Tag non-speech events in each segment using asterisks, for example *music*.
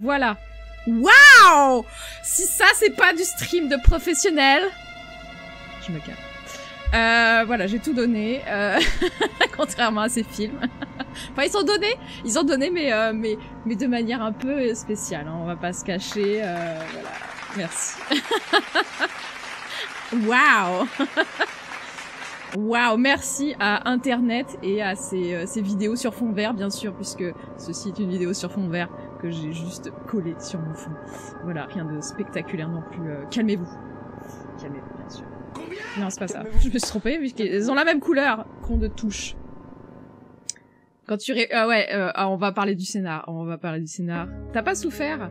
Voilà. Waouh Si ça, c'est pas du stream de professionnel... Je me calme. Euh, voilà, j'ai tout donné, euh, *laughs* contrairement à ces films. enfin, ils sont donnés, ils ont donné, mais, euh, mais, mais de manière un peu spéciale. Hein, on va pas se cacher. Euh, voilà, merci. *laughs* Waouh *laughs* Waouh, merci à Internet et à ces, euh, ces vidéos sur fond vert, bien sûr, puisque ceci est une vidéo sur fond vert que j'ai juste collée sur mon fond. Voilà, rien de spectaculaire non plus. euh, Calmez-vous. Calmez-vous, bien sûr. Non, c'est pas ça. Je me suis trompée, puisqu'elles ont la même couleur. Con de touche. Quand tu ré... Ah ouais, euh, ah, on va parler du scénar. On va parler du scénar. T'as pas souffert?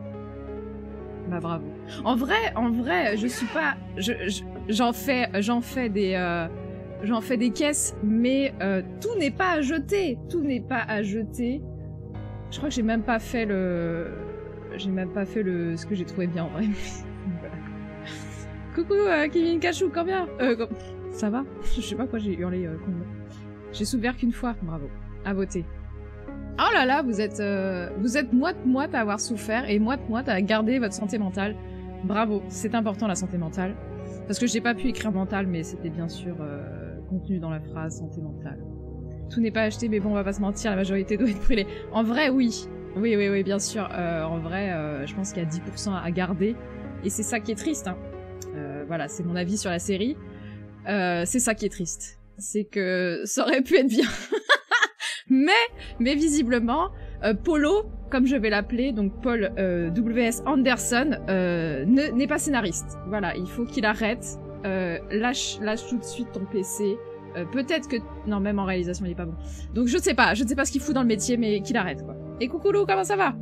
Bah bravo. En vrai, en vrai, je suis pas... je- je- J'en fais, j'en fais des... euh, J'en fais des caisses, mais euh, tout n'est pas à jeter. Tout n'est pas à jeter. Je crois que j'ai même pas fait le... J'ai même pas fait le... ce que j'ai trouvé bien en vrai. *laughs* Coucou euh, Kevin Kachou, combien euh, Ça va? Je sais pas quoi j'ai hurlé euh, combien. J'ai souffert qu'une fois, bravo. À voter. Oh là là, vous êtes euh, vous êtes moite-moite à avoir souffert et moite-moite à garder votre santé mentale. Bravo, c'est important la santé mentale. Parce que j'ai pas pu écrire mental, mais c'était bien sûr euh, contenu dans la phrase santé mentale. Tout n'est pas acheté, mais bon, on va pas se mentir, la majorité doit être brûlée. En vrai, oui. Oui, oui, oui, bien sûr. Euh, en vrai, euh, je pense qu'il y a 10% à garder. Et c'est ça qui est triste. Hein. Euh, voilà, c'est mon avis sur la série. C'est ça qui est triste. C'est que ça aurait pu être bien. *laughs* mais, mais visiblement, Polo, comme je vais l'appeler, donc Paul W.S. Anderson, ne- n'est pas scénariste. Voilà, il faut qu'il arrête. Lâche, lâche tout de suite ton PC. Euh, Peut-être que... Non, même en réalisation, il est pas bon. Donc je sais pas, je ne sais pas ce qu'il fout dans le métier, mais qu'il arrête, quoi. Et coucou Lou, comment ça va?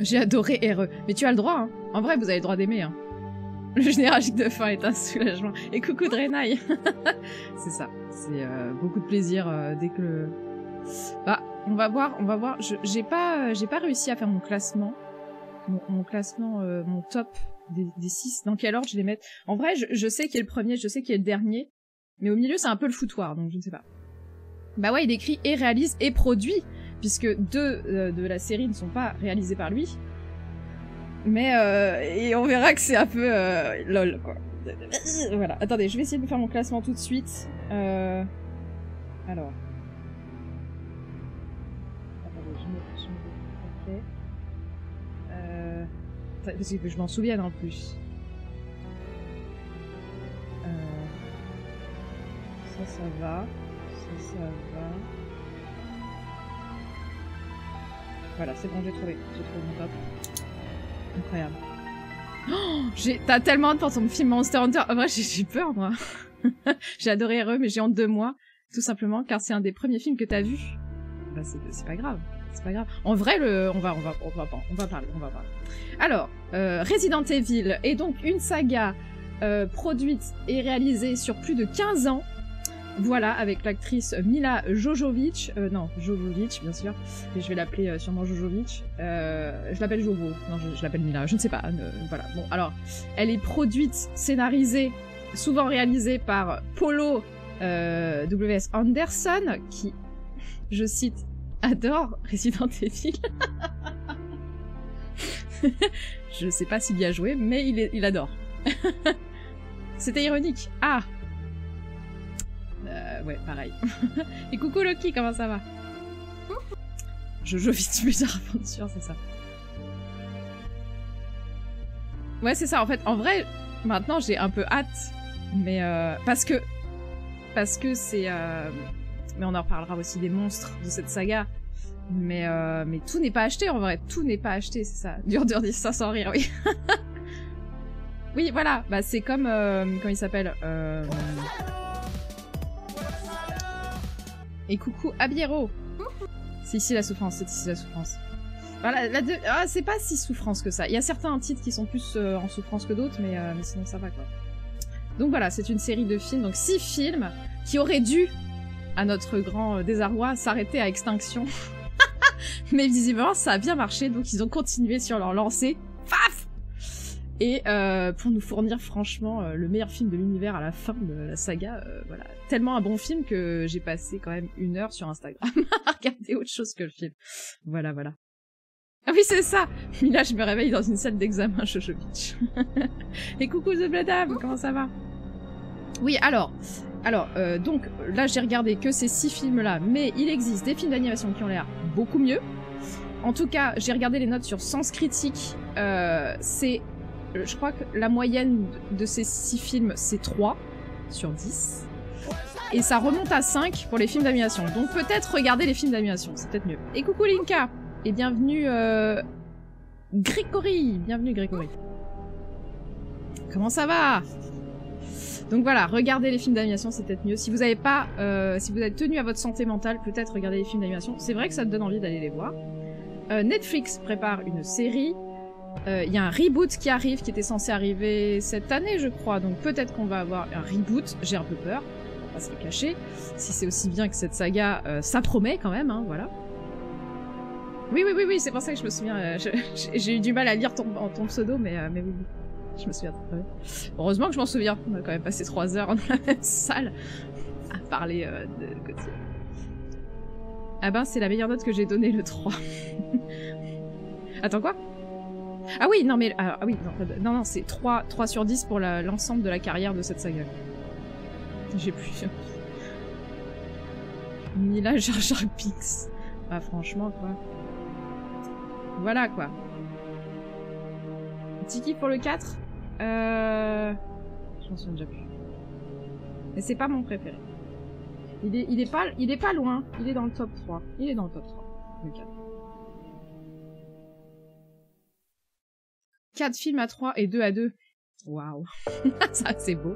J'ai adoré RE. Mais tu as le droit, hein. En vrai, vous avez le droit d'aimer, hein. Le généralgique de fin est un soulagement. Et coucou Draenei *laughs* C'est ça. C'est euh, beaucoup de plaisir euh, dès que le... Bah, on va voir, on va voir. J'ai pas, euh, j'ai pas réussi à faire mon classement. Mon, mon classement, euh, mon top des, des six. Dans quel ordre je les mets En vrai, je, je sais qui est le premier, je sais qui est le dernier. Mais au milieu, c'est un peu le foutoir, donc je ne sais pas. Bah ouais, il écrit et réalise et produit, puisque deux euh, de la série ne sont pas réalisés par lui. Mais euh, et on verra que c'est un peu euh, lol quoi. Voilà. Attendez, je vais essayer de faire mon classement tout de suite. Euh... Alors. Attendez, je me, je me... Euh... Parce que je m'en souvienne en plus. Ça, ça va. Ça, ça va. Voilà, c'est bon, j'ai trouvé. J'ai trouvé mon top. Incroyable. Oh, T'as tellement hâte pour ton film Monster Hunter. En vrai, j'ai peur, moi. *laughs* j'ai adoré RE, mais j'ai honte de moi. Tout simplement, car c'est un des premiers films que t'as vu. Bah, c'est pas grave. C'est pas grave. En vrai, le, on va, on va, on va, on va parler, on va parler. Alors, euh, Resident Evil est donc une saga euh, produite et réalisée sur plus de 15 ans. Voilà, avec l'actrice Mila Jojovic. Euh, non, Jojovic, bien sûr. Je vais l'appeler euh, sûrement Jojovic. Euh, je l'appelle Jovo. Non, je, l'appelle Mila. Je ne sais pas. euh, voilà. Bon, alors, elle est produite, scénarisée, souvent réalisée par Polo euh, W.S. Anderson, qui, je cite, adore Resident Evil. *laughs* je sais pas s'il y a joué, mais il adore. *laughs* C'était ironique. Ah euh, ouais, pareil. *laughs* Et coucou Loki, comment ça va Jojo vite Bizarre *laughs* Aventure, c'est ça. Ouais, c'est ça. En fait, en vrai, maintenant j'ai un peu hâte, mais euh, parce que parce que c'est. euh, Mais on en reparlera aussi des monstres de cette saga. Mais mais tout n'est pas acheté en vrai. Tout n'est pas acheté, c'est ça. Dur dur dire ça sans rire, oui. *laughs* oui, voilà. Bah c'est comme comment il s'appelle. Et coucou Abiero C'est ici la souffrance, c'est ici la souffrance. Voilà, la deux... ah, c'est pas si souffrance que ça. Il y a certains titres qui sont plus euh, en souffrance que d'autres, mais, euh, mais sinon ça va quoi. Donc voilà, c'est une série de films, donc six films qui auraient dû, à notre grand euh, désarroi, s'arrêter à extinction. *laughs* mais visiblement ça a bien marché, donc ils ont continué sur leur lancée. Paf et euh, pour nous fournir franchement euh, le meilleur film de l'univers à la fin de la saga, euh, voilà, tellement un bon film que j'ai passé quand même une heure sur Instagram *laughs* à regarder autre chose que le film. Voilà, voilà. Ah oui, c'est ça Mais là, je me réveille dans une salle d'examen, *laughs* Jojovic. *laughs* Et coucou The Bloodam, comment ça va? Oui, alors, alors, euh, donc, là, j'ai regardé que ces six films-là, mais il existe des films d'animation qui ont l'air beaucoup mieux. En tout cas, j'ai regardé les notes sur Sens Critique. Euh, c'est, je crois que la moyenne de ces six films, c'est 3 sur 10. Et ça remonte à 5 pour les films d'animation. Donc peut-être regarder les films d'animation, c'est peut-être mieux. Et coucou Linka Et bienvenue euh... Grégory Bienvenue Grégory. Comment ça va? Donc voilà, regardez les films d'animation, c'est peut-être mieux. Si vous avez pas, euh, si vous êtes tenu à votre santé mentale, peut-être regarder les films d'animation. C'est vrai que ça te donne envie d'aller les voir. Euh, Netflix prépare une série. Euh, Il y a un reboot qui arrive, qui était censé arriver cette année, je crois. Donc peut-être qu'on va avoir un reboot. J'ai un peu peur, on va se le cacher. Si c'est aussi bien que cette saga, euh, ça promet quand même, hein, voilà. Oui, oui, oui, oui, c'est pour ça que je me souviens. euh, J'ai eu du mal à lire ton, ton pseudo, mais, euh, mais oui, oui. Je me souviens bien. Heureusement que je m'en souviens. On a quand même passé trois heures dans la même salle à parler euh, de Godzilla. Ah ben, c'est la meilleure note que j'ai donnée, le 3. *laughs* Attends, quoi? Ah oui, non, mais... Ah, ah oui, non, non, non, c'est 3, 3 sur 10 pour l'ensemble de la carrière de cette saga. J'ai plus... *laughs* Mila Jar Jar Binks. Ah, franchement, quoi. Voilà, quoi. Tiki pour le 4 Euh... Je m'en souviens déjà plus. Mais c'est pas mon préféré. Il est, il est pas, il est pas loin. Il est dans le top 3. Il est dans le top 3. Le 4. 4 films à 3 et 2 à 2. Waouh. *laughs* Ça, c'est beau.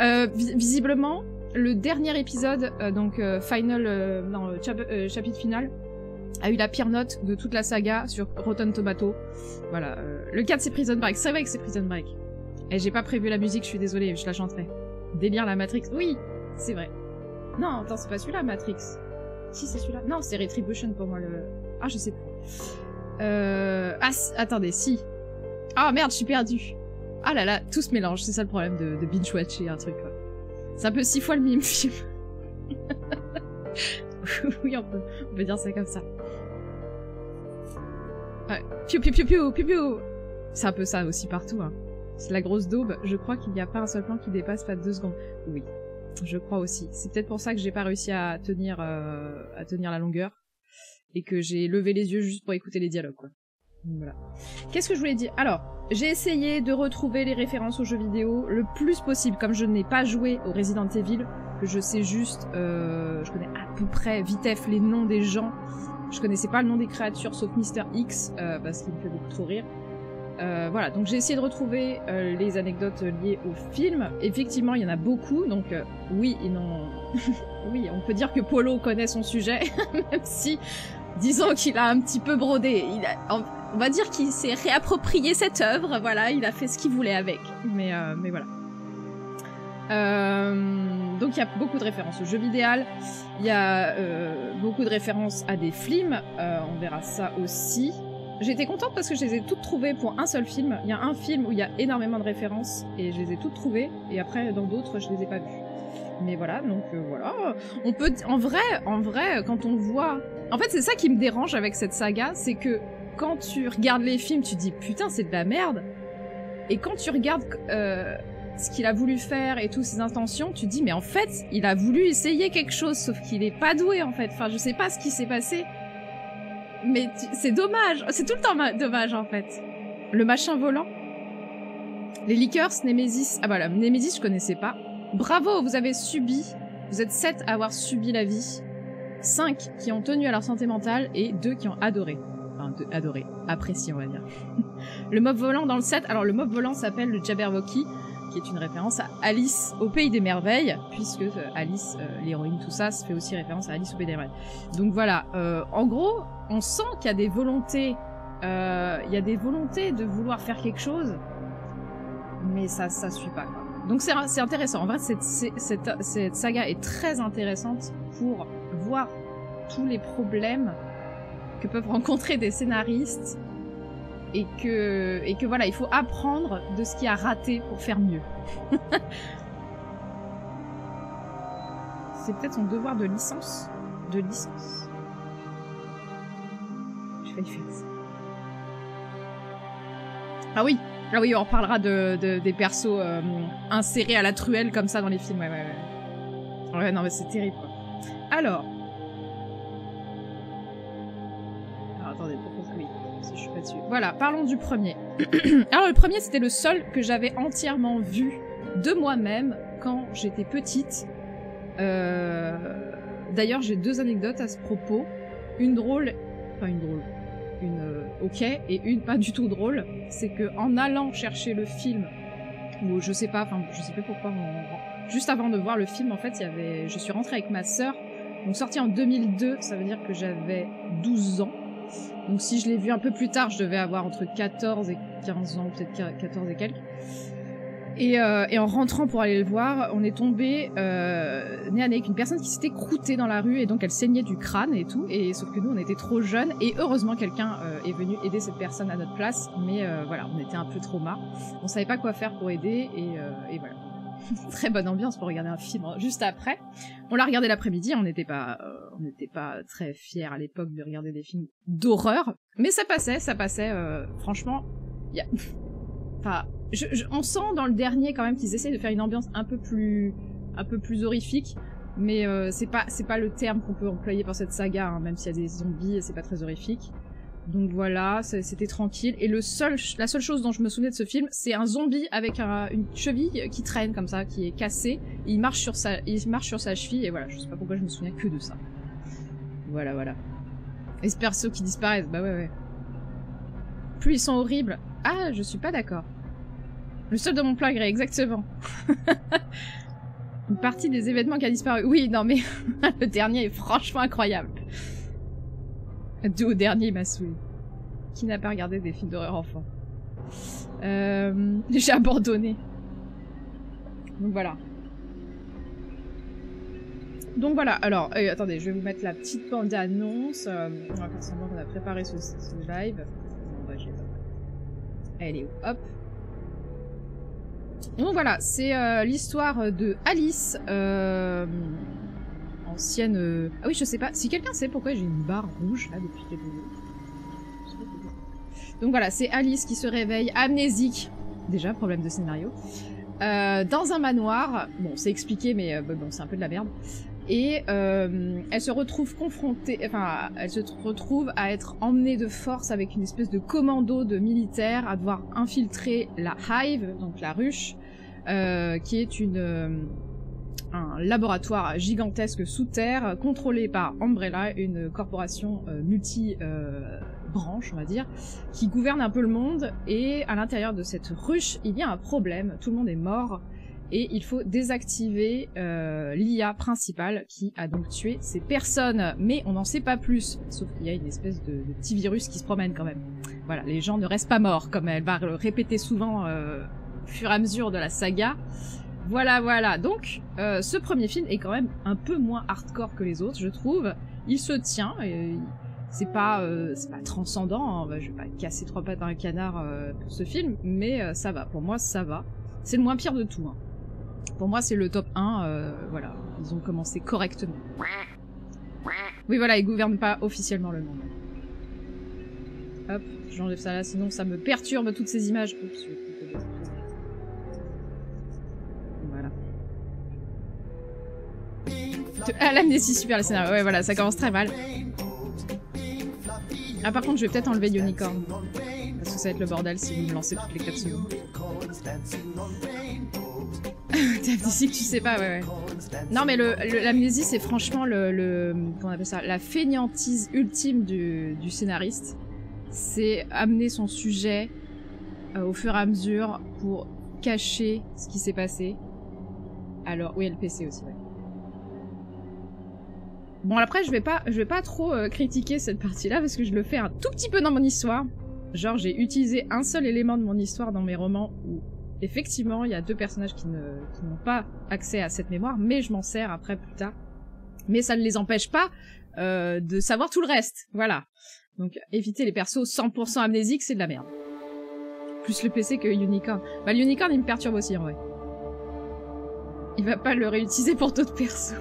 Euh, vis- visiblement, le dernier épisode, euh, donc euh, final, non, chap- chapitre final, a eu la pire note de toute la saga sur Rotten Tomato. Voilà. le 4, c'est Prison Break. C'est vrai que c'est Prison Break. Et j'ai pas prévu la musique, je suis désolée, je la chanterai. Délire la Matrix. Oui, c'est vrai. Non, attends, c'est pas celui-là, Matrix. Si, c'est celui-là. Non, c'est Retribution pour moi. Ah, je sais plus. Ah, attendez, si. Ah, merde, je suis perdue. Ah là là, tout se mélange, c'est ça le problème de, binge-watcher un truc. C'est un peu six fois le même film. *laughs* oui, on peut, dire ça comme ça. Ouais. Piou piou piou piou piou piou C'est un peu ça aussi partout, hein. C'est la grosse daube. Je crois qu'il n'y a pas un seul plan qui dépasse pas deux secondes. Oui, je crois aussi. C'est peut-être pour ça que j'ai pas réussi à tenir, euh, à tenir la longueur. Et que j'ai levé les yeux juste pour écouter les dialogues, quoi. Voilà. Qu'est-ce que je voulais dire? Alors, j'ai essayé de retrouver les références aux jeux vidéo le plus possible. Comme je n'ai pas joué au Resident Evil, que je sais juste, euh, je connais à peu près vitef les noms des gens. Je connaissais pas le nom des créatures sauf Mister X euh, parce qu'il me fait beaucoup trop rire. Euh, voilà, donc j'ai essayé de retrouver les anecdotes liées au film. Effectivement, il y en a beaucoup, donc oui, ils n'ont... *laughs* oui, on peut dire que Polo connaît son sujet, *laughs* même si, disons qu'il a un petit peu brodé. Il a- on- va dire qu'il s'est réapproprié cette œuvre, voilà, il a fait ce qu'il voulait avec. Mais, euh, mais voilà. Euh, donc il y a beaucoup de références au jeu vidéo, il y a euh, beaucoup de références à des films, euh, on verra ça aussi. J'étais contente parce que je les ai toutes trouvées pour un seul film. Il y a un film où il y a énormément de références et je les ai toutes trouvées et après dans d'autres je les ai pas vues. Mais voilà, donc euh, voilà, on peut en vrai, en vrai quand on voit en fait c'est ça qui me dérange avec cette saga, c'est que quand tu regardes les films, tu dis putain, c'est de la merde. Et quand tu regardes euh, ce qu'il a voulu faire et toutes ses intentions, tu dis mais en fait, il a voulu essayer quelque chose sauf qu'il est pas doué en fait. Enfin, je sais pas ce qui s'est passé. Mais tu- c'est dommage, c'est tout le temps ma- dommage en fait. Le machin volant. Les Lickers, Nemesis. Ah voilà, Nemesis, je connaissais pas. Bravo, vous avez subi. Vous êtes 7 à avoir subi la vie. 5 qui ont tenu à leur santé mentale et 2 qui ont adoré. Enfin, deux- adoré. Apprécié, on va dire. *laughs* le mob volant dans le 7. Alors, le mob volant s'appelle le Jabberwocky, qui est une référence à Alice au Pays des Merveilles, puisque euh, Alice, euh, l'héroïne, tout ça, se fait aussi référence à Alice au Pays des Merveilles. Donc voilà, euh, en gros, on sent qu'il y a des volontés, il y a des volontés de vouloir faire quelque chose, mais ça, ça suit pas. Donc c'est intéressant. En vrai, cette saga est très intéressante pour voir tous les problèmes que peuvent rencontrer des scénaristes et que et que voilà, il faut apprendre de ce qui a raté pour faire mieux. C'est peut-être son devoir de licence, de licence. Je failli faire ça. Ah oui, ah oui, on reparlera de, de des persos euh, insérés à la truelle comme ça dans les films. Ouais, ouais, ouais. Ouais, non, mais c'est terrible. Quoi. Alors. Attendez, pourquoi oui, si je suis pas dessus. Voilà, parlons du premier. *clears throat* Alors, le premier, c'était le seul que j'avais entièrement vu de moi-même quand j'étais petite. Euh... D'ailleurs, j'ai deux anecdotes à ce propos. Une drôle, enfin une drôle, une euh, ok et une pas du tout drôle. C'est que en allant chercher le film, ou je sais pas, enfin je sais pas pourquoi, juste avant de voir le film, en fait, il y avait, je suis rentrée avec ma sœur. Donc sorti en 2002, ça veut dire que j'avais 12 ans. Donc si je l'ai vu un peu plus tard, je devais avoir entre 14 et 15 ans, peut-être 14 et quelques. Et, euh, et, en rentrant pour aller le voir, on est tombé euh, nez à nez avec une personne qui s'était croûtée dans la rue et donc elle saignait du crâne et tout. Et sauf que nous, on était trop jeunes et heureusement quelqu'un euh, est venu aider cette personne à notre place. Mais euh, voilà, on était un peu trop marre. On savait pas quoi faire pour aider et, euh, et voilà. *laughs* Très bonne ambiance pour regarder un film juste après. On l'a regardé l'après-midi. On n'était pas, euh, on n'était pas très fiers à l'époque de regarder des films d'horreur, mais ça passait, ça passait. franchement, il y a, *laughs* enfin on sent dans le dernier quand même qu'ils essaient de faire une ambiance un peu plus, un peu plus horrifique, mais euh, c'est pas, c'est pas le terme qu'on peut employer pour cette saga, hein, même s'il y a des zombies, c'est pas très horrifique. Donc voilà, c'était tranquille. Et le seul, la seule chose dont je me souvenais de ce film, c'est un zombie avec un, une cheville qui traîne comme ça, qui est cassée. il marche sur sa, il marche sur sa cheville et voilà. Je sais pas pourquoi je me souviens que de ça. Voilà, voilà. Et ce perso qui disparaissent, bah ouais, ouais. Plus ils sont horribles. Ah, je suis pas d'accord. Le seul de mon plan gré, exactement. *laughs* Une partie des événements qui a disparu. Oui, non mais *laughs* le dernier est franchement incroyable. D'où au dernier m'a saoulé. Qui n'a pas regardé des films d'horreur enfant euh, *laughs* J'ai abandonné. Donc voilà. Donc voilà, alors, euh, attendez, je vais vous mettre la petite bande d'annonce. Euh, on a préparé ce, live. Bon, bah, Elle est où? Hop. Donc voilà, c'est euh, l'histoire de Alice, euh, ancienne... Ah oui, je sais pas, si quelqu'un sait pourquoi j'ai une barre rouge là depuis quelques jours. Donc voilà, c'est Alice qui se réveille amnésique, déjà, problème de scénario, dans un manoir, bon c'est expliqué mais bon c'est un peu de la merde, et euh, elle se retrouve confrontée, enfin, elle se retrouve à être emmenée de force avec une espèce de commando de militaires à devoir infiltrer la Hive, donc la ruche, euh, qui est euh, un laboratoire gigantesque sous terre contrôlé par Umbrella, une corporation multi branche, on va dire, qui gouverne un peu le monde. Et à l'intérieur de cette ruche, il y a un problème. Tout le monde est mort et il faut désactiver euh, l'IA principale qui a donc tué ces personnes. Mais on n'en sait pas plus, sauf qu'il y a une espèce de, petit virus qui se promène quand même. Voilà, les gens ne restent pas morts, comme elle va le répéter souvent euh, au fur et à mesure de la saga. Voilà, voilà. Donc, euh, ce premier film est quand même un peu moins hardcore que les autres, je trouve. Il se tient, c'est pas, euh, c'est pas transcendant. Hein. Je vais pas casser trois pattes à un canard euh, pour ce film, mais euh, ça va. Pour moi, ça va. C'est le moins pire de tout. Hein. Pour moi, c'est le top 1. euh, voilà, ils ont commencé correctement. Oui, voilà, ils gouvernent pas officiellement le monde. Hop, j'enlève ça là, sinon ça me perturbe toutes ces images. Oups, voilà. Ah, l'amnésie super le scénario. Ouais, voilà, ça commence très mal. Ah, par contre, je vais peut-être enlever Unicorn. Parce que ça va être le bordel si vous me lancez toutes les 4 secondes. *laughs* T'as que tu sais pas, ouais, ouais. Non, mais l'amnésie, c'est franchement le, on appelle ça La fainéantise ultime du, du scénariste. C'est amener son sujet euh, au fur et à mesure pour cacher ce qui s'est passé. Alors, oui, le PC aussi, ouais. Bon, après, je vais pas, je vais pas trop euh, critiquer cette partie-là parce que je le fais un tout petit peu dans mon histoire. Genre, j'ai utilisé un seul élément de mon histoire dans mes romans où, effectivement, il y a deux personnages qui n'ont pas accès à cette mémoire, mais je m'en sers après plus tard. Mais ça ne les empêche pas euh, de savoir tout le reste. Voilà. Donc, éviter les persos 100% amnésiques, c'est de la merde. Plus le PC que Unicorn. Bah, le Unicorn, il me perturbe aussi, en vrai. Il va pas le réutiliser pour d'autres persos.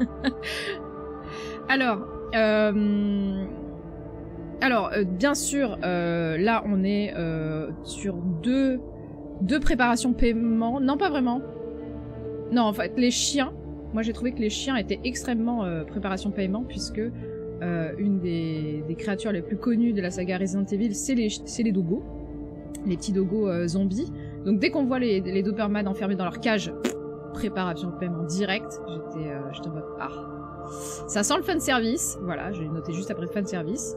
*laughs* Alors, euh... alors, euh, bien sûr, là, on est sur deux, deux préparations paiement. Non, pas vraiment. Non, en fait, les chiens. Moi, j'ai trouvé que les chiens étaient extrêmement préparation paiement, puisque une des, créatures les plus connues de la saga Resident Evil, c'est les, les dogos. Les petits dogos zombies. Donc, dès qu'on voit les, les Doberman enfermés dans leur cage, préparation paiement direct, j'étais en mode ah. Ça sent le fan service, voilà, j'ai noté juste après fan service.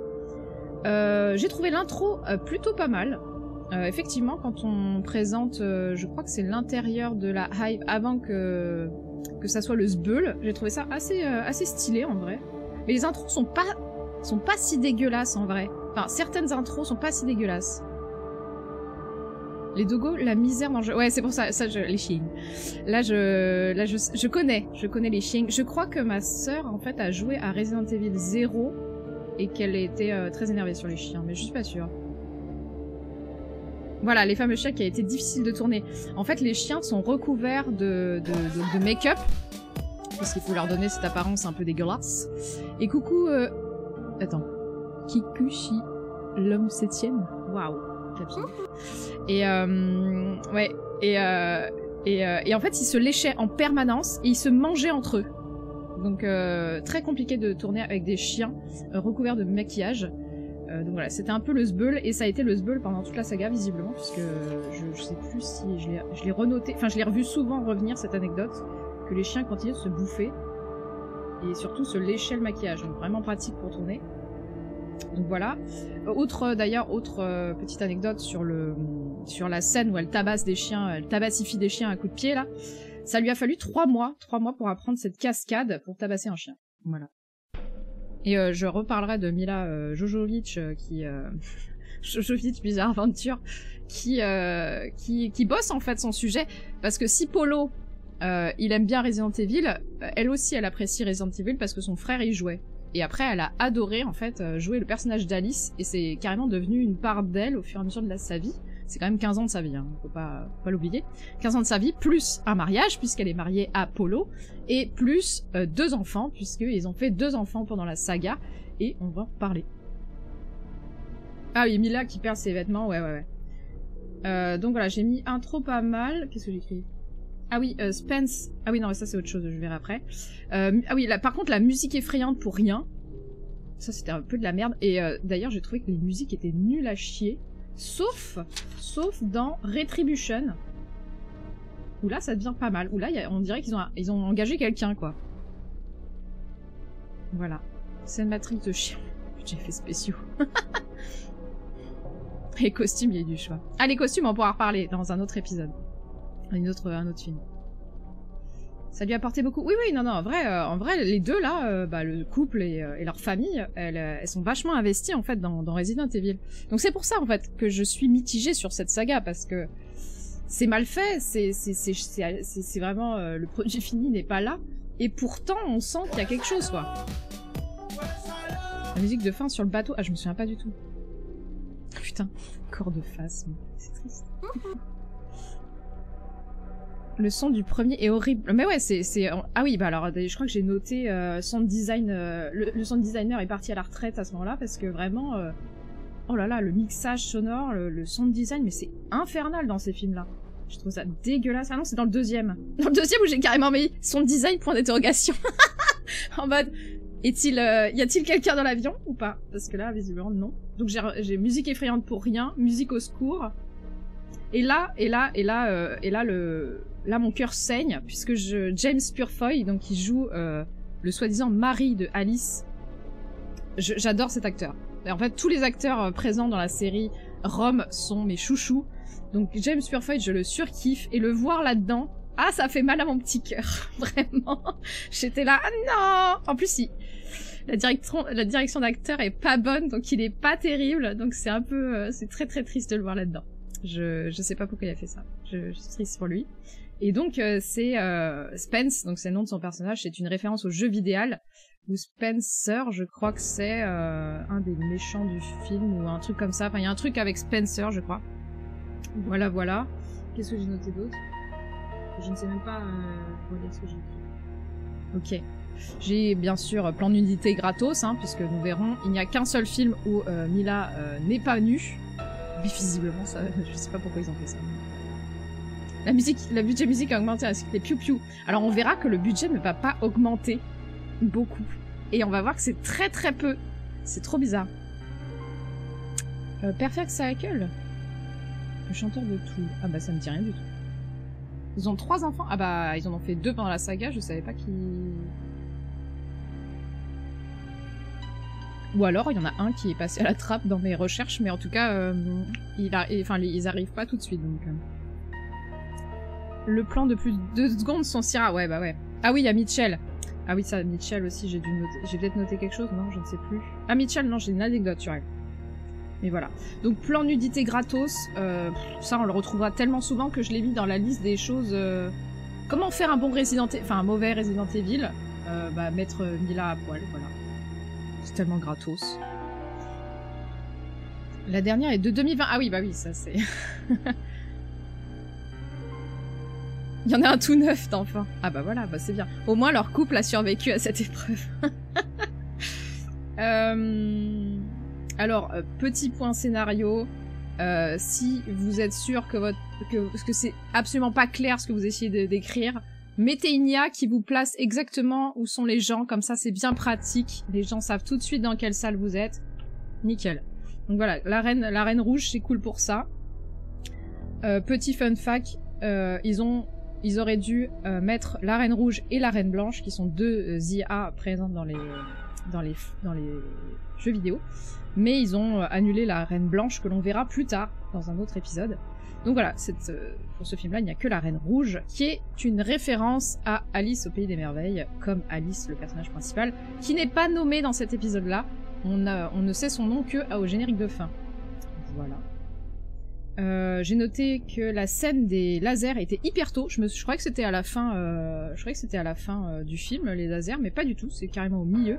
Euh, j'ai trouvé l'intro euh, plutôt pas mal. Euh, effectivement, quand on présente, je crois que c'est l'intérieur de la hive avant que que ça soit le sbull, j'ai trouvé ça assez assez stylé en vrai. Mais les intros sont pas sont pas si dégueulasses en vrai. Enfin, certaines intros sont pas si dégueulasses. Les dogos, la misère dans Ouais, c'est pour ça, ça les chiens. Là, je, là, je, je connais, je connais les chiens. Je crois que ma sœur, en fait, a joué à Resident Evil 0 et qu'elle était euh, très énervée sur les chiens, mais je suis pas sûre. Voilà, les fameux chiens qui a été difficile de tourner. En fait, les chiens sont recouverts de, de, make-up, parce qu'il faut leur donner cette apparence un peu dégueulasse. Et coucou... Euh... Attends. Kikuchi, l'homme septième Waouh. Et euh, ouais, et, euh, et, euh, et en fait, ils se léchaient en permanence et ils se mangeaient entre eux. Donc euh, très compliqué de tourner avec des chiens euh, recouverts de maquillage. Euh, donc voilà, c'était un peu le sbull et ça a été le sbull pendant toute la saga visiblement puisque je, je sais plus si je l'ai renoté, enfin je l'ai revu souvent revenir cette anecdote que les chiens continuaient de se bouffer et surtout se lécher le maquillage, donc vraiment pratique pour tourner. Donc voilà. Autre d'ailleurs, autre petite anecdote sur le sur la scène où elle tabasse des chiens, elle tabassifie des chiens à coups de pied là. Ça lui a fallu trois mois, trois mois pour apprendre cette cascade pour tabasser un chien. Voilà. Et euh, je reparlerai de Mila euh, Jojovic euh, qui *laughs* Jojovic Bizarre Aventure qui, qui qui bosse en fait son sujet parce que si Polo il aime bien Resident Evil, elle aussi elle apprécie Resident Evil parce que son frère y jouait. Et après, elle a adoré en fait jouer le personnage d'Alice et c'est carrément devenu une part d'elle au fur et à mesure de sa vie. C'est quand même 15 ans de sa vie, hein, faut pas, pas l'oublier. 15 ans de sa vie, plus un mariage, puisqu'elle est mariée à Polo, et plus euh, deux enfants, puisqu'ils ont fait deux enfants pendant la saga, et on va en parler. Ah oui, Mila qui perd ses vêtements, ouais, ouais, ouais. Euh, donc voilà, j'ai mis intro pas mal. Qu'est-ce que j'ai écrit Ah oui, euh, Spence. Ah oui, non, ça c'est autre chose, je verrai après. ah oui, là, par contre, la musique effrayante pour rien. Ça, c'était un peu de la merde. Et d'ailleurs, j'ai trouvé que les musiques étaient nulles à chier. Sauf, sauf dans Retribution. Où là, ça devient pas mal. Où là, on dirait qu'ils ont, ils ont engagé quelqu'un, quoi. Voilà. Scène Matrix de chien. *laughs* J'ai fait spéciaux. *laughs* les costumes, il y a du choix. Ah, les costumes, on pourra reparler dans un autre épisode. Une autre, un autre film. Ça lui a apporté beaucoup. Oui, oui, non, non, en vrai, euh, en vrai les deux là, euh, bah, le couple et, euh, et leur famille, elles, elles, sont vachement investies en fait dans, Resident Evil. Donc c'est pour ça en fait que je suis mitigée sur cette saga parce que c'est mal fait, c'est c'est vraiment le produit *laughs* fini n'est pas là et pourtant on sent qu'il y a quelque chose quoi. La musique de fin sur le bateau, ah je me souviens pas du tout. Putain, corps de face, c'est triste. Le son du premier est horrible. Mais ouais, c'est... Ah oui, bah alors, je crois que j'ai noté euh, son design... Euh, le, le sound designer est parti à la retraite à ce moment-là, parce que vraiment... Euh, oh là là, le mixage sonore, le, sound design, mais c'est infernal dans ces films-là. Je trouve ça dégueulasse. Ah non, c'est dans le deuxième. Dans le deuxième où j'ai carrément mis son design, point d'interrogation. *laughs* en mode... Est-il, y a-t-il quelqu'un dans l'avion ou pas? Parce que là, visiblement, non. Donc j'ai musique effrayante pour rien, musique au secours. Et là, et là, et là, et là, le, là mon cœur saigne puisque je James Purefoy donc qui joue euh, le soi-disant mari de Alice. J'adore cet acteur. en fait, tous les acteurs euh, présents dans la série Rome sont mes chouchous. Donc James Purefoy, je le surkiffe et le voir là-dedans, ah ça fait mal à mon petit cœur, *laughs* vraiment. J'étais là, ah non. En plus, si la direction, d'acteur est pas bonne, donc il est pas terrible, donc c'est un peu, euh, c'est très très triste de le voir là-dedans. Je je sais pas pourquoi il a fait ça. Je suis triste pour lui. Et donc euh, c'est euh, Spence, donc c'est le nom de son personnage, c'est une référence au jeu vidéo où Spencer, je crois que c'est euh, un des méchants du film ou un truc comme ça. Enfin, il y a un truc avec Spencer, je crois. Voilà, voilà. Qu'est-ce que j'ai noté d'autre? Je ne sais même pas euh, ce que j'ai Ok. J'ai bien sûr plan d'unité gratos, hein, puisque nous verrons, il n'y a qu'un seul film où euh, Mila euh, n'est pas nue. Visiblement, ça, *laughs* je sais pas pourquoi ils ont fait ça. La musique, le budget musique a augmenté ainsi que les piou piou. Alors on verra que le budget ne va pas augmenter beaucoup. Et on va voir que c'est très très peu. C'est trop bizarre. Euh, Perfect Cycle Le chanteur de tout. Ah bah ça me dit rien du tout. Ils ont trois enfants Ah bah ils en ont fait deux pendant la saga, je savais pas qui... Ou alors il y en a un qui est passé à la trappe dans mes recherches, mais en tout cas, euh, il a... enfin, ils arrivent pas tout de suite donc... euh. Le plan de plus de deux secondes sont Syrah, ouais bah ouais. Ah oui, il y a Mitchell. Ah oui, ça, Mitchell aussi, j'ai dû noter. J'ai peut-être noté quelque chose, non, je ne sais plus. Ah, Mitchell, non, j'ai une anecdote sur elle. Mais voilà. Donc, plan nudité gratos, euh, ça, on le retrouvera tellement souvent que je l'ai mis dans la liste des choses... euh, Comment faire un bon Resident Evil, enfin un mauvais Resident Evil euh, Bah, mettre Mila à poil, voilà. C'est tellement gratos. La dernière est de 2020. Ah oui, bah oui, ça c'est... *laughs* Il y en a un tout neuf d'enfant. Ah bah voilà, bah c'est bien. Au moins leur couple a survécu à cette épreuve. *laughs* Euh, Alors, euh, petit point scénario. Euh, si vous êtes sûr que votre que, que c'est absolument pas clair ce que vous essayez de- d'écrire, mettez une IA qui vous place exactement où sont les gens, comme ça c'est bien pratique. Les gens savent tout de suite dans quelle salle vous êtes. Nickel. Donc voilà, la reine, rouge, c'est cool pour ça. Petit fun fact, ils ont, ils auraient dû euh, mettre la reine rouge et la reine blanche, qui sont deux euh, IA présentes dans les, dans les, dans les jeux vidéo, mais ils ont euh, annulé la reine blanche que l'on verra plus tard dans un autre épisode. Donc voilà, cette, pour ce film-là, il n'y a que la reine rouge, qui est une référence à Alice au pays des merveilles, comme Alice, le personnage principal, qui n'est pas nommé dans cet épisode-là. On, on ne sait son nom que au générique de fin. Voilà. Euh, j'ai noté que la scène des lasers était hyper tôt. Je, me, croyais que c'était à la fin, euh, je que c'était à la fin euh, du film les lasers, mais pas du tout. C'est carrément au milieu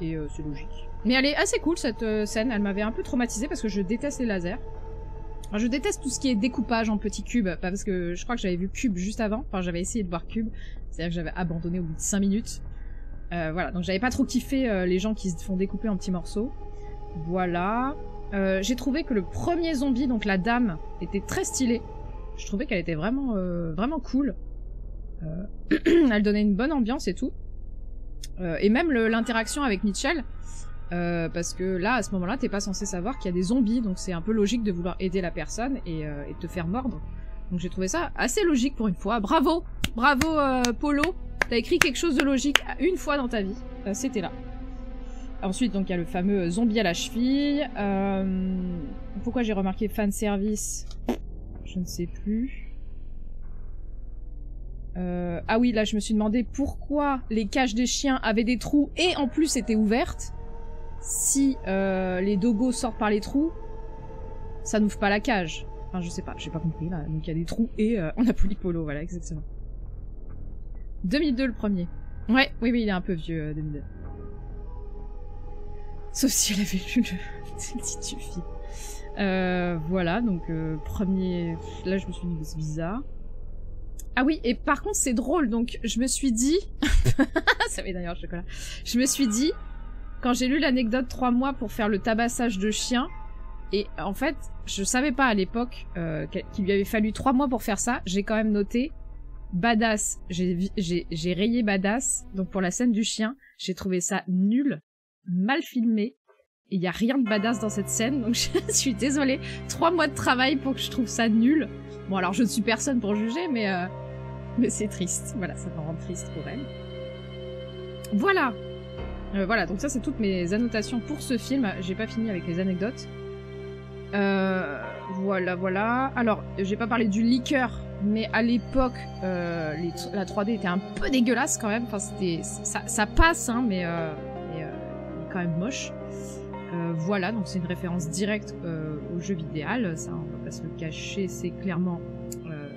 et c'est logique. Mais elle est assez cool cette scène. Elle m'avait un peu traumatisée parce que je déteste les lasers. Je déteste tout ce qui est découpage en petits cubes, parce que je crois que j'avais vu Cube juste avant. Enfin, j'avais essayé de voir Cube, c'est-à-dire que j'avais abandonné au bout de 5 minutes. Voilà, donc j'avais pas trop kiffé les gens qui se font découper en petits morceaux. Voilà. Euh, j'ai trouvé que le premier zombie, donc la dame, était très stylée. Je trouvais qu'elle était vraiment, euh, vraiment cool. Euh, *clears throat* elle donnait une bonne ambiance et tout. Et même l'interaction avec Mitchell, parce que là, à ce moment-là, t'es pas censé savoir qu'il y a des zombies, donc c'est un peu logique de vouloir aider la personne et, et te faire mordre. Donc j'ai trouvé ça assez logique pour une fois. Bravo, bravo Polo, t'as écrit quelque chose de logique une fois dans ta vie. C'était là. Ensuite, donc il y a le fameux zombie à la cheville. Euh, pourquoi j'ai remarqué fan service? Je ne sais plus. Euh, ah oui, là je me suis demandé pourquoi les cages des chiens avaient des trous et en plus étaient ouvertes. Si euh, les dogos sortent par les trous, ça n'ouvre pas la cage. Enfin, je sais pas, j'ai pas compris là. Donc il y a des trous et on a Polypolo, voilà, exactement. 2002 le premier. Ouais, oui, oui, il est un peu vieux, euh, 2002. Sauf si elle avait lu le, *laughs* le titre. Euh, voilà, donc euh, premier... Là, je me suis dit, c'est bizarre. Ah oui, et par contre, c'est drôle, donc je me suis dit... *laughs* Ça met d'ailleurs le chocolat. Je me suis dit, quand j'ai lu l'anecdote trois mois pour faire le tabassage de chien, et en fait, je savais pas à l'époque euh, qu'il lui avait fallu trois mois pour faire ça, j'ai quand même noté badass. J'ai rayé badass, donc pour la scène du chien, j'ai trouvé ça nul, mal filmé. Il y a rien de badass dans cette scène, donc *laughs* je suis désolée. Trois mois de travail pour que je trouve ça nul. Bon, alors je ne suis personne pour juger, mais euh, mais c'est triste. Voilà, ça me rend triste pour elle. Voilà. Euh, voilà, donc ça c'est toutes mes annotations pour ce film. J'ai pas fini avec les anecdotes. Euh, voilà, voilà. Alors, j'ai pas parlé du liqueur, mais à l'époque, euh, la 3D était un peu dégueulasse quand même. Enfin, c'était, ça, ça passe, hein, mais, même moche. Euh, voilà, donc c'est une référence directe euh, au jeu vidéo. Ça, on va pas se le cacher, c'est clairement euh,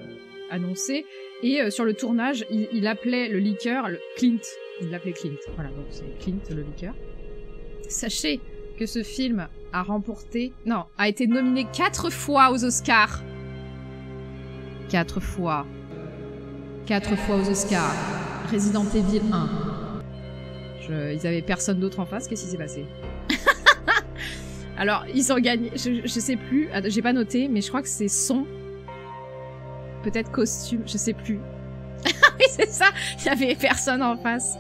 annoncé. Et sur le tournage, il, il appelait le liqueur le Clint. Il l'appelait Clint. Voilà, donc c'est Clint le liqueur. Sachez que ce film a remporté, non, a été nominé quatre fois aux Oscars. Quatre fois. Quatre fois aux Oscars. Resident Evil 1. Je- ils avaient personne d'autre en face. Qu'est-ce qui s'est passé *laughs* Alors, ils ont gagné. Je, je sais plus. Attends, J'ai pas noté, mais je crois que c'est son. Peut-être costume. Je sais plus. *laughs* oui, c'est ça. Il y avait personne en face.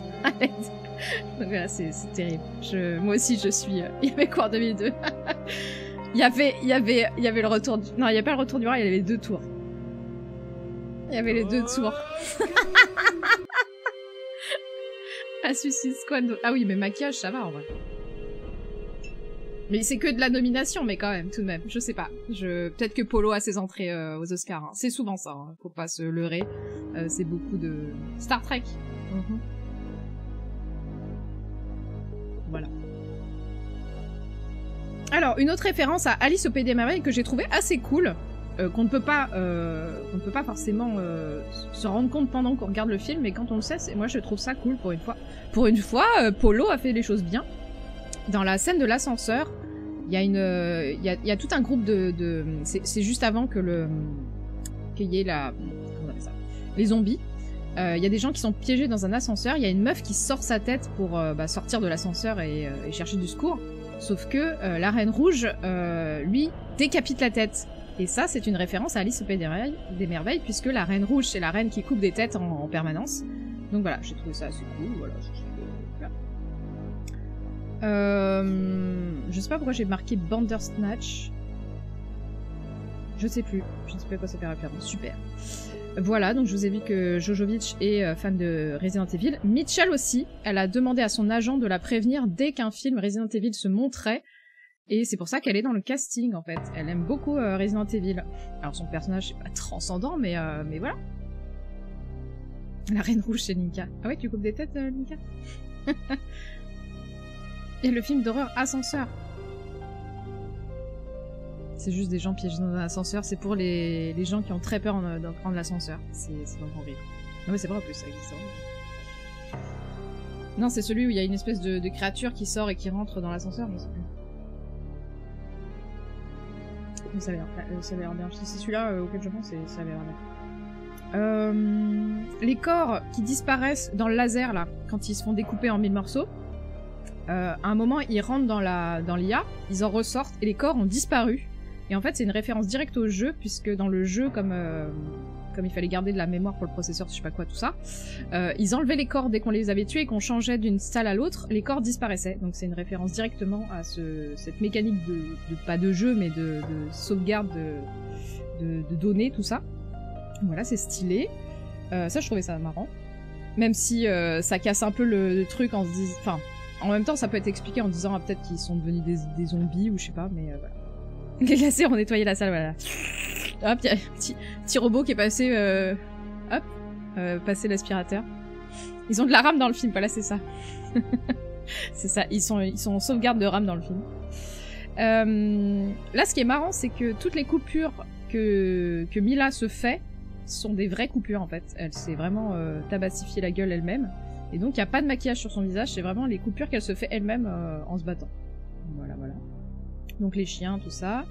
Donc voilà, c'est c'est terrible. Je, moi aussi, je suis. euh, Il y avait quoi en 2002 *laughs* Il y avait, il y avait, il y avait le retour. Du... Non, il y avait pas le retour du roi. Il y avait les deux tours. Il y avait les deux tours. Ah, Suicide Squad. Ah oui, mais maquillage, ça va en vrai. Mais c'est que de la nomination, mais quand même, tout de même. Je sais pas. Je... Peut-être que Polo a ses entrées euh, aux Oscars. hein. C'est souvent ça, hein. faut pas se leurrer. Euh, c'est beaucoup de... Star Trek. Mhm. Voilà. Alors, une autre référence à Alice au Pays des Merveilles que j'ai trouvé assez cool, euh, qu'on ne peut pas, euh, qu'on ne peut pas forcément euh, se rendre compte pendant qu'on regarde le film, mais quand on le sait, moi je trouve ça cool pour une fois. Pour une fois, Polo a fait les choses bien. Dans la scène de l'ascenseur, il y a y, a, tout un groupe de, c'est juste avant que le, qu'il y ait la, on ça, les zombies. Il y a des gens qui sont piégés dans un ascenseur. Il y a une meuf qui sort sa tête pour bah, sortir de l'ascenseur et, chercher du secours. Sauf que la reine rouge, lui, décapite la tête. Et ça, c'est une référence à Alice au Pays des Merveilles, puisque la reine rouge, c'est la reine qui coupe des têtes en, en permanence. Donc voilà, j'ai trouvé ça assez cool. Voilà, je, voilà. Euh, je sais pas pourquoi j'ai marqué Bandersnatch. Je sais plus. Je ne sais pas quoi ça fait référence. Super. Voilà, donc je vous ai dit que Jojovic est euh, fan de Resident Evil. Mitchell aussi, elle a demandé à son agent de la prévenir dès qu'un film Resident Evil se montrait. Et c'est pour ça qu'elle est dans le casting en fait. Elle aime beaucoup euh, Resident Evil. Alors son personnage c'est pas transcendant, mais, euh, mais voilà. La reine rouge chez Linka. Ah ouais, tu coupes des têtes, euh, Linka *laughs* Et le film d'horreur Ascenseur. C'est juste des gens piégés dans un ascenseur. C'est pour les, les gens qui ont très peur en- d'en prendre l'ascenseur. C'est c'est donc horrible. Non mais c'est vrai en plus, ça existe. hein. Non, c'est celui où il y a une espèce de, de créature qui sort et qui rentre dans l'ascenseur, je plus. Mais ça a l'air euh, l'air bien. C'est celui-là euh, auquel je pense, ça a l'air bien. Euh, les corps qui disparaissent dans le laser, là, quand ils se font découper en mille morceaux, à un moment, ils rentrent dans la dans l'IA, ils en ressortent et les corps ont disparu. Et en fait, c'est une référence directe au jeu, puisque dans le jeu, comme comme il fallait garder de la mémoire pour le processeur, je sais pas quoi, tout ça, euh, ils enlevaient les corps dès qu'on les avait tués et qu'on changeait d'une salle à l'autre, les corps disparaissaient. Donc c'est une référence directement à ce, cette mécanique de, pas de jeu, mais de, de sauvegarde de, données, tout ça. Voilà, c'est stylé. Euh, ça, je trouvais ça marrant. Même si euh, ça casse un peu le, truc en se disant... Enfin, en même temps, ça peut être expliqué en disant ah, peut-être qu'ils sont devenus des, zombies ou je sais pas, mais voilà. *laughs* Les glacés ont nettoyé la salle, voilà. Hop, y a un petit, robot qui est passé... Euh, hop, euh, passer l'aspirateur. Ils ont de la rame dans le film, voilà, c'est ça. *laughs* c'est ça, ils sont, ils sont en sauvegarde de rame dans le film. Euh, là, ce qui est marrant, c'est que toutes les coupures que, que Mila se fait sont des vraies coupures, en fait. Elle s'est vraiment euh, tabassifié la gueule elle-même. Et donc, il n'y a pas de maquillage sur son visage, c'est vraiment les coupures qu'elle se fait elle-même euh, en se battant. Voilà, voilà. Donc, les chiens, tout ça.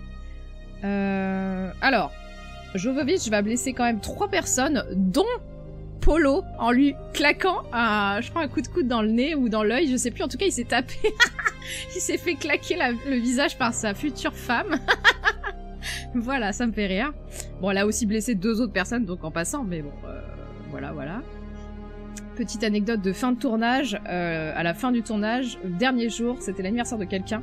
Euh, alors, Jovovic va blesser quand même trois personnes, dont Polo, en lui claquant un, je crois, un coup de coude dans le nez ou dans l'œil, je sais plus. En tout cas, il s'est tapé. *laughs* il s'est fait claquer la- le visage par sa future femme. *laughs* voilà, ça me fait rire. Bon, elle a aussi blessé deux autres personnes, donc en passant, mais bon, euh, voilà, voilà. Petite anecdote de fin de tournage. euh, à la fin du tournage, dernier jour, c'était l'anniversaire de quelqu'un.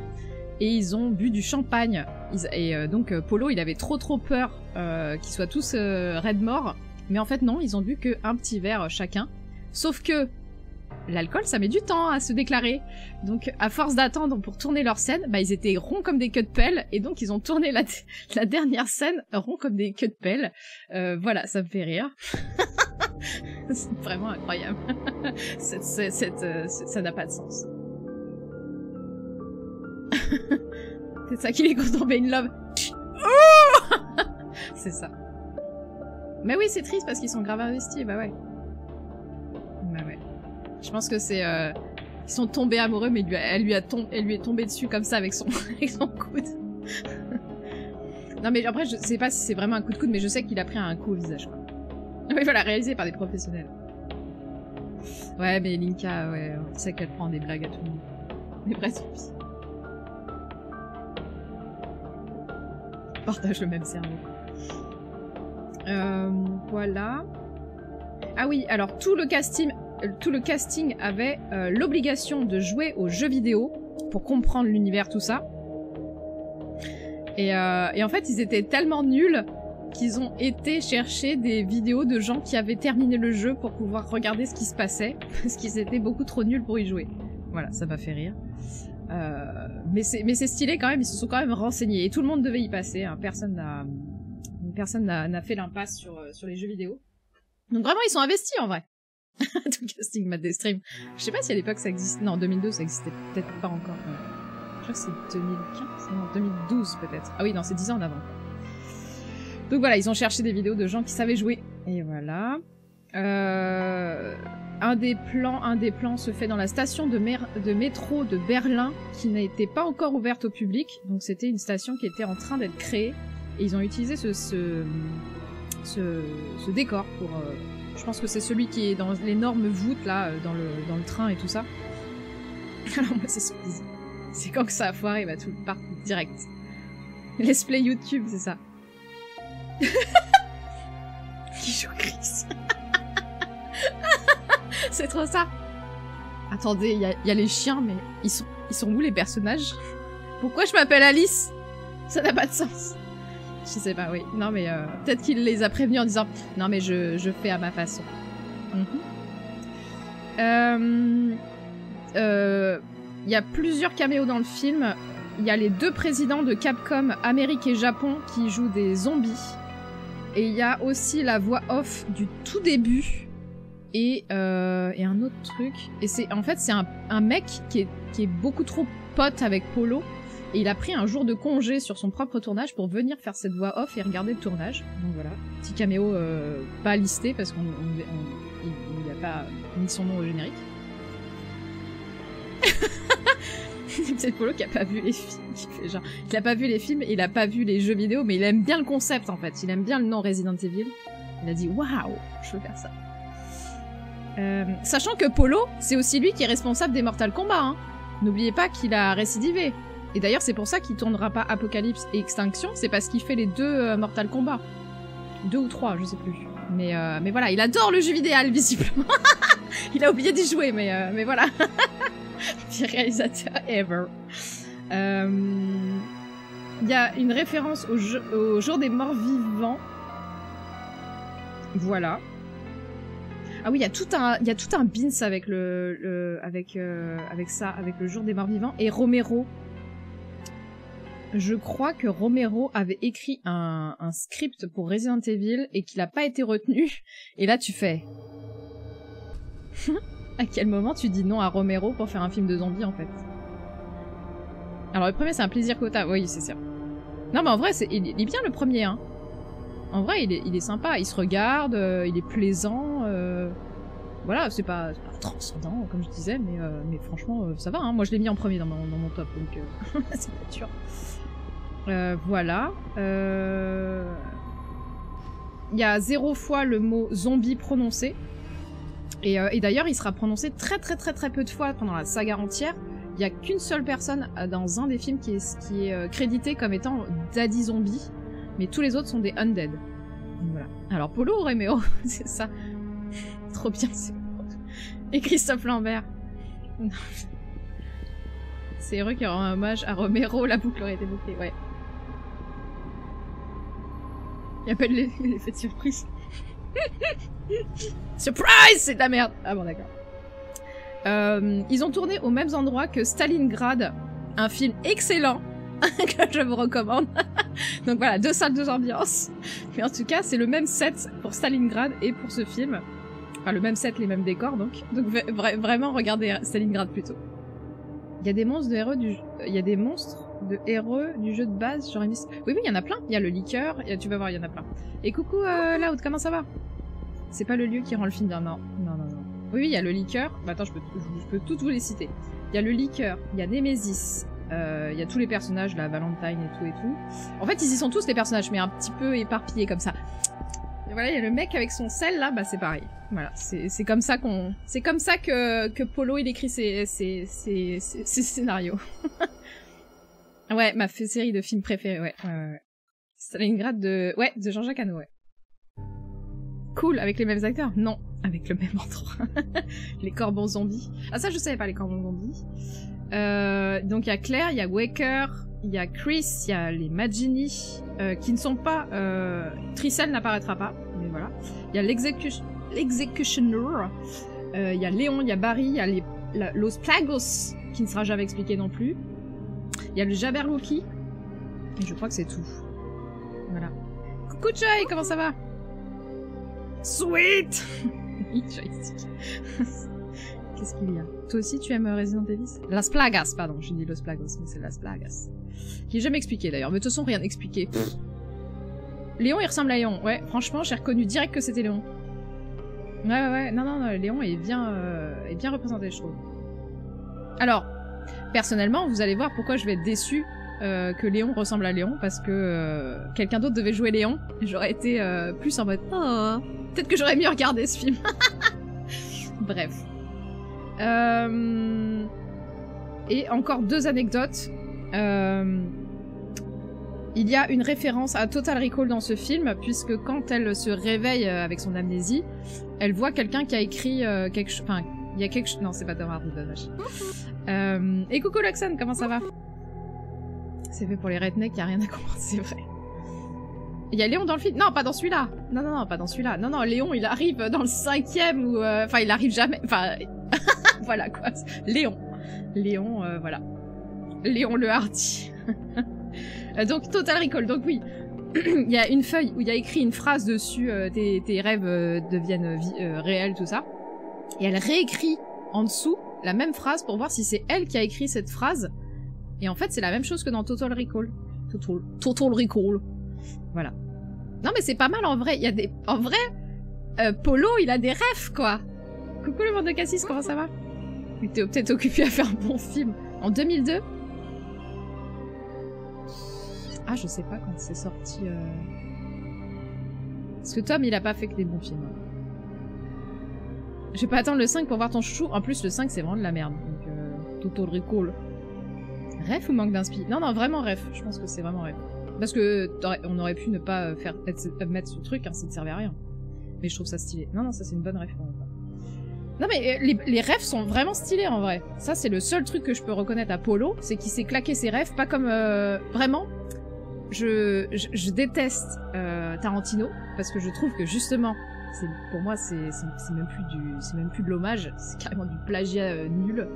Et ils ont bu du champagne. Et euh, donc, euh, Polo, il avait trop trop peur euh, qu'ils soient tous raides morts. Mais en fait, non, ils ont bu que un petit verre chacun. Sauf que l'alcool, ça met du temps à se déclarer. Donc, à force d'attendre pour tourner leur scène, bah, ils étaient ronds comme des queues de pelle. Et donc, ils ont tourné la, *laughs* la dernière scène ronds comme des queues de pelle. Euh, voilà, ça me fait rire. *laughs* C'est vraiment incroyable. *laughs* ça n'a pas de sens. *laughs* C'est ça qu'il est content in love. *laughs* C'est ça. Mais oui, c'est triste parce qu'ils sont grave investis, bah ouais. Bah ouais. Je pense que c'est... euh, Ils sont tombés amoureux, mais elle, lui a tom- est tombée dessus comme ça avec son, *laughs* avec son coude. non mais après, je sais pas si c'est vraiment un coup de coude, mais je sais qu'il a pris un coup au visage, quoi. Oui, voilà, réalisé par des professionnels. Ouais, mais Linka, ouais, on sait qu'elle prend des blagues à tout le monde. Des vrais zombies. *laughs* Partage le même cerveau. Euh, voilà. Ah oui, alors tout le casting, avait euh, l'obligation de jouer aux jeux vidéo pour comprendre l'univers, tout ça. Et, euh, et, en fait, ils étaient tellement nuls qu'ils ont été chercher des vidéos de gens qui avaient terminé le jeu pour pouvoir regarder ce qui se passait, *laughs* parce qu'ils étaient beaucoup trop nuls pour y jouer. Voilà, ça m'a fait rire. Euh, mais c'est stylé quand même, ils se sont quand même renseignés, et tout le monde devait y passer, hein. personne n'a fait l'impasse sur, euh, sur les jeux vidéo. Donc vraiment, ils sont investis en vrai. *laughs* tout casting des streams. Je sais pas si à l'époque ça existait. Non, en 2002 ça existait peut-être pas encore. Je crois que c'est 2015, non, 2012 peut-être. Ah oui, non, c'est 10 ans en avant. Donc voilà, ils ont cherché des vidéos de gens qui savaient jouer. Et voilà. Euh, un des plans, un des plans se fait dans la station de, métro de Berlin qui n'était pas encore ouverte au public. Donc c'était une station qui était en train d'être créée. Et ils ont utilisé ce, ce, ce, décor pour... Euh, je pense que c'est celui qui est dans l'énorme voûte là, euh, dans le, dans le train et tout ça. *laughs* Alors moi c'est. C'est quand que ça a foiré, bah tout part direct. Let's play YouTube, c'est ça. *laughs* qui joue Chris. *laughs* *laughs* c'est trop ça. Attendez, il y, a les chiens, mais ils sont, où les personnages? Pourquoi je m'appelle Alice? Ça n'a pas de sens. Je sais pas, oui. Non, mais euh, peut-être qu'il les a prévenus en disant Non, mais je, je fais à ma façon. Mhm. Euh, euh, il y a plusieurs caméos dans le film. Il y a les deux présidents de Capcom, Amérique et Japon, qui jouent des zombies. Et il y a aussi la voix off du tout début. Et, euh, et un autre truc. Et c'est en fait, c'est un, un, mec qui est, qui est beaucoup trop pote avec Polo. Et il a pris un jour de congé sur son propre tournage pour venir faire cette voix off et regarder le tournage. Donc voilà, petit caméo euh, pas listé parce qu'on n'y a pas mis son nom au générique. *laughs* c'est peut-être Polo qui a pas vu les films, qui genre, il a pas vu les films, il a pas vu les jeux vidéo, mais il aime bien le concept en fait, il aime bien le nom Resident Evil. Il a dit waouh, je veux faire ça. Euh, sachant que Polo, c'est aussi lui qui est responsable des Mortal Kombat. Hein. N'oubliez pas qu'il a récidivé. Et d'ailleurs, c'est pour ça qu'il tournera pas Apocalypse et Extinction, c'est parce qu'il fait les deux euh, Mortal Kombat. Deux ou trois, je sais plus. Mais, euh, mais voilà, il adore le jeu vidéo, visiblement. *laughs* il a oublié d'y jouer, mais, euh, mais voilà. *laughs* Réalisateur ever. Il y a une référence au, au jour des morts vivants. Voilà. Ah oui, il y a tout un, il y a tout un bins avec le, avec, avec ça, avec le jour des morts vivants et Romero je crois que Romero avait écrit un, script pour Resident Evil et qu'il n'a pas été retenu. *laughs* Et là, tu fais. *laughs* à quel moment tu dis non à Romero pour faire un film de zombies en fait? Alors, le premier, c'est un plaisir quota. Oui, c'est sûr. Non, mais en vrai, il, est bien le premier. Hein. En vrai, il est, il est sympa. Il se regarde, euh, il est plaisant. Euh, voilà, c'est pas, pas, transcendant, comme je disais, mais, euh, franchement, ça va. Hein. Moi, je l'ai mis en premier dans mon, top, donc *laughs* c'est pas. Euh, voilà. Euh... Il y a zéro fois le mot zombie prononcé. Et, euh, d'ailleurs, il sera prononcé très très très très peu de fois pendant la saga entière. Il n'y a qu'une seule personne euh, dans un des films qui est, euh, crédité comme étant Daddy Zombie. Mais tous les autres sont des undead. voilà. Alors, Polo ou Réméo *laughs* C'est ça. Trop bien, Et Christophe Lambert. C'est heureux aura un hommage à Romero, la boucle aurait été bouclée, ouais. Il appelle l'effet de surprise. *laughs* Surprise C'est de la merde Ah bon, d'accord. Euh, ils ont tourné aux mêmes endroits que Stalingrad, un film excellent *laughs* que je vous recommande. *laughs* Donc voilà, deux salles, deux ambiances. Mais en tout cas, c'est le même set pour Stalingrad et pour ce film. Enfin, le même set, les mêmes décors, donc. Donc vraiment, regardez Stalingrad plutôt. Il y a des monstres de héros du... Il y a des monstres de héros du jeu de base, genre Oui, oui, il y en a plein. Il y a le liqueur, tu vas voir, il y en a plein. Et coucou, euh, Loud, comment ça va? C'est pas le lieu qui rend le film bien, non. Non, non, non. Oui, oui, il y a le liqueur. Bah, attends, je peux, je peux toutes vous les citer. Il y a le liqueur, il y a Nemesis, euh, il y a tous les personnages, là, Valentine et tout et tout. En fait, ils y sont tous les personnages, mais un petit peu éparpillés comme ça. Voilà, il y a le mec avec son sel là, bah c'est pareil. Voilà, c'est comme ça qu'on, c'est comme ça que, que Polo il écrit ses, ses, ses, scénarios. *laughs* ouais, ma série de films préférés, ouais, ouais, ouais. Stalingrad de, ouais, de Jean-Jacques Hano, ouais. Cool, avec les mêmes acteurs? Non, avec le même endroit. *laughs* les corbons zombies. Ah ça je savais pas les corbons zombies. Euh, donc il y a Claire, il y a Waker, il y a Chris, il y a les Magini, euh, qui ne sont pas... Euh... Tricel n'apparaîtra pas, mais voilà. Il y a l'Executioner, euh, il y a Léon, il y a Barry, il y a les, Los Plagos, qui ne sera jamais expliqué non plus. Il y a le Jabberwocky, et je crois que c'est tout. Voilà. Coucou Joy, comment ça va? Sweet *laughs* *laughs* Qu'est-ce qu'il y a? Toi aussi, tu aimes Resident Evil? Las Plagas, pardon, je dis Los Plagos, mais c'est Las Plagas. Qui est jamais expliqué d'ailleurs, mais de toute façon, rien expliqué. Léon, il ressemble à Léon. Ouais, franchement, j'ai reconnu direct que c'était Léon. Ouais, ouais, ouais. Non, non, non Léon est bien, euh, est bien représenté, je trouve. Alors, personnellement, vous allez voir pourquoi je vais être déçu euh, que Léon ressemble à Léon, parce que euh, quelqu'un d'autre devait jouer Léon. J'aurais été plus en mode... Oh, peut-être que j'aurais mieux regardé ce film. *laughs* Bref. Euh, et encore deux anecdotes. Euh, il y a une référence à Total Recall dans ce film, puisque quand elle se réveille euh, avec son amnésie, elle voit quelqu'un qui a écrit quelque chose. Enfin, il y a quelque chose. Non, c'est pas Hardy, dommage. Euh... Et coucou Loxane, comment ça va? C'est fait pour les rednecks, il a rien à comprendre, c'est vrai. Il y a Léon dans le film? Non, pas dans celui-là Non, non, non, pas dans celui-là. Non, non, Léon, il arrive dans le cinquième ou... Enfin, il arrive jamais... Enfin, *laughs* voilà quoi. Léon. Léon, euh, voilà. Léon le Hardy. *laughs* Euh, donc, Total Recall. Donc oui, *clears throat* il y a une feuille où il y a écrit une phrase dessus, euh, tes, tes, rêves euh, deviennent réels, tout ça. Et elle réécrit en dessous la même phrase pour voir si c'est elle qui a écrit cette phrase. Et en fait, c'est la même chose que dans Total Recall. Total, Total Recall. Voilà. Non mais c'est pas mal en vrai. Il y a des, en vrai, Polo, il a des rêves quoi. Coucou le monde de Cassis, comment ça va? T'es peut-être occupé à faire un bon film. En 2002 Ah, je sais pas quand c'est sorti. Euh... Parce que Tom, il a pas fait que des bons films. Je vais pas attendre le 5 pour voir ton chouchou. En plus, le 5, c'est vraiment de la merde. Donc, euh, Total Recall. Ref ou manque d'inspi? Non, non, vraiment ref. Je pense que c'est vraiment ref. Parce que on aurait pu ne pas faire mettre ce truc, hein, ça ne servait à rien. Mais je trouve ça stylé. Non, non, ça c'est une bonne ref. Non mais euh, les, rêves sont vraiment stylés en vrai. Ça c'est le seul truc que je peux reconnaître à Polo, c'est qu'il s'est claqué ses rêves, pas comme... Euh, vraiment, je, déteste euh, Tarantino, parce que je trouve que justement, pour moi c'est même plus du c'est même plus de l'hommage, *laughs* c'est carrément du plagiat euh, nul.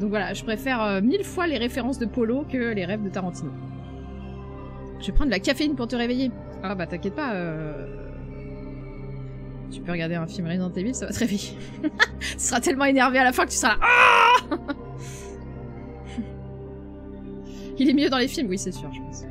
Donc voilà, je préfère euh, mille fois les références de Polo que les rêves de Tarantino. Je vais prendre de la caféine pour te réveiller. Ah bah t'inquiète pas, tu peux regarder un film Resident Evil, ça va te réveiller. *laughs* tu seras tellement énervé à la fin que tu seras là. Ah *laughs* Il est mieux dans les films, oui, c'est sûr, je pense.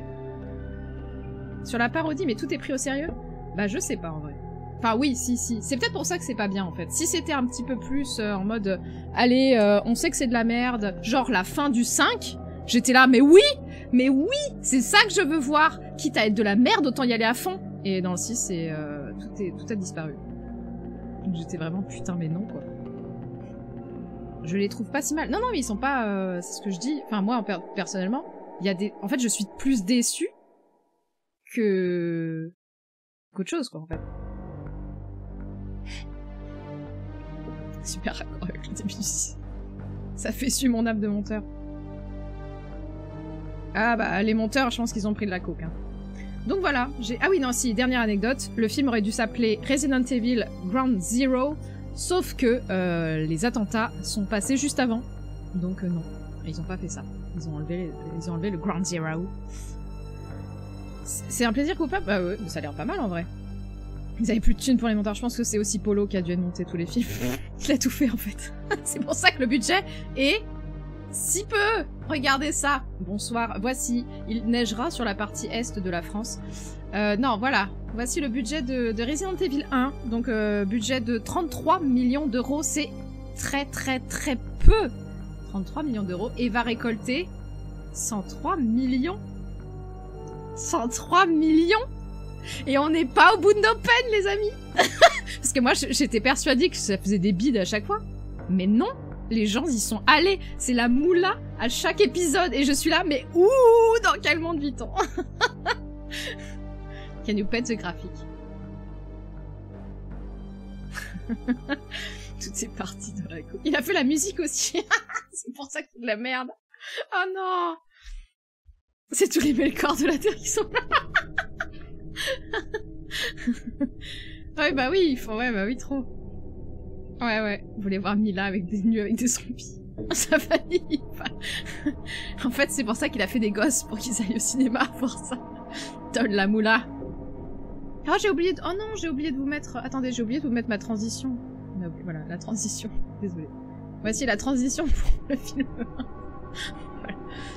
Sur la parodie, mais tout est pris au sérieux? Bah, je sais pas en vrai. Enfin, oui, si, si. C'est peut-être pour ça que c'est pas bien en fait. Si c'était un petit peu plus euh, en mode, euh, allez, euh, on sait que c'est de la merde, genre la fin du 5, j'étais là, mais oui Mais oui C'est ça que je veux voir Quitte à être de la merde, autant y aller à fond Et dans le 6, c'est, tout, est, tout a disparu. J'étais vraiment putain mais non quoi. Je les trouve pas si mal. Non non mais ils sont pas. Euh, c'est ce que je dis. Enfin moi personnellement, il y a des. En fait je suis plus déçue que qu'autre chose quoi en fait. *laughs* Super raccord avec le début Ça fait su mon âme de monteur. Ah bah les monteurs je pense qu'ils ont pris de la coke hein. Donc voilà, j'ai... Ah oui, non, si, dernière anecdote. Le film aurait dû s'appeler Resident Evil Ground Zero, sauf que euh, les attentats sont passés juste avant. Donc euh, non, ils ont pas fait ça. Ils ont enlevé, ils ont enlevé le Ground Zero. C'est un plaisir coupable Bah ouais, ça a l'air pas mal en vrai. Ils avaient plus de thunes pour les monteurs. Je pense que c'est aussi Polo qui a dû monter tous les films. *laughs* Il a tout fait en fait. *laughs* c'est pour ça que le budget est si peu Regardez ça Bonsoir, voici, il neigera sur la partie est de la France. Euh, non, voilà, voici le budget de, de Resident Evil 1, donc euh, budget de 33 millions d'euros, c'est très très très peu 33 millions d'euros, et va récolter 103 millions 103 millions. Et on n'est pas au bout de nos peines, les amis. *laughs* Parce que moi, j'étais persuadée que ça faisait des bides à chaque fois. Mais non Les gens y sont allés. C'est la moula à chaque épisode. Et je suis là, mais ouh Dans quel monde vit-on? *laughs* Can you pet the graphique *laughs* Tout est parti de la Il a fait la musique aussi. C'est pour ça que c'est de la merde. Oh non C'est tous les belles corps de la Terre qui sont là *laughs* Ouais, bah oui, il faut, ouais, bah oui, trop. Ouais, ouais, vous voulez voir Mila avec des nus avec des zombies. *laughs* Sa famille. *laughs* en fait, c'est pour ça qu'il a fait des gosses, pour qu'ils aillent au cinéma pour ça. Donne la moula. Oh, j'ai oublié de... Oh non, j'ai oublié de vous mettre... Attendez, j'ai oublié de vous mettre ma transition. Voilà, la transition. Désolée. Voici la transition pour le film.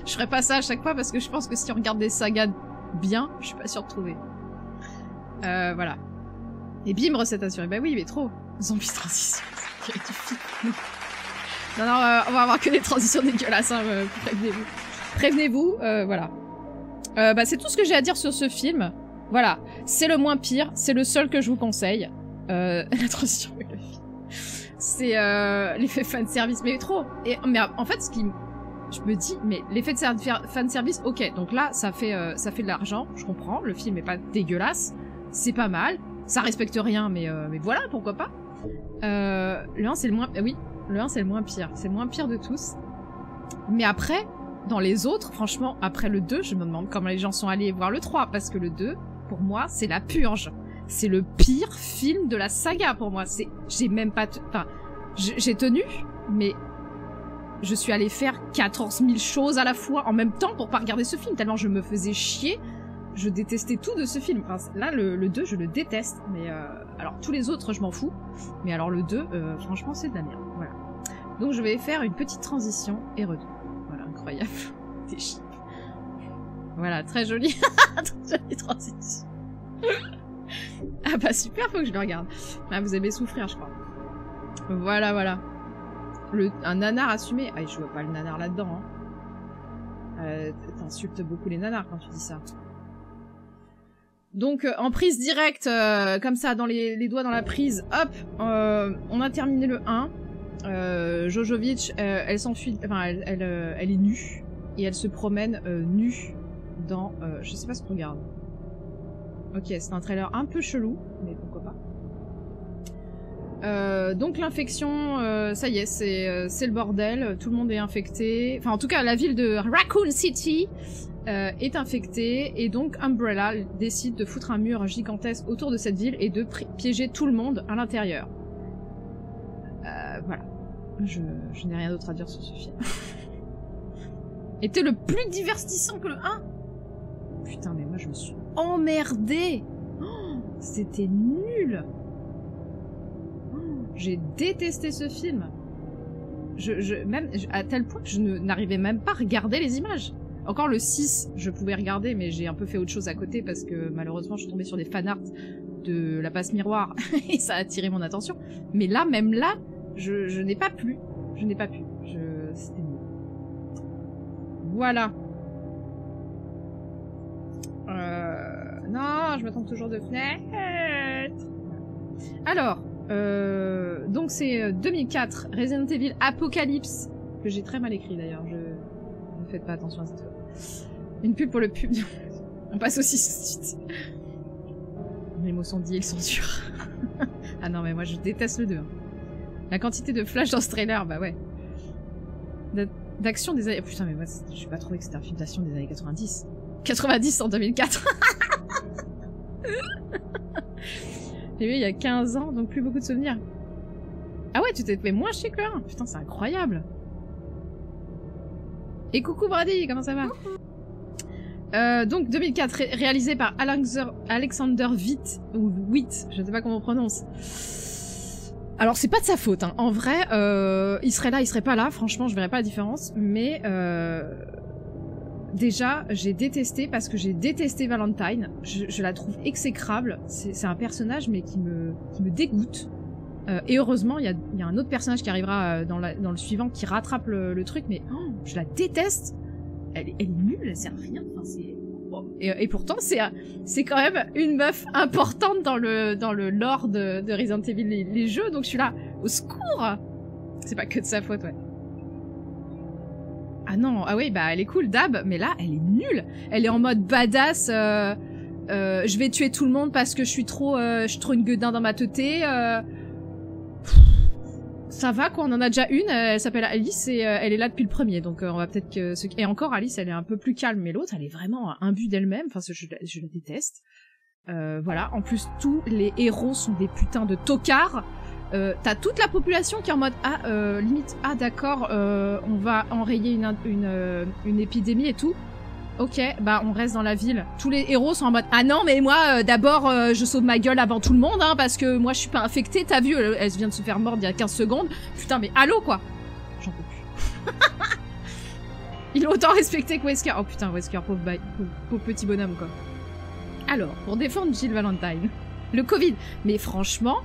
Je ferai pas ça à chaque fois parce que je pense que si on regarde des sagas bien, je suis pas sûre de trouver. Euh, voilà. Et bim, recette assurée. Bah oui, mais trop. Zombie transition. *laughs* non, non, euh, on va avoir que des transitions dégueulasses, hein, euh, prévenez-vous. Prévenez-vous, euh, voilà. Euh, bah c'est tout ce que j'ai à dire sur ce film. Voilà, c'est le moins pire, c'est le seul que je vous conseille. Euh, *laughs* la transition. C'est euh, l'effet fan service, mais trop. Et mais en fait, ce qui je me dis, mais l'effet de fan service, ok, donc là, ça fait, euh, ça fait de l'argent, je comprends, le film est pas dégueulasse, c'est pas mal, ça respecte rien, mais, euh, mais voilà, pourquoi pas. Euh, le 1, c'est le moins... Oui, le 1, c'est le moins pire. C'est le moins pire de tous. Mais après, dans les autres, franchement, après le 2, je me demande comment les gens sont allés voir le 3, parce que le 2, pour moi, c'est la purge. C'est le pire film de la saga pour moi. C'est, j'ai même pas, enfin, j'ai tenu, mais je suis allée faire 14 000 choses à la fois en même temps pour pas regarder ce film, tellement je me faisais chier je détestais tout de ce film. Enfin, là, le, le 2, je le déteste. Mais euh, alors, tous les autres, je m'en fous. Mais alors, le 2, euh, franchement, c'est de la merde. Voilà. Donc, je vais faire une petite transition et retour. Voilà, incroyable. *laughs* T'es. Voilà, très joli. *laughs* très jolie transition. ah bah super, faut que je le regarde. Ah, vous aimez souffrir, je crois. Voilà, voilà. Un nanar assumé. Ah, je vois pas le nanar là-dedans. Hein. Euh, T'insultes beaucoup les nanars quand tu dis ça. Donc euh, en prise directe, euh, comme ça, dans les, doigts dans la prise, hop, on a terminé le 1. Euh, Jojovic, elle s'enfuit, enfin elle, elle, elle, est nue, et elle se promène nue dans... je sais pas ce qu'on regarde. Ok, c'est un trailer un peu chelou, mais pourquoi pas. Donc l'infection, ça y est, c'est le bordel, tout le monde est infecté. Enfin en tout cas la ville de Raccoon City euh, est infecté et donc Umbrella décide de foutre un mur gigantesque autour de cette ville et de piéger tout le monde à l'intérieur. Euh, voilà. Je, n'ai rien d'autre à dire sur ce film. *laughs* Était le plus divertissant que le 1 Putain mais moi je me suis emmerdée oh, C'était nul J'ai détesté ce film. Je, je, même à tel point que je n'arrivais même pas à regarder les images. Encore le 6, je pouvais regarder, mais j'ai un peu fait autre chose à côté parce que malheureusement, je suis tombée sur des fanarts de la passe miroir *laughs* et ça a attiré mon attention. Mais là, même là, je, je n'ai pas pu. Je n'ai pas pu. Je... C'était. Voilà. Euh... Non, je m'attends toujours de fenêtre. Alors, euh... donc c'est 2004, euh, Resident Evil Apocalypse, que j'ai très mal écrit d'ailleurs. Je ne faites pas attention à cette fois. Une pub pour le pub. *laughs* On passe aussi suite. Les mots sont dits, ils sont sûrs. *laughs* ah non, mais moi je déteste le 2. Hein. La quantité de flash dans ce trailer, bah ouais. D'action des années... Putain, mais moi, je suis pas trouvé que c'était un film d'action des années 90. 90 en 2004 *laughs* J'ai vu il y a 15 ans, donc plus beaucoup de souvenirs. Ah ouais, tu t'es fait moins chier que le 1 Putain, c'est incroyable et coucou Brady, comment ça va euh, donc 2004, réalisé par Alexander Witt, ou Witt, je ne sais pas comment on prononce. Alors c'est pas de sa faute, hein. en vrai, euh, il serait là, il serait pas là, franchement je verrais pas la différence, mais euh, déjà j'ai détesté parce que j'ai détesté Valentine, je, la trouve exécrable, c'est un personnage mais qui me, dégoûte. Euh, et heureusement, il y a, un autre personnage qui arrivera euh, dans, le suivant qui rattrape le, truc, mais oh, je la déteste. Elle, est nulle, elle sert à rien. Et, pourtant, c'est c'est quand même une meuf importante dans le dans lore de, de Resident Evil les, les, jeux. Donc je suis là, au secours C'est pas que de sa faute, ouais. Ah non, ah oui, bah elle est cool, Dab, mais là, elle est nulle. Elle est en mode badass. Euh, euh, je vais tuer tout le monde parce que je suis trop, euh, je suis trop une gueudin dans ma teuté. Ça va quoi, on en a déjà une. Elle s'appelle Alice et elle est là depuis le premier, donc on va peut-être que. Et encore, Alice, elle est un peu plus calme, mais l'autre, elle est vraiment but d'elle-même. Enfin, je, je la déteste. voilà. En plus, tous les héros sont des putains de tocards. Euh, t'as toute la population qui est en mode ah euh, limite ah d'accord euh, on va enrayer une, une, une, épidémie et tout. Ok bah on reste dans la ville. Tous les héros sont en mode ah non mais moi d'abord je sauve ma gueule avant tout le monde hein, parce que moi je suis pas infectée t'as vu elle, vient de se faire mordre il y a 15 secondes. Putain mais allô quoi. J'en peux plus. *laughs* Il a autant respecté que Wesker. Oh putain Wesker pauvre, pauvre petit bonhomme quoi. Alors pour défendre Jill Valentine le Covid. Mais franchement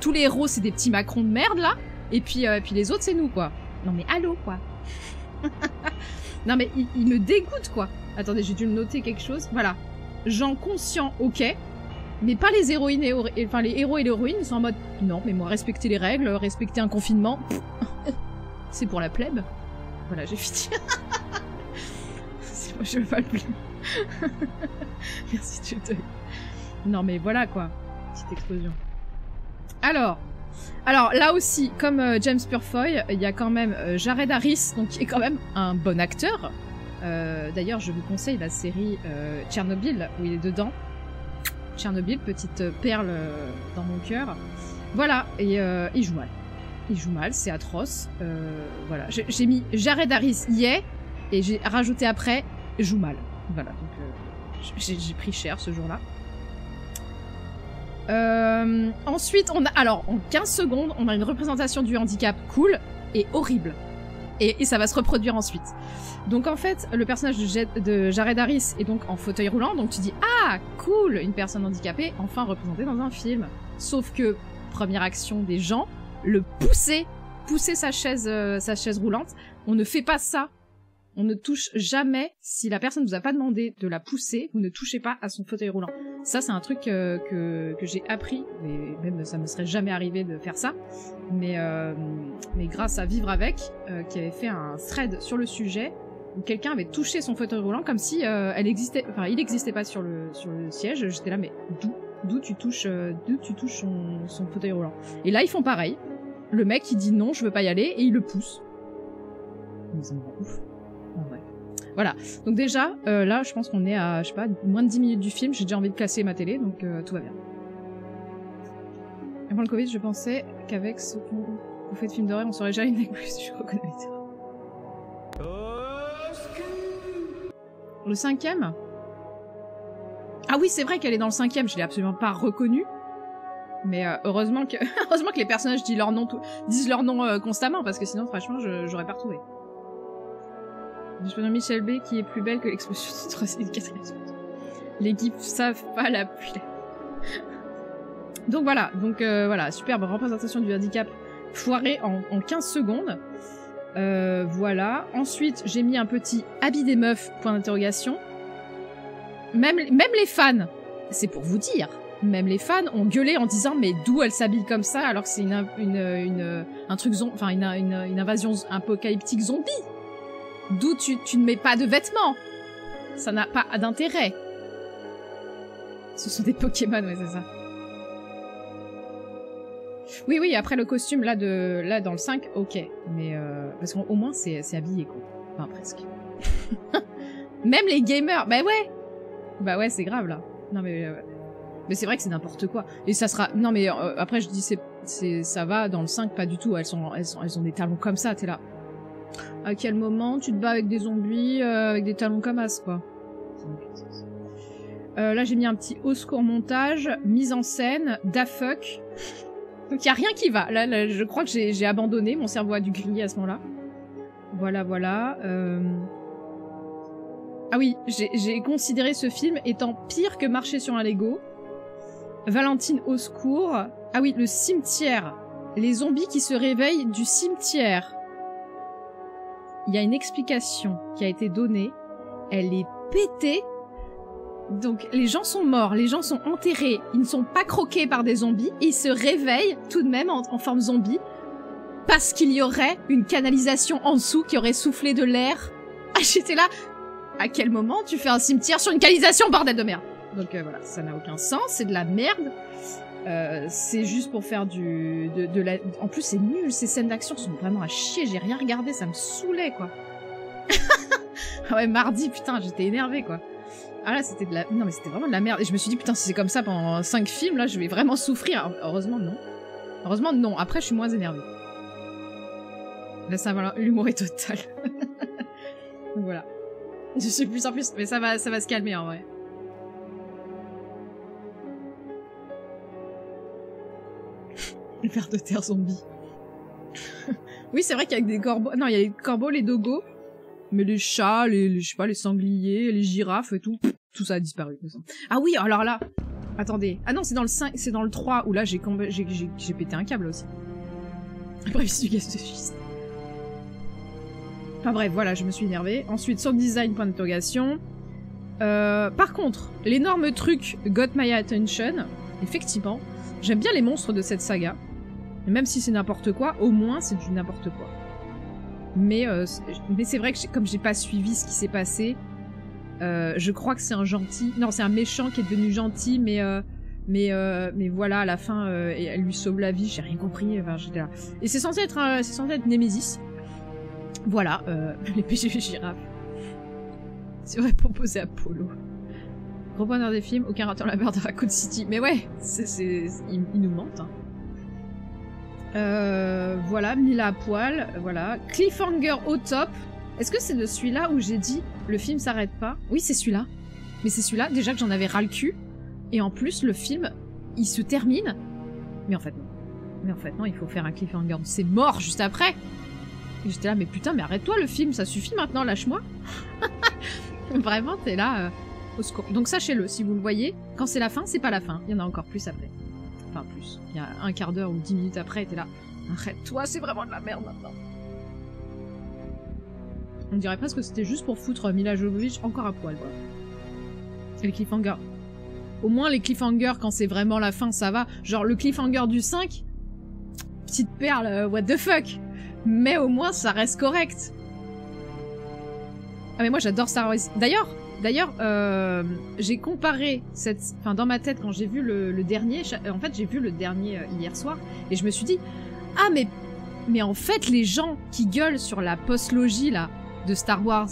tous les héros, c'est des petits Macrons de merde, là. Et puis, euh, puis les autres, c'est nous, quoi. Non, mais allô, quoi. *laughs* non, mais il, me dégoûte, quoi. Attendez, j'ai dû noter quelque chose. Voilà. Gens conscients, ok. Mais pas les héroïnes et, enfin, les héros et l'héroïne sont en mode, non, mais moi, respecter les règles, respecter un confinement, *laughs* c'est pour la plèbe. Voilà, j'ai fini. *laughs* moi, je veux pas le plus. Merci, tu Non, mais voilà, quoi. Petite explosion. Alors, alors là aussi, comme euh, James Purfoy, il y a quand même euh, Jared Harris, donc qui est quand même un bon acteur. Euh, d'ailleurs, je vous conseille la série Tchernobyl où il est dedans. Tchernobyl, petite perle dans mon cœur. Voilà, et il joue mal. Il joue mal, c'est atroce. voilà, j'ai mis Jared Harris yeah, et j'ai rajouté après joue mal. Voilà, donc j'ai pris cher ce jour-là. Euh, ensuite, on a, alors, en 15 secondes, on a une représentation du handicap cool et horrible. Et, ça va se reproduire ensuite. Donc en fait, le personnage de, de, Jared Harris est donc en fauteuil roulant, donc tu dis ah cool, une personne handicapée enfin représentée dans un film. Sauf que première action des gens, le pousser, pousser sa chaise, euh, sa chaise roulante. On ne fait pas ça on ne touche jamais, si la personne ne vous a pas demandé de la pousser, vous ne touchez pas à son fauteuil roulant. Ça, c'est un truc euh, que, que j'ai appris, mais même ça me serait jamais arrivé de faire ça. Mais, euh, mais grâce à Vivre avec, euh, qui avait fait un thread sur le sujet, où quelqu'un avait touché son fauteuil roulant comme si elle existait, enfin, il n'existait pas sur le, sur le siège. J'étais là, mais d'où D'où tu touches, d'où tu touches son, son fauteuil roulant? Et là, ils font pareil. Le mec, il dit non, je veux pas y aller, et il le pousse. Ouf. Voilà. Donc déjà, euh, là, je pense qu'on est à, je sais pas, moins de 10 minutes du film. J'ai déjà envie de casser ma télé, donc euh, tout va bien. Avant le Covid, je pensais qu'avec ce qu'on fait de films d'horreur, on serait déjà une plus. Je reconnais Le cinquième? Ah oui, c'est vrai qu'elle est dans le cinquième. Je l'ai absolument pas reconnue. Mais euh, heureusement que *laughs* heureusement que les personnages disent leur nom, disent leur nom constamment, parce que sinon, franchement, j'aurais pas retrouvé. Je peux Michel B qui est plus belle que l'explosion du troisième et quatrième Les gifs savent pas la pluie. donc voilà, donc euh, voilà, superbe représentation du handicap foiré en, 15 secondes. Euh, voilà. Ensuite, j'ai mis un petit habit des meufs, point d'interrogation. Même, même les fans, c'est pour vous dire, même les fans ont gueulé en disant mais d'où elle s'habille comme ça alors que c'est une, une, une, un truc, enfin une, une invasion apocalyptique zombie? D'où tu, ne mets pas de vêtements. Ça n'a pas d'intérêt. Ce sont des Pokémon, ouais, c'est ça. Oui, oui, après le costume, là, de, là dans le 5, ok. Mais, euh, parce qu'au moins, c'est habillé, quoi. Enfin, presque. *laughs* Même les gamers, bah ouais Bah ouais, c'est grave, là. Non, mais... Euh, mais c'est vrai que c'est n'importe quoi. Et ça sera... Non, mais euh, après, je dis, c'est, ça va, dans le 5, pas du tout. Elles, sont, elles, sont, elles ont des talons comme ça, t'es là. À quel moment tu te bats avec des zombies euh, avec des talons comme as, quoi? Euh, là, j'ai mis un petit au secours montage, mise en scène, da fuck. Donc, il a rien qui va. Là, je crois que j'ai abandonné. Mon cerveau a dû griller à ce moment-là. Voilà, voilà. Euh... Ah oui, j'ai considéré ce film étant pire que marcher sur un Lego. Valentine au secours. Ah oui, le cimetière. Les zombies qui se réveillent du cimetière il y a une explication qui a été donnée. Elle est pétée Donc les gens sont morts, les gens sont enterrés, ils ne sont pas croqués par des zombies, ils se réveillent tout de même en, en forme zombie parce qu'il y aurait une canalisation en dessous qui aurait soufflé de l'air. *laughs* Ah j'étais là, à quel moment tu fais un cimetière sur une canalisation, bordel de merde? Donc euh, voilà, ça n'a aucun sens, c'est de la merde. Euh, c'est juste pour faire du... De, de la... En plus c'est nul, ces scènes d'action sont vraiment à chier, j'ai rien regardé, ça me saoulait quoi. *laughs* Ah ouais, mardi, putain, j'étais énervée quoi. Ah là, c'était de la... Non mais c'était vraiment de la merde. Et je me suis dit, putain, si c'est comme ça pendant 5 films, là, je vais vraiment souffrir. Heureusement, non. Heureusement, non. Après, je suis moins énervée. Là, ça va, l'humour est total. *laughs* Voilà. Je suis plus en plus, mais ça va, ça va se calmer en vrai. *laughs* Le ver de terre zombie. *laughs* oui, c'est vrai qu'avec des corbeaux... Non, il y a les corbeaux, les dogos. Mais les chats, les, les, je sais pas, les sangliers, les girafes et tout, tout ça a disparu. Ah oui, alors là, attendez. Ah non, c'est dans le 5, c'est dans le 3 où là j'ai j'ai pété un câble aussi. *laughs* Bref, du gaz. Enfin bref, voilà, je me suis énervée. Ensuite, son design, point d'interrogation. Euh, par contre, l'énorme truc got my attention. Effectivement, j'aime bien les monstres de cette saga. Même si c'est n'importe quoi, au moins c'est du n'importe quoi. Mais, euh, mais c'est vrai que comme j'ai pas suivi ce qui s'est passé, euh, je crois que c'est un gentil. Non, c'est un méchant qui est devenu gentil, mais euh, mais euh, mais voilà, à la fin, euh, elle lui sauve la vie. J'ai rien compris. Enfin, là. Et c'est censé être c'est censé être Nemesis. Voilà, *laughs* les PGV girafes. C'est vrai proposé Apollo. Repreneur des films, aucun rateur la merde à Code City. Mais ouais, c'est, il, il, nous mentent. Hein. Euh, voilà, Mila à poil, voilà. Cliffhanger au top. Est-ce que c'est de celui-là où j'ai dit le film s'arrête pas? Oui, c'est celui-là. Mais c'est celui-là, déjà que j'en avais ras le cul. Et en plus, le film, il se termine. Mais en fait, non. Mais en fait, non, il faut faire un cliffhanger. C'est mort juste après. Et j'étais là, mais putain, mais arrête-toi le film, ça suffit maintenant, lâche-moi. *laughs* Vraiment, t'es là. Euh, au secours. Donc sachez-le, si vous le voyez, quand c'est la fin, c'est pas la fin. Il y en a encore plus après. Enfin, plus. Il y a un quart d'heure ou dix minutes après, t'es là. Arrête-toi, c'est vraiment de la merde maintenant. On dirait presque que c'était juste pour foutre Mila Jovovich encore à poil, quoi. Les cliffhangers. Au moins, les cliffhangers, quand c'est vraiment la fin, ça va. Genre, le cliffhanger du 5, petite perle, euh, what the fuck. Mais au moins, ça reste correct. Ah mais moi, j'adore Star Wars. D'ailleurs, D'ailleurs, euh, j'ai comparé cette, enfin dans ma tête quand j'ai vu le, dernier, en fait j'ai vu le dernier euh, hier soir et je me suis dit ah mais mais en fait les gens qui gueulent sur la postlogie là de Star Wars,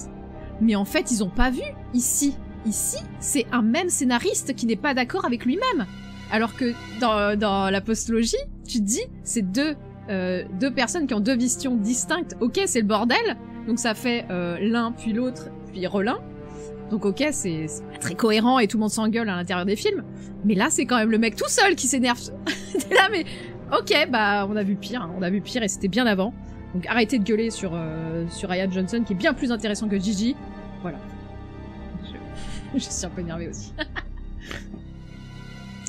mais en fait ils ont pas vu ici. Ici, c'est un même scénariste qui n'est pas d'accord avec lui-même. Alors que dans, dans la postlogie, tu te dis c'est deux euh, deux personnes qui ont deux visions distinctes. Ok, c'est le bordel, donc ça fait euh, l'un puis l'autre puis relin. Donc ok, c'est très cohérent et tout le monde s'engueule à l'intérieur des films. Mais là, c'est quand même le mec tout seul qui s'énerve. *laughs* T'es là, mais ok, bah on a vu pire, hein. on a vu pire et c'était bien avant. Donc arrêtez de gueuler sur, euh, sur Ryan Johnson qui est bien plus intéressant que Gigi. Voilà. Je, *laughs* suis un peu énervée aussi. *laughs*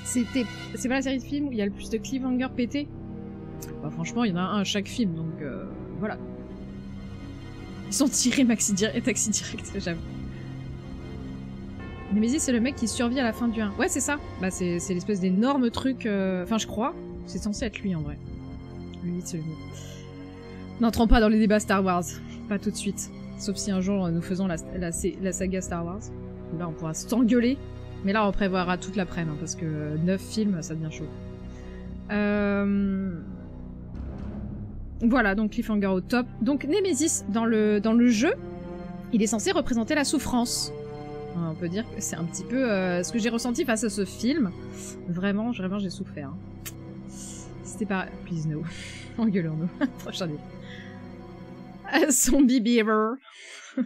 C'était, c'est pas la série de films où il y a le plus de cliffhanger pété? Bah franchement, il y en a un à chaque film, donc euh, voilà. Ils sont tirés maxi taxi direct, j'avoue. Nemesis, c'est le mec qui survit à la fin du 1. Ouais, c'est ça. Bah, c'est l'espèce d'énorme truc. Euh... Enfin, je crois. C'est censé être lui en vrai. Lui, c'est le mieux. N'entrons pas dans les débats Star Wars. Pas tout de suite. Sauf si un jour nous faisons la, la, saga Star Wars. Là, on pourra s'engueuler. Mais là, on prévoira toute l'après-midi, hein, parce que 9 films, ça devient chaud. Euh... Voilà, donc cliffhanger au top. Donc Nemesis, dans le, dans le jeu, il est censé représenter la souffrance. On peut dire que c'est un petit peu euh, ce que j'ai ressenti face à ce film. Vraiment, vraiment, j'ai souffert. Hein. C'était pas... Please no. *laughs* Engueulons-nous. *laughs* Prochain livre. Zombie Beaver. *laughs*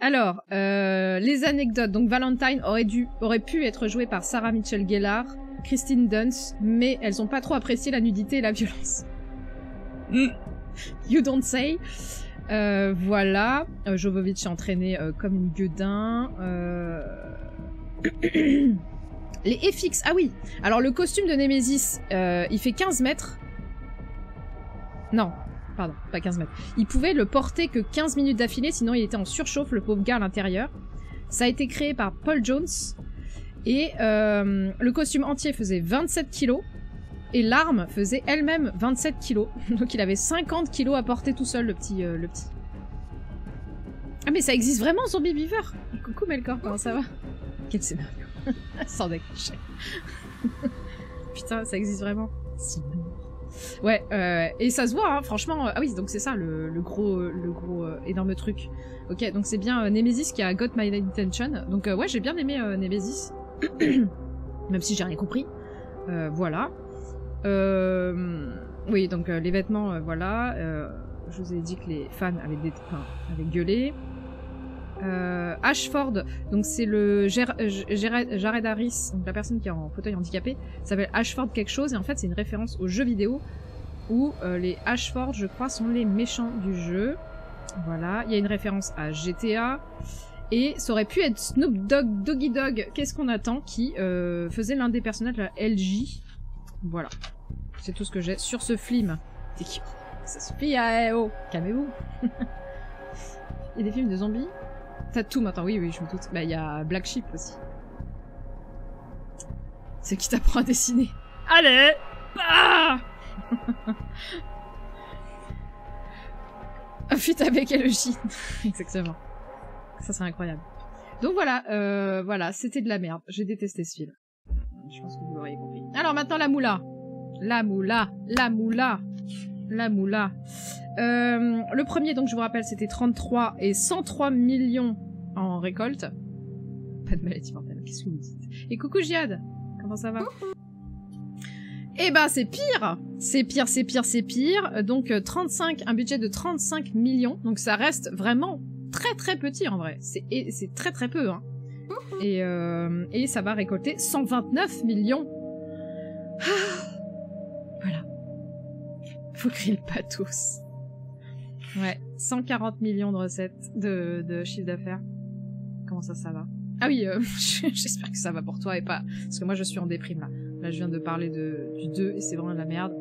Alors, euh, les anecdotes. Donc Valentine aurait, dû, aurait pu être jouée par Sarah Mitchell Gellar, Christine Dunst, mais elles ont pas trop apprécié la nudité et la violence. Mm. You don't say. Euh, voilà. Euh, Jovovic est entraîné euh, comme une gueudin. *clears throat* Les FX. Ah oui. Alors le costume de Nemesis, il fait 15 mètres. Non. Pardon, pas 15 mètres. Il pouvait le porter que 15 minutes d'affilée, sinon il était en surchauffe, le pauvre gars à l'intérieur. Ça a été créé par Paul Jones. Et le costume entier faisait 27 kilos. Et l'arme faisait elle-même 27 kilos. *laughs* Donc il avait 50 kilos à porter tout seul, le petit. euh, le petit. Ah mais ça existe vraiment, Zombie Beaver? Coucou Melkor, comment ça va? Quel scénario *laughs* Sans décrocher. *laughs* Putain, ça existe vraiment. Si. Ouais, euh, et ça se voit, hein, franchement. euh, ah oui, donc c'est ça le, le gros, le gros euh, énorme truc. Ok, donc c'est bien euh, Nemesis qui a got my attention. Donc euh, ouais, j'ai bien aimé Nemesis, *clears throat* même si j'ai rien compris. Euh, voilà. Euh, oui, donc euh, les vêtements, euh, voilà. Je vous ai dit que les fans avaient, dé- enfin, avaient gueulé. Euh, Ashford, donc c'est le Ger- Ger- Jared Harris, donc la personne qui est en fauteuil handicapé, s'appelle Ashford quelque chose, et en fait c'est une référence au jeu vidéo où euh, les Ashford, je crois, sont les méchants du jeu. Voilà, il y a une référence à GTA. Et ça aurait pu être Snoop Dogg, Doggy Dogg, qu'est-ce qu'on attend, qui euh, faisait l'un des personnages de la LJ. Voilà. C'est tout ce que j'ai sur ce film. C'est qui Ça suffit, ah, eh, oh Calmez-vous *laughs* Il y a des films de zombies T'as tout maintenant, oui, oui, je me doute. Bah, il y a Black Sheep aussi. C'est qui t'apprend à dessiner. Allez Ah Un feat avec LJ. Exactement. Ça serait incroyable. Donc voilà, euh, voilà, c'était de la merde. J'ai détesté ce film. Je pense que vous l'auriez compris. Alors maintenant la moula. La moula, la moula, la moula. Euh, le premier, donc je vous rappelle, c'était 33 et 103 millions en récolte. Pas de maladie mortelle, qu'est-ce que vous dites? Et coucou Jihad, comment ça va? Eh ben c'est pire C'est pire, c'est pire, c'est pire. Donc euh, 35, un budget de 35 millions, donc ça reste vraiment très très petit en vrai. C'est très très peu, hein. *laughs* Et, euh, et ça va récolter 129 millions. Ah. voilà. Faut crier le pathos. Ouais, 140 millions de recettes, de, de chiffre d'affaires. Comment ça, ça va? Ah oui, euh, *laughs* j'espère que ça va pour toi et pas... Parce que moi, je suis en déprime, là. Là, je viens de parler de, du 2 et c'est vraiment de la merde.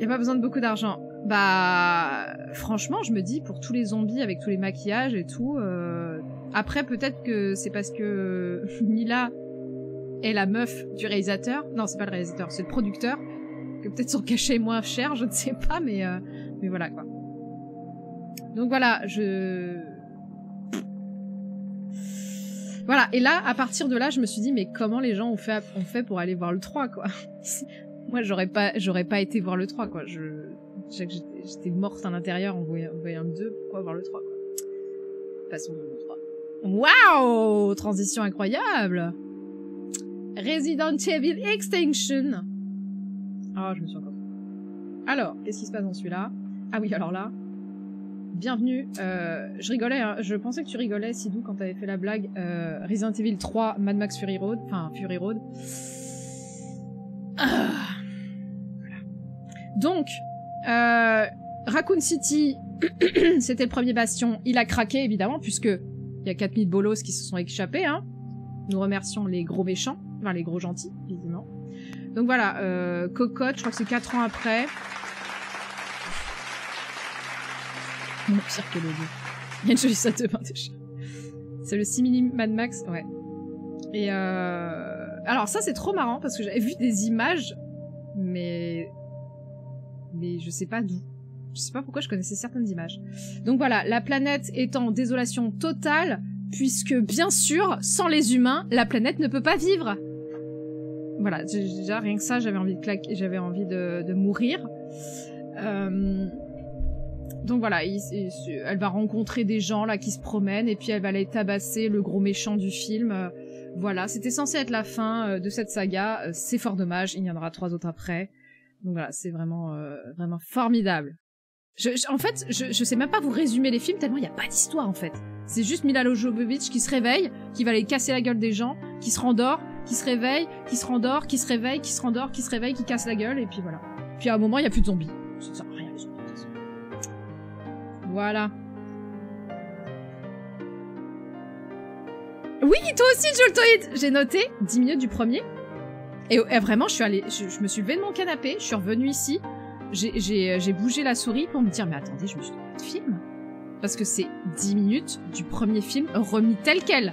Y a pas besoin de beaucoup d'argent. Bah, franchement, je me dis, pour tous les zombies avec tous les maquillages et tout... euh, Après, peut-être que c'est parce que *laughs* Mila est la meuf du réalisateur. Non, c'est pas le réalisateur, c'est le producteur que peut-être son cachet est moins cher, je ne sais pas, mais, euh, mais voilà quoi. Donc voilà, je... Voilà, et là, à partir de là, je me suis dit, mais comment les gens ont fait, pour aller voir le 3, quoi? *laughs* Moi, j'aurais pas, j'aurais pas été voir le 3, quoi. Je, j'étais morte à l'intérieur en voyant, le 2, pourquoi voir le 3, quoi? Passons au 3. Waouh Transition incroyable Resident Evil Extinction ah, je me suis encore. Alors, qu'est-ce qui se passe dans celui-là? Ah oui, alors là. Bienvenue. Euh, je rigolais, hein, je pensais que tu rigolais, Sidou, quand t'avais fait la blague. Euh, Resident Evil 3, Mad Max Fury Road. Enfin, Fury Road. Ah. Voilà. Donc, euh, Raccoon City, *clears throat* c'était le premier bastion. Il a craqué, évidemment, puisque il y a 4000 bolos qui se sont échappés. Hein. Nous remercions les gros méchants, enfin les gros gentils, évidemment. Donc voilà, euh, Cocotte, je crois que c'est 4 ans après. Mon pire que le deux. Il y a une jolie salle de bain déjà. C'est le simili Mad Max, ouais. Et euh... Alors ça c'est trop marrant parce que j'avais vu des images, mais... Mais je sais pas d'où. Je sais pas pourquoi je connaissais certaines images. Donc voilà, la planète est en désolation totale, puisque bien sûr, sans les humains, la planète ne peut pas vivre voilà, déjà rien que ça, j'avais envie de claquer, j'avais envie de, mourir. Euh, donc voilà, il, il, elle va rencontrer des gens là qui se promènent et puis elle va aller tabasser le gros méchant du film. Euh, voilà, c'était censé être la fin euh, de cette saga. C'est fort dommage, il y en aura trois autres après. Donc voilà, c'est vraiment euh, vraiment formidable. Je, je, en fait, je, je sais même pas vous résumer les films tellement il n'y a pas d'histoire en fait. C'est juste Mila Jovovich qui se réveille, qui va aller casser la gueule des gens, qui se rendort, qui se réveille, qui se rendort, qui se réveille, qui se rendort, qui se réveille, qui casse la gueule, et puis voilà. Puis à un moment, il n'y a plus de zombies. Ça sert à rien, les zombies. Voilà. Oui, toi aussi, Joltoid J'ai noté 10 minutes du premier. Et, vraiment, je suis allée, je, me suis levée de mon canapé, je suis revenue ici, j'ai bougé la souris pour me dire, mais attendez, je me suis trompée de film? Parce que c'est 10 minutes du premier film remis tel quel.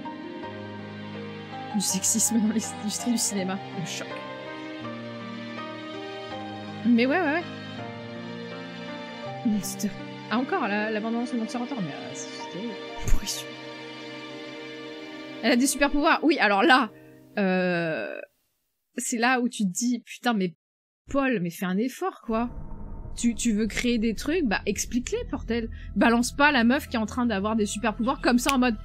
Du sexisme dans l'industrie du cinéma. Le choc. Mais ouais, ouais, ouais. Monster. Ah, encore, la, la bande-annonce de Monster Hunter, mais euh, c'était pourri. Elle a des super pouvoirs. Oui, alors là, euh, c'est là où tu te dis, putain, mais Paul, mais fais un effort, quoi. Tu, tu veux créer des trucs, bah explique-les, portel. Balance pas la meuf qui est en train d'avoir des super pouvoirs comme ça en mode.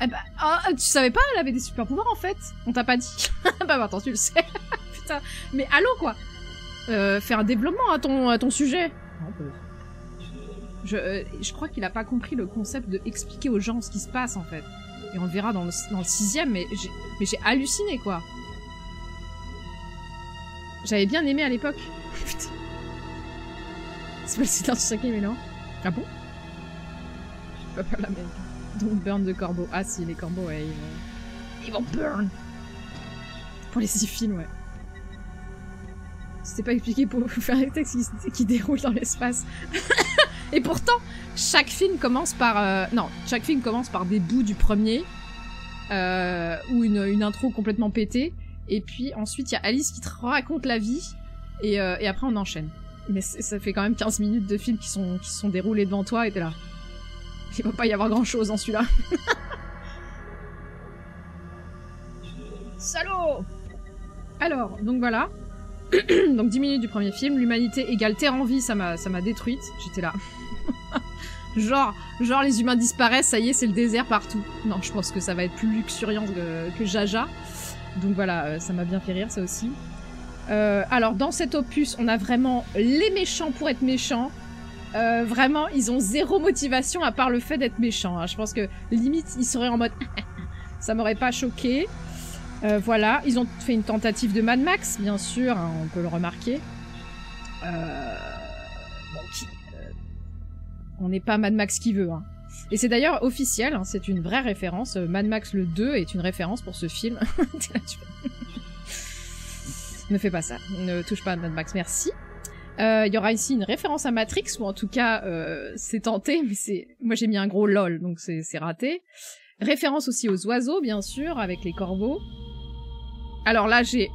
Eh bah, oh, tu savais pas, elle avait des super pouvoirs en fait? On t'a pas dit. *laughs* bah attends, tu le sais. *laughs* Putain. Mais allô quoi. Euh, fais un développement à ton, à ton sujet. Je, euh, je crois qu'il a pas compris le concept de expliquer aux gens ce qui se passe en fait. Et on le verra dans le, dans le sixième, mais j'ai, mais j'ai halluciné quoi. J'avais bien aimé à l'époque. *laughs* Putain. C'est pas le scénario du cinquième élan. Ah bon? Je peux pas la même. Donc burn de corbeau. Ah si, les corbeaux, ouais, ils vont... Ils vont burn Pour les six films, ouais. C'était pas expliqué pour faire un texte qui, qui déroule dans l'espace. *laughs* Et pourtant, chaque film commence par... Euh... Non, chaque film commence par des bouts du premier. Euh, ou une, une intro complètement pétée. Et puis ensuite, il y a Alice qui te raconte la vie. Et, euh, et après, on enchaîne. Mais ça fait quand même 15 minutes de film qui sont, qui sont déroulés devant toi et t'es là. Il va pas y avoir grand chose dans celui-là. Salaud Alors, donc voilà. *clears throat* donc 10 minutes du premier film. L'humanité égale terre en vie, ça m'a détruite. J'étais là. *laughs* genre, genre les humains disparaissent, ça y est, c'est le désert partout. Non, je pense que ça va être plus luxuriant que, que Jaja. Donc voilà, euh, ça m'a bien fait rire ça aussi. Euh, alors dans cet opus, on a vraiment les méchants pour être méchants. Euh, vraiment, ils ont zéro motivation à part le fait d'être méchants. Hein. Je pense que limite, ils seraient en mode *laughs* ça m'aurait pas choqué. Voilà, ils ont fait une tentative de Mad Max, bien sûr, hein, on peut le remarquer. Bon, on n'est pas Mad Max qui veut. Hein. Et c'est d'ailleurs officiel, hein, c'est une vraie référence. Mad Max le 2 est une référence pour ce film. *laughs* ne fais pas ça, ne touche pas à Mad Max, merci. Euh, il y aura ici une référence à Matrix, ou en tout cas, euh, c'est tenté, mais c'est... Moi j'ai mis un gros lol, donc c'est raté. Référence aussi aux oiseaux, bien sûr, avec les corbeaux. Alors là, j'ai...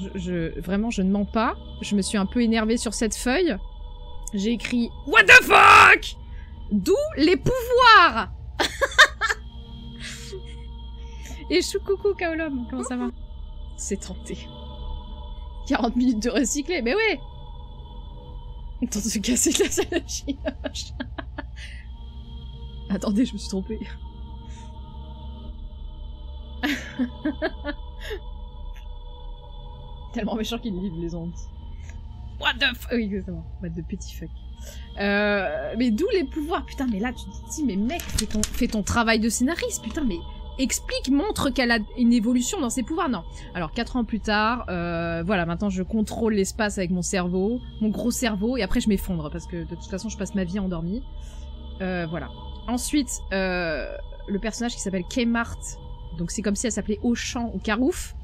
Je, je, vraiment, je ne mens pas. Je me suis un peu énervée sur cette feuille. J'ai écrit « What the fuck ?» D'où les pouvoirs Et coucou Kaolom, comment ça va C'est tenté. 40 minutes de recycler, mais ouais Temps de se casser de la salle Attendez, je me suis trompée. Tellement méchant qu'il livre les ondes. What the fuck Oui, exactement. What the petit fuck. Euh, mais d'où les pouvoirs? Putain, mais là, tu dis, mais mec, fais ton, ton travail de scénariste, putain, mais explique, montre qu'elle a une évolution dans ses pouvoirs. Non. Alors, quatre ans plus tard, euh, voilà, maintenant je contrôle l'espace avec mon cerveau, mon gros cerveau, et après je m'effondre, parce que de toute façon, je passe ma vie endormie. Euh, voilà. Ensuite, le personnage qui s'appelle Kmart, donc c'est comme si elle s'appelait Auchan ou Carouf.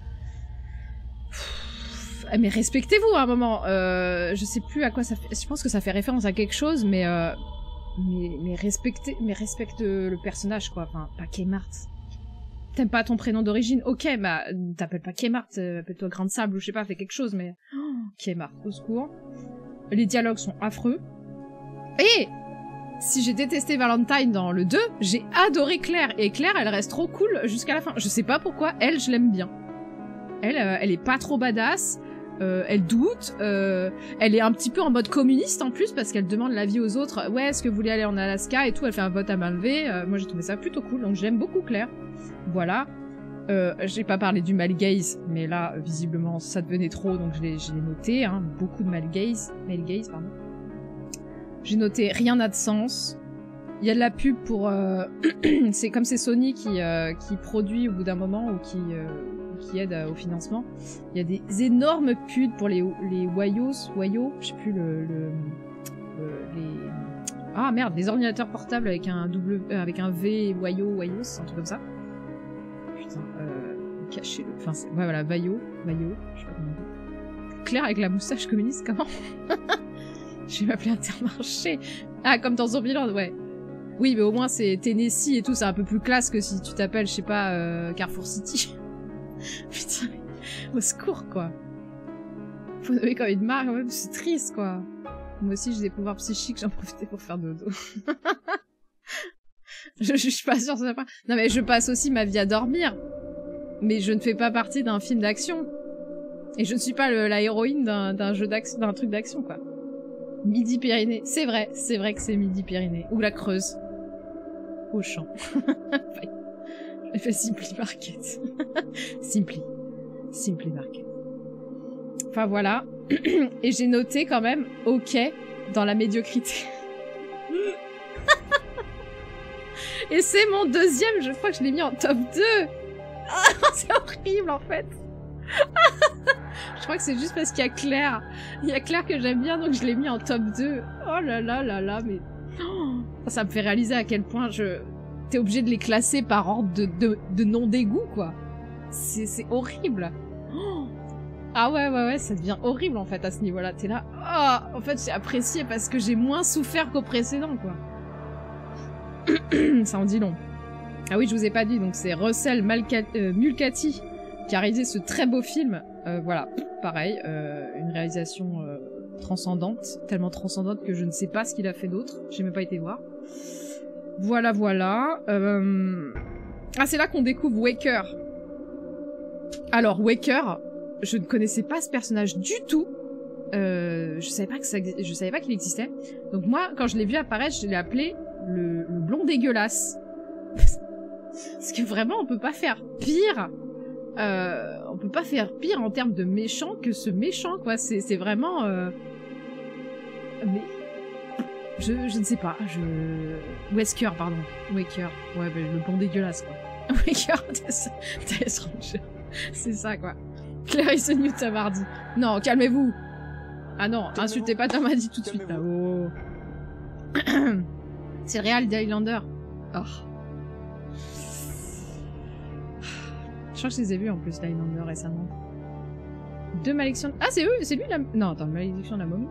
Mais respectez-vous à un moment. Euh, je sais plus à quoi ça fait. Je pense que ça fait référence à quelque chose, mais euh, mais mais respectez, mais respecte le personnage quoi. Enfin, pas Kmart. T'aimes pas ton prénom d'origine Ok, bah t'appelles pas Kmart, euh, appelle-toi Grain de Sable ou je sais pas, fais quelque chose, mais oh, Kmart, au secours. Les dialogues sont affreux. Et si j'ai détesté Valentine dans le 2, j'ai adoré Claire. Et Claire, elle reste trop cool jusqu'à la fin. Je sais pas pourquoi, elle, je l'aime bien. Elle, euh, elle est pas trop badass. Euh, elle doute, euh, elle est un petit peu en mode communiste en plus parce qu'elle demande l'avis aux autres. Ouais, est-ce que vous voulez aller en Alaska et tout? Elle fait un vote à main levée. Euh, moi, j'ai trouvé ça plutôt cool, donc j'aime beaucoup Claire. Voilà. J'ai pas parlé du male gaze, mais là, visiblement, ça devenait trop, donc je l'ai noté. Hein, beaucoup de male gaze, male gaze, pardon. J'ai noté rien n'a de sens. Il y a de la pub pour. *clears throat* C'est comme c'est Sony qui produit au bout d'un moment ou qui qui aide au financement. Il y a des énormes pubs pour les, les Wayos, Wayo, je sais plus le, le, les ah merde, les ordinateurs portables avec un W, euh, avec un V, Wayo, Wayos, un truc comme ça. Putain, euh, caché le, enfin ouais voilà, Vayo, Vayo, je sais pas comment. Claire avec la moustache communiste, comment *laughs* Je vais m'appeler Intermarché. Ah, comme dans Zombieland, ouais. Oui, mais au moins c'est Tennessee et tout, c'est un peu plus classe que si tu t'appelles, je sais pas, euh, Carrefour City. *laughs* Putain, au secours, quoi. Faut nommer comme une marque, quand même, c'est triste, quoi. Moi aussi, j'ai des pouvoirs psychiques, j'en profitais pour faire dodo. *laughs* je, je, suis pas sûre, ça pas. Non, mais je passe aussi ma vie à dormir. Mais je ne fais pas partie d'un film d'action. Et je ne suis pas la héroïne d'un jeu d'action, d'un truc d'action, quoi. Midi Pyrénées. C'est vrai, c'est vrai que c'est Midi Pyrénées. Ou la Creuse. Au champ. *laughs* J'ai fait Simply Market. *laughs* Simply. Simply Market. Enfin voilà. *clears throat* Et j'ai noté quand même OK dans la médiocrité. *laughs* Et c'est mon deuxième, je crois que je l'ai mis en top 2. *laughs* c'est horrible en fait. je crois que c'est juste parce qu'il y a Claire. Il y a Claire que j'aime bien donc je l'ai mis en top 2. Oh là là là là, mais... *gasps* ça me fait réaliser à quel point je... T'es obligé de les classer par ordre de, de, de non-dégoût quoi. C'est horrible. Ah ouais, ouais, ouais, ça devient horrible en fait à ce niveau-là. T'es là, oh, en fait j'ai apprécié parce que j'ai moins souffert qu'au précédent quoi. *clears throat* ça en dit long. Ah oui, je vous ai pas dit, donc c'est Russell euh, Mulcahy qui a réalisé ce très beau film. Euh, voilà, pareil, euh, une réalisation transcendante, tellement transcendante que je ne sais pas ce qu'il a fait d'autre. J'ai même pas été voir. Voilà, voilà. Ah, c'est là qu'on découvre Waker. Alors, Waker, je ne connaissais pas ce personnage du tout. je savais pas savais pas qu'il existait. Donc moi, quand je l'ai vu apparaître, je l'ai appelé le, le blond dégueulasse. *laughs* Parce que vraiment, on peut pas faire pire. Euh, on peut pas faire pire en termes de méchant que ce méchant, quoi. C'est vraiment... Euh... Mais... Je, je ne sais pas, je... Wesker, pardon. Waker. Ouais, bah, le bon dégueulasse, quoi. *laughs* Waker, Death Ranger. C'est ça, quoi. Clarisse Newt mardi. Non, calmez-vous. Ah non, insultez pas Tamadi tout de suite, là. Oh. *clears throat* C'est le réal d'Highlander. Oh. Je crois que je les ai vus en plus, Highlander, récemment. Deux malédictions... Ah, c'est eux C'est lui la... Non, attends, malédiction de la momie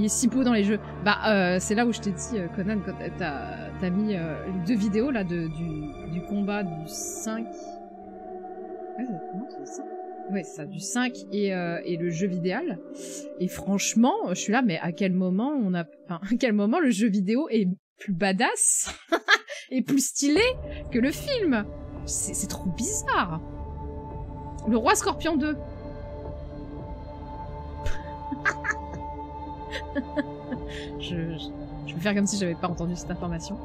Il est si beau dans les jeux. Bah, euh, c'est là où je t'ai dit, euh, Conan, quand t'as mis euh, deux vidéos, là, de, du, du combat du 5... Ouais, ça, du 5 et, euh, et le jeu vidéo. Et franchement, je suis là, mais à quel moment on a... Enfin, à quel moment le jeu vidéo est plus badass *laughs* et plus stylé que le film? C'est trop bizarre. Le roi scorpion 2. *laughs* *laughs* je, vais faire comme si j'avais pas entendu cette information.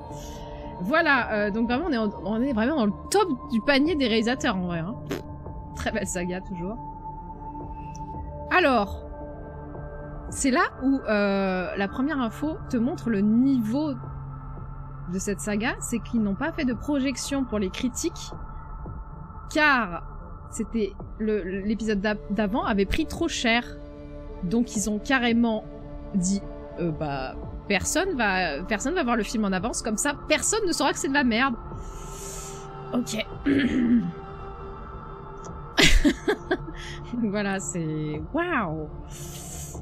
Voilà, euh, donc vraiment on est, on est vraiment dans le top du panier des réalisateurs en vrai. Hein. Très belle saga toujours. Alors, c'est là où euh, la première info te montre le niveau de cette saga, c'est qu'ils n'ont pas fait de projection pour les critiques, car c'était l'épisode d'avant avait pris trop cher. Donc ils ont carrément dit euh, bah personne va personne va voir le film en avance comme ça personne ne saura que c'est de la merde. OK. *laughs* voilà, c'est waouh.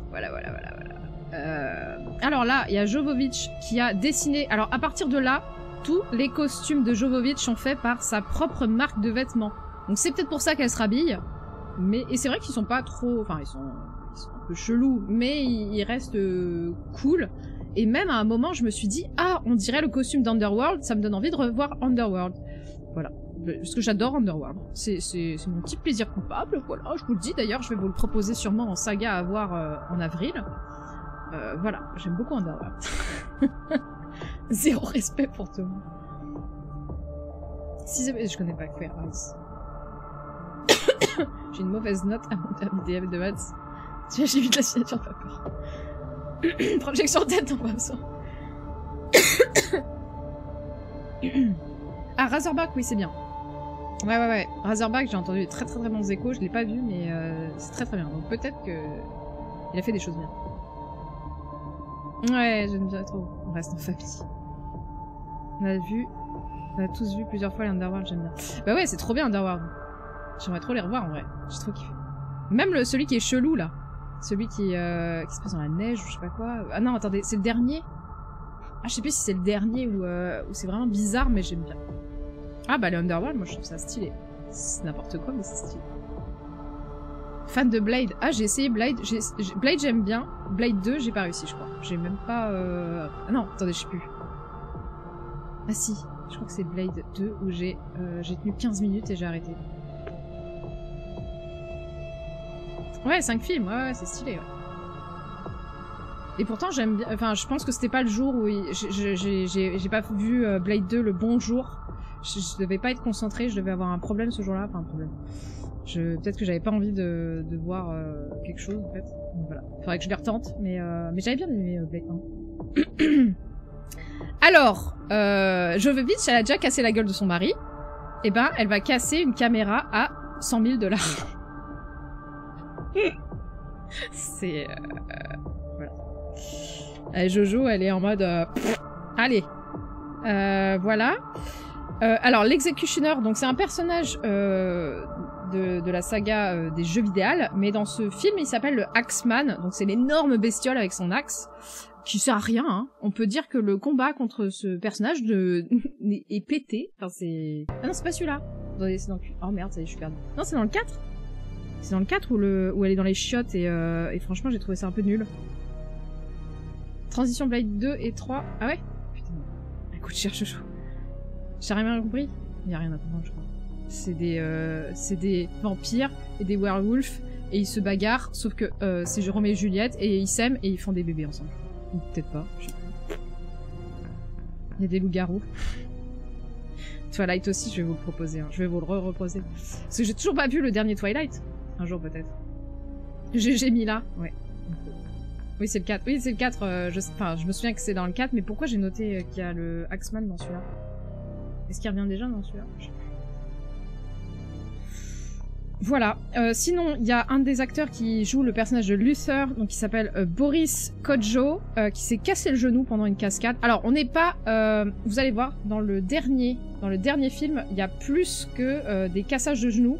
Voilà voilà voilà voilà. Euh, alors là, il y a Jovovic qui a dessiné. Alors à partir de là, tous les costumes de Jovovic sont faits par sa propre marque de vêtements. Donc c'est peut-être pour ça qu'elle se rhabille. Mais et c'est vrai qu'ils sont pas trop, enfin ils sont, un peu chelous, mais ils, restent euh, cool. Et même à un moment, je me suis dit ah on dirait le costume d'Underworld, ça me donne envie de revoir Underworld. Voilà, parce que j'adore Underworld. C'est mon petit plaisir coupable. Voilà, je vous le dis d'ailleurs, je vais vous le proposer sûrement en saga à voir euh, en avril. Euh, voilà, j'aime beaucoup Underworld. *laughs* Zéro respect pour tout le monde. Je connais pas Queer *coughs* J'ai une mauvaise note à mon DM de maths. J'ai vu de la signature, pas. Projection tête en ah, Razorback, oui, c'est bien. Ouais, ouais, ouais. Razorback, j'ai entendu très très très bons échos. Je l'ai pas vu, mais euh, c'est très très bien. Donc peut-être que il a fait des choses bien. Ouais, j'aime bien trop. On reste en famille. On a vu... On a tous vu plusieurs fois les Underworld, j'aime bien. Bah ouais, c'est trop bien Underworld. J'aimerais trop les revoir en vrai. J'ai trop kiffé. Même celui qui est chelou là. Celui qui, euh, qui se passe dans la neige ou je sais pas quoi. Ah non, attendez, c'est le dernier? Ah, je sais plus si c'est le dernier ou, euh, c'est vraiment bizarre, mais j'aime bien. Ah bah le Underworld, moi je trouve ça stylé. C'est n'importe quoi, mais c'est stylé. Fan de Blade. Ah, j'ai essayé Blade. Blade, j'aime bien. Blade 2, j'ai pas réussi, je crois. J'ai même pas... Ah non, attendez, je sais plus. Ah si, je crois que c'est Blade 2 où j'ai j'ai tenu 15 minutes et j'ai arrêté. Ouais, 5 films, ouais, ouais c'est stylé, ouais. Et pourtant, j'aime bien... Enfin, je pense que c'était pas le jour où... J'ai pas vu euh, Blade 2 le bon jour. Je, je, devais pas être concentrée, je devais avoir un problème ce jour-là. Enfin, un problème. Je... Peut-être que j'avais pas envie de, voir euh, quelque chose, en fait. Donc voilà. Faudrait que je les retente, mais, euh, mais j'avais bien aimé euh, Blade 1. *clears throat* Alors, euh, Jovovich, elle a déjà cassé la gueule de son mari. Et eh ben, elle va casser une caméra à 100 000 dollars. *laughs* *laughs* C'est... Euh, voilà. Et Jojo, elle est en mode... Euh, allez. Euh, voilà. Euh, alors, l'exécutionneur, donc c'est un personnage euh, de, la saga euh, des jeux vidéo, mais dans ce film, il s'appelle le Axeman, donc c'est l'énorme bestiole avec son axe, qui sert à rien. Hein. On peut dire que le combat contre ce personnage de... *laughs* est pété. Ah non, c'est pas celui-là. Oh merde, je suis perdue. Non, c'est dans le 4 C'est dans le 4 où, le... où elle est dans les chiottes et, euh... et franchement, j'ai trouvé ça un peu nul. Transition Blade 2 et 3. Ah ouais? Putain. Écoute, cherche chaud. J'ai rien compris Il y a rien à comprendre, je crois. C'est des, euh, c'est des vampires et des werewolves et ils se bagarrent, sauf que euh, c'est Jérôme et Juliette et ils s'aiment et ils font des bébés ensemble. Ou peut-être pas, je sais plus. Il y a des loups-garous. Twilight aussi, je vais vous le proposer. Hein. Je vais vous le re-reposer. Parce que j'ai toujours pas vu le dernier Twilight. Un jour peut-être. J'ai mis là, ouais. Oui, c'est le 4. Oui, c'est le 4. Euh, je, enfin, je me souviens que c'est dans le 4, mais pourquoi j'ai noté euh, qu'il y a le Axeman dans celui-là? Est-ce qu'il revient déjà dans celui-là? Voilà. Euh, sinon, il y a un des acteurs qui joue le personnage de Luther, donc qui s'appelle euh, Boris Kodjo, qui s'est cassé le genou pendant une cascade. Alors, on n'est pas... vous allez voir, dans le dernier, dans le dernier film, il y a plus que des cassages de genoux.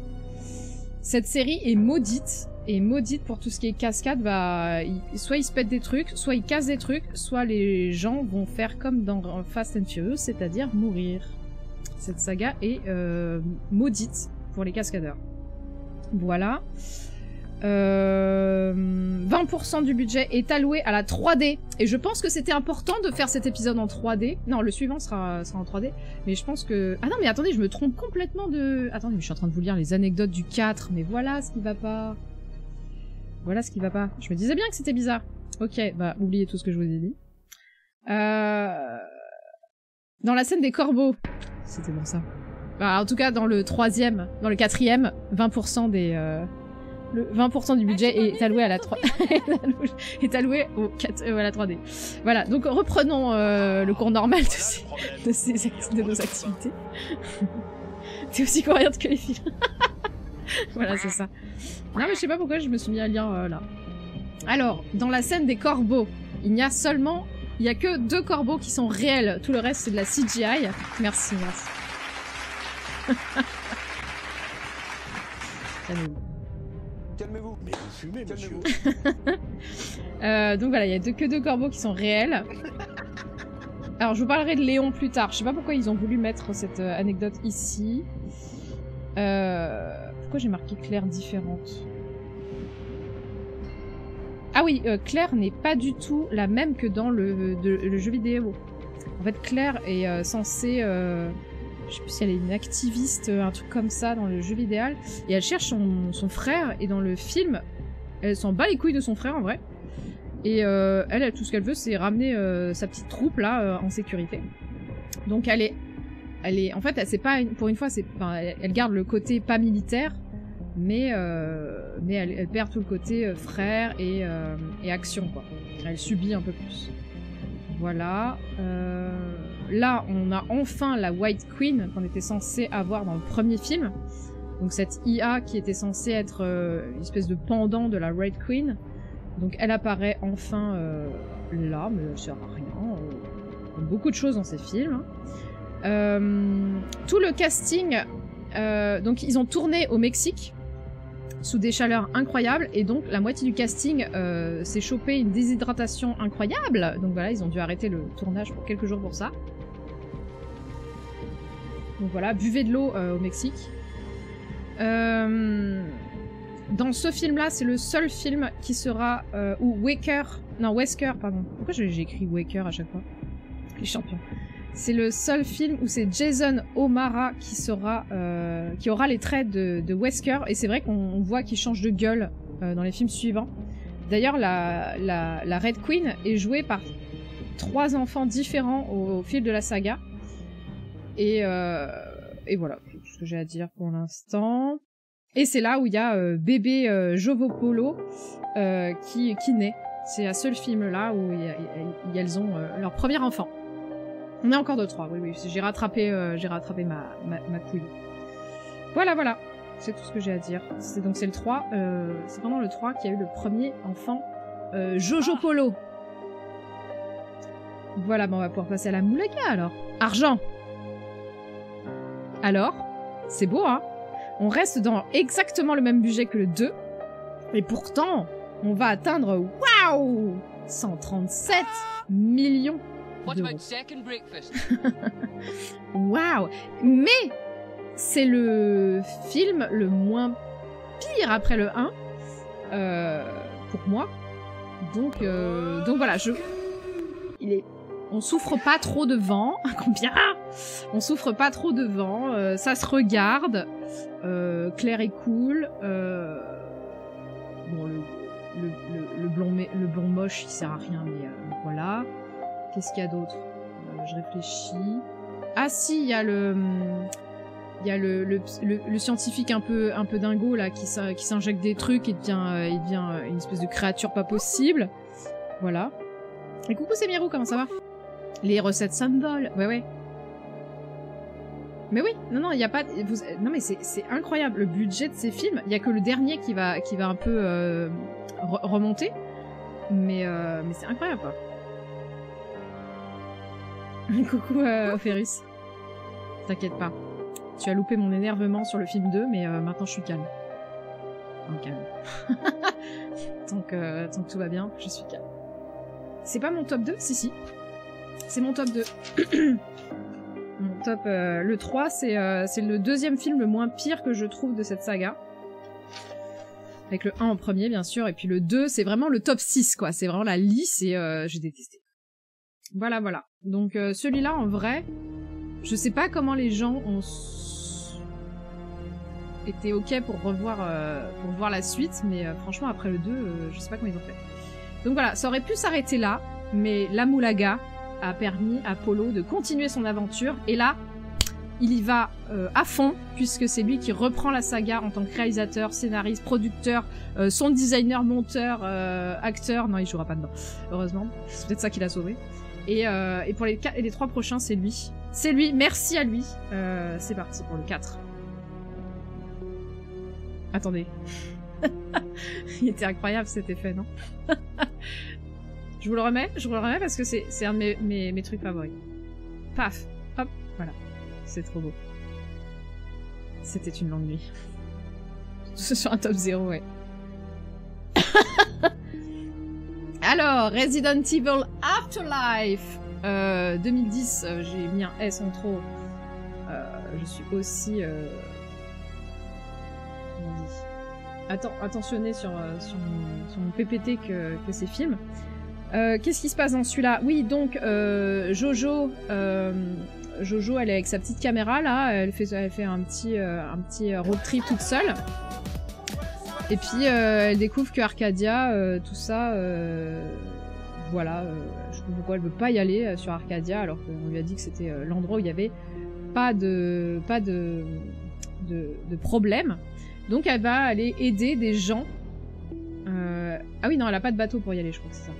Cette série est maudite. Et maudite pour tout ce qui est cascade, bah, soit il se pète des trucs, soit il casse des trucs, soit les gens vont faire comme dans Fast and Furious, c'est-à-dire mourir. Cette saga est euh, maudite pour les cascadeurs. Voilà. Euh, 20% du budget est alloué à la 3D. Et je pense que c'était important de faire cet épisode en 3D. Non, le suivant sera, sera en 3D. Mais je pense que... Ah non, mais attendez, je me trompe complètement de... Attendez, je suis en train de vous lire les anecdotes du 4. Mais voilà ce qui va pas. Voilà ce qui va pas. Je me disais bien que c'était bizarre. Ok, bah oubliez tout ce que je vous ai dit. Euh... Dans la scène des corbeaux. C'était bon ça. Bah, en tout cas, dans le troisième, dans le quatrième, 20% des... Euh... Le 20% du budget est alloué à la 3... *laughs* est alloué au 4... euh, à la 3D. Voilà, donc reprenons euh, le cours normal de, ces... de, ces act- de nos activités. *laughs* T'es aussi coréenne que les films. *laughs* voilà, c'est ça. Non, mais je sais pas pourquoi je me suis mis à lire euh, là. Alors, dans la scène des corbeaux, il n'y a seulement... Il y a que deux corbeaux qui sont réels. Tout le reste, c'est de la CGI. Merci, merci. Calmez-vous. Mais vous fumez, monsieur. *laughs* Euh, donc voilà, il y a deux, que deux corbeaux qui sont réels. Alors je vous parlerai de Léon plus tard. Je sais pas pourquoi ils ont voulu mettre cette euh, anecdote ici. Euh, pourquoi j'ai marqué Claire différente? Ah oui, euh, Claire n'est pas du tout la même que dans le, de- le jeu vidéo. En fait, Claire est euh, censée... je sais plus si elle est une activiste, euh, un truc comme ça dans le jeu vidéo. Et elle cherche son, son frère. Et dans le film, elle s'en bat les couilles de son frère en vrai. Et euh, elle, tout ce qu'elle veut, c'est ramener euh, sa petite troupe là en sécurité. Donc elle est, elle est, en fait, c'est pas pour une fois, elle, garde le côté pas militaire, mais mais elle, perd tout le côté frère et et action quoi. Elle subit un peu plus. Voilà. Euh, là, on a enfin la White Queen qu'on était censé avoir dans le premier film. Donc cette IA qui était censée être euh, une espèce de pendant de la Red Queen. Donc elle apparaît enfin euh, là, mais elle sert à rien. euh, beaucoup de choses dans ces films. tout le casting, donc ils ont tourné au Mexique sous des chaleurs incroyables et donc la moitié du casting s'est chopé une déshydratation incroyable. Donc voilà, ils ont dû arrêter le tournage pour quelques jours pour ça. Donc voilà, buvez de l'eau euh, au Mexique. Euh, dans ce film-là, c'est le seul film qui sera euh, où Waker, non Wesker, pardon. Pourquoi écrit Waker à chaque fois? Les champions. C'est le seul film où c'est Jason O'Mara qui sera, qui aura les traits de, de Wesker. Et c'est vrai qu'on voit qu'il change de gueule dans les films suivants. D'ailleurs, la, Red Queen est jouée par trois enfants différents au fil de la saga. Et, euh, et voilà, c'est ce que j'ai à dire pour l'instant. Et c'est là où il y a euh, bébé euh, Jovopolo euh, qui, naît. C'est à seul film là où elles ont leur premier enfant. On est encore de trois, oui, oui. J'ai rattrapé, j'ai rattrapé ma, ma, couille. Voilà, voilà. C'est tout ce que j'ai à dire. C'est donc le 3. Euh, c'est pendant le 3 qu'il y a eu le premier enfant Jojo Polo. Voilà, bon, on va pouvoir passer à la moulaga alors. Argent. Alors, c'est beau, hein? On reste dans exactement le même budget que le 2. Et pourtant, on va atteindre, waouh 137 millions What d'euros. about second breakfast? *laughs* Waouh Mais c'est le film le moins pire après le 1 euh, pour moi. Donc, euh, donc voilà, je, il est, on souffre pas trop de vent. *laughs* Combien On souffre pas trop de vent. euh, ça se regarde. euh, clair et cool. euh, bon, le, blond, le blond moche, il sert à rien, mais euh, voilà. Qu'est-ce qu'il y a d'autre Je réfléchis. Ah si, il y a le... Scientifique un peu, dingo là qui s'in- qui s'injecte des trucs et devient, il devient une espèce de créature pas possible. Voilà. Et coucou c'est Mirou, comment ça va? Les recettes Sunball, ouais ouais. Mais oui, non non, il y a pas, vous, non mais c'est incroyable le budget de ces films. Il y a que le dernier qui va qui va un peu euh, re- remonter, mais euh, mais c'est incroyable quoi. *laughs* coucou euh. T'inquiète pas. Tu as loupé mon énervement sur le film 2, mais euh, maintenant je suis calme. Enfin, calme. *laughs* tant, que, tant que tout va bien, je suis calme. C'est pas mon top 2 Si, si. C'est mon top 2. *clears throat* mon top... euh, le 3, c'est euh, c'est le deuxième film le moins pire que je trouve de cette saga. Avec le 1 en premier, bien sûr, et puis le 2, c'est vraiment le top 6, quoi. C'est vraiment la lisse, et euh, j'ai détesté. Voilà, voilà. Donc celui-là, en vrai, je sais pas comment les gens ont été ok pour revoir voir la suite, mais franchement après le 2, euh, je sais pas comment ils ont fait. Donc voilà, ça aurait pu s'arrêter là, mais la Moulaga a permis à Polo de continuer son aventure, et là, il y va euh, à fond, puisque c'est lui qui reprend la saga en tant que réalisateur, scénariste, producteur, euh, son designer, monteur, euh, acteur. Non, il jouera pas dedans, heureusement. C'est peut-être ça qui l'a sauvé. Et, euh, pour les, et les trois prochains, c'est lui. C'est lui, merci à lui. C'est parti pour le 4. Attendez. *laughs* Il était incroyable cet effet, non? *laughs* Je vous le remets, je vous le remets parce que c'est un de mes, mes, mes trucs favoris. Paf, hop, voilà. C'est trop beau. C'était une longue nuit. *laughs* Sur un top 0, ouais. *laughs* Alors, Resident Evil Afterlife euh, 2010, euh, j'ai mis un S en trop. Euh, je suis aussi... Euh... Comment on dit? Atten attentionné sur, euh, sur, mon, sur mon PPT que, que ces films. Euh, Qu'est-ce qui se passe dans celui-là? Oui, donc euh, Jojo, euh, Jojo, elle est avec sa petite caméra là, elle fait, elle fait un petit, un petit road trip toute seule. Et puis elle découvre que Arcadia, tout ça, voilà, je pas pourquoi elle veut pas y aller sur Arcadia alors qu'on lui a dit que c'était l'endroit où il y avait pas de, pas de, de, problème. Donc elle va aller aider des gens. Ah oui non, elle a pas de bateau pour y aller, je crois que c'est ça.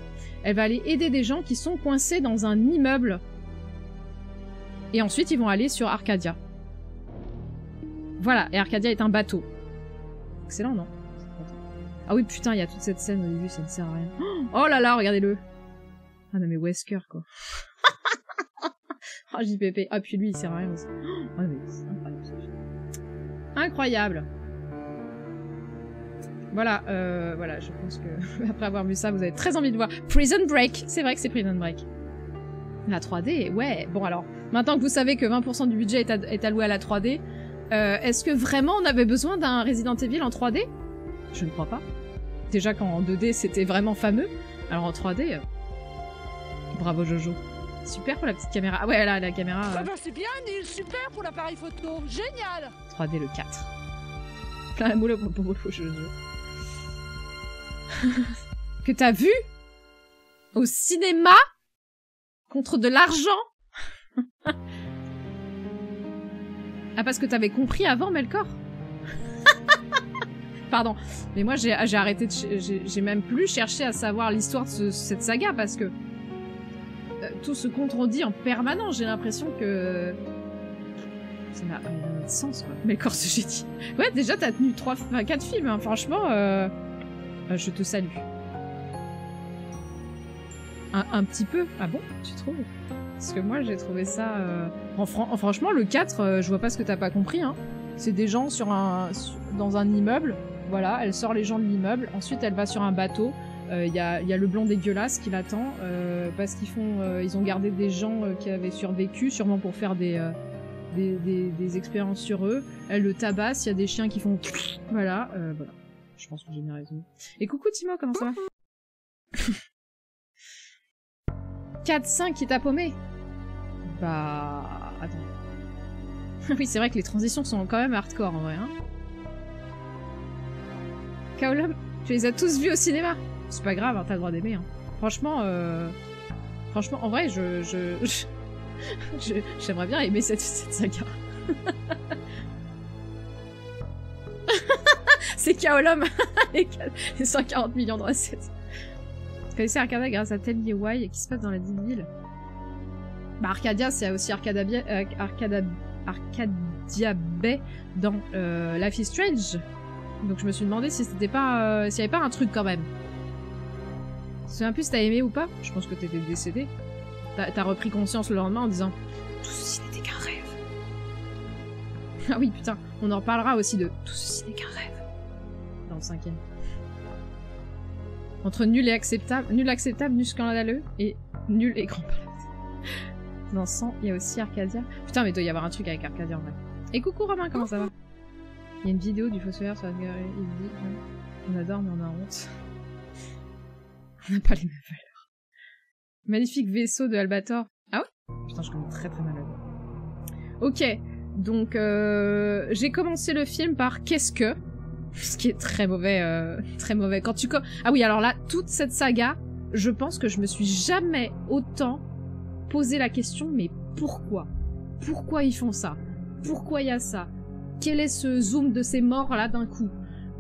Elle va aller aider des gens qui sont coincés dans un immeuble. Et ensuite ils vont aller sur Arcadia. Voilà, et Arcadia est un bateau. Excellent, non? Ah oui, putain, il y a toute cette scène au début, ça ne sert à rien. Oh là là, regardez-le Ah non mais Wesker, quoi. *laughs* Ah, JPP. Ah, puis lui, il sert à rien aussi. Ah, mais incroyable. Incroyable Voilà, euh, voilà, je pense que *laughs* après avoir vu ça, vous avez très envie de voir Prison Break. C'est vrai que c'est Prison Break. La 3D, ouais. Bon alors, maintenant que vous savez que 20% du budget est, alloué à la 3D, euh, est-ce que vraiment on avait besoin d'un Resident Evil en 3D Je ne crois pas. Déjà qu'en 2D c'était vraiment fameux, alors en 3D, euh, bravo Jojo. Super pour la petite caméra. Ah ouais, là, la caméra Ah bah c'est bien Neil, super pour l'appareil photo, génial 3D le 4. Plein la moule pour Jojo. Que t'as vu au cinéma contre de l'argent Ah parce que t'avais compris avant Melkor? *laughs* Pardon, mais moi j'ai j'ai arrêté j'ai même plus cherché à savoir l'histoire de ce- cette saga parce que euh, tout se contredit en permanence. J'ai l'impression que ça n'a pas de sens quoi. Melkor ce j'ai dit. Ouais déjà t'as tenu trois, quatre films. hein. Franchement, euh, euh, je te salue. Un, un petit peu. Ah bon, tu trouves? Parce que moi j'ai trouvé ça. euh, en fran- en franchement, le 4, euh, je vois pas ce que t'as pas compris. Hein. C'est des gens sur un, dans un immeuble. Voilà, elle sort les gens de l'immeuble. Ensuite, elle va sur un bateau. Il y, a, y a le blond dégueulasse qui l'attend euh, parce qu'ils font, euh, ils ont gardé des gens euh, qui avaient survécu, sûrement pour faire des, euh, des, des, des expériences sur eux. Elle le tabasse. Il y a des chiens qui font voilà, euh, voilà. Je pense que j'ai bien raison. Et coucou Timo, comment ça va 4-5 *laughs* qui t'a paumé Bah... Attends. *laughs* oui, c'est vrai que les transitions sont quand même hardcore en vrai. Hein. Kaolum, tu les as tous vus au cinéma C'est pas grave, hein, t'as le droit d'aimer. Hein. Franchement, euh... franchement, en vrai, je... je... *laughs* je- J'aimerais bien aimer cette, cette saga. *laughs* c'est Kaolum et 140 millions de recettes. Vous connaissez Arcadia grâce à Tell Me Why qui se passe dans la dite ville? Bah Arcadia, c'est aussi Arcadia, euh, Arcada- Arcadia Bay dans euh, Life is Strange. Donc je me suis demandé si c'était pas, euh, s'il y avait pas un truc quand même. Me souviens plus t'as aimé ou pas. Je pense que t'étais décédé. T'as repris conscience le lendemain en disant tout ceci n'était qu'un rêve. *laughs* ah oui putain, on en reparlera aussi de tout ceci n'est qu'un rêve dans le cinquième. Entre nul et acceptable, nul acceptable, nul scandaleux et nul et grand palade. Dans 100, il y a aussi Arcadia. Putain, mais il doit y avoir un truc avec Arcadia en vrai. Et coucou Romain, comment ça va? Il y a une vidéo du fossoyeur sur la. Il dit On adore, mais on a honte. *laughs* On n'a pas les mêmes valeurs. Magnifique vaisseau de Albator. Ah ouais? Putain, je connais très très mal la Ok, donc euh, j'ai commencé le film par Qu'est-ce que? Ce qui est très mauvais, euh, très mauvais. Quand tu ah oui, alors là, toute cette saga, je pense que je me suis jamais autant posé la question, mais pourquoi? Pourquoi ils font ça? Pourquoi il y a ça? Quel est ce zoom de ces morts là d'un coup?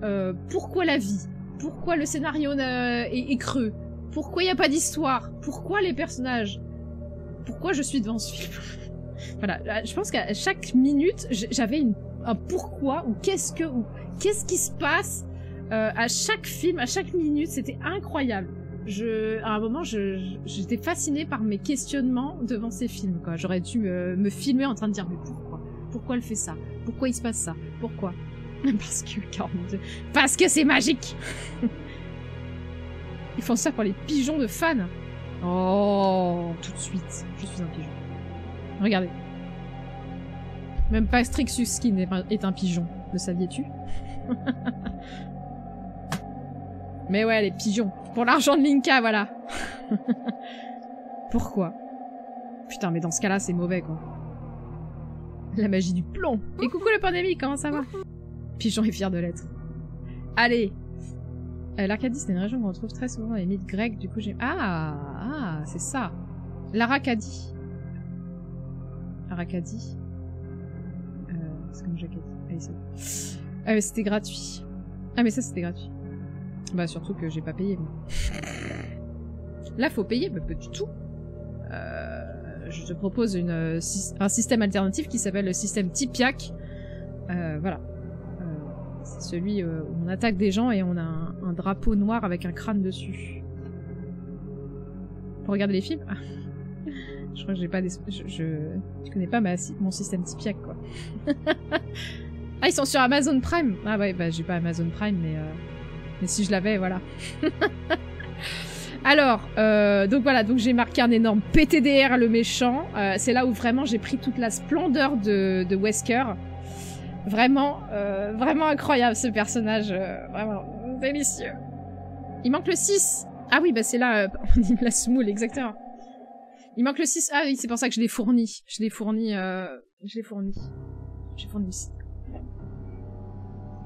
Euh, Pourquoi la vie? Pourquoi le scénario euh, est, est creux? Pourquoi il n'y a pas d'histoire? Pourquoi les personnages? Pourquoi je suis devant ce film? Voilà, là, je pense qu'à chaque minute, j'avais un pourquoi ou qu'est-ce que ou qu'est-ce qui se passe euh, à chaque film, à chaque minute, c'était incroyable. Je, à un moment, j'étais fascinée par mes questionnements devant ces films. J'aurais dû me, me filmer en train de dire mais pourquoi, pourquoi elle fait ça, pourquoi il se passe ça, pourquoi? *laughs* Parce que, parce que c'est magique. Ils font ça pour les pigeons de fans. Oh, tout de suite, je suis un pigeon. Regardez. Même pas Strixus Skin est un- pigeon, le saviez-tu? *laughs* Mais ouais, les pigeons. Pour l'argent de Linka, voilà. *laughs* Pourquoi? Putain, mais dans ce cas-là, c'est mauvais, quoi. La magie du plomb. Et coucou le pandémie, comment ça va? Pigeon est fier de l'être. Allez euh, L'Arcadie, c'est une région qu'on retrouve très souvent dans les mythes grecs, du coup j'ai... Ah Ah, c'est ça L'Aracadie. Aracadie. Euh, c'est comme Jacadie. Allez, c'est. Ah mais c'était gratuit. Ah mais ça c'était gratuit. Bah surtout que j'ai pas payé. Là faut payer, bah pas du tout. Euh, je te propose euh, un système alternatif qui s'appelle le système Tipiak. Euh, voilà. Euh, c'est celui euh, où on attaque des gens et on a un, un drapeau noir avec un crâne dessus. Pour regarder les films Ah. Je crois que j'ai pas des... Je, je... je connais pas ma, mon système Tipiak quoi. *laughs* ah ils sont sur Amazon Prime Ah ouais bah j'ai pas Amazon Prime mais... Euh... Mais si je l'avais, voilà. *laughs* Alors, euh, donc voilà, donc j'ai marqué un énorme PTDR le méchant. Euh, c'est là où vraiment j'ai pris toute la splendeur de, de Wesker. Vraiment, euh, vraiment incroyable ce personnage. euh, vraiment délicieux. Il manque le 6. Ah oui, bah c'est là, euh, *laughs* la smoule, exactement. Il manque le 6. Ah oui, c'est pour ça que je l'ai fourni. Je l'ai fourni, euh, je l'ai fourni. J'ai fourni ici.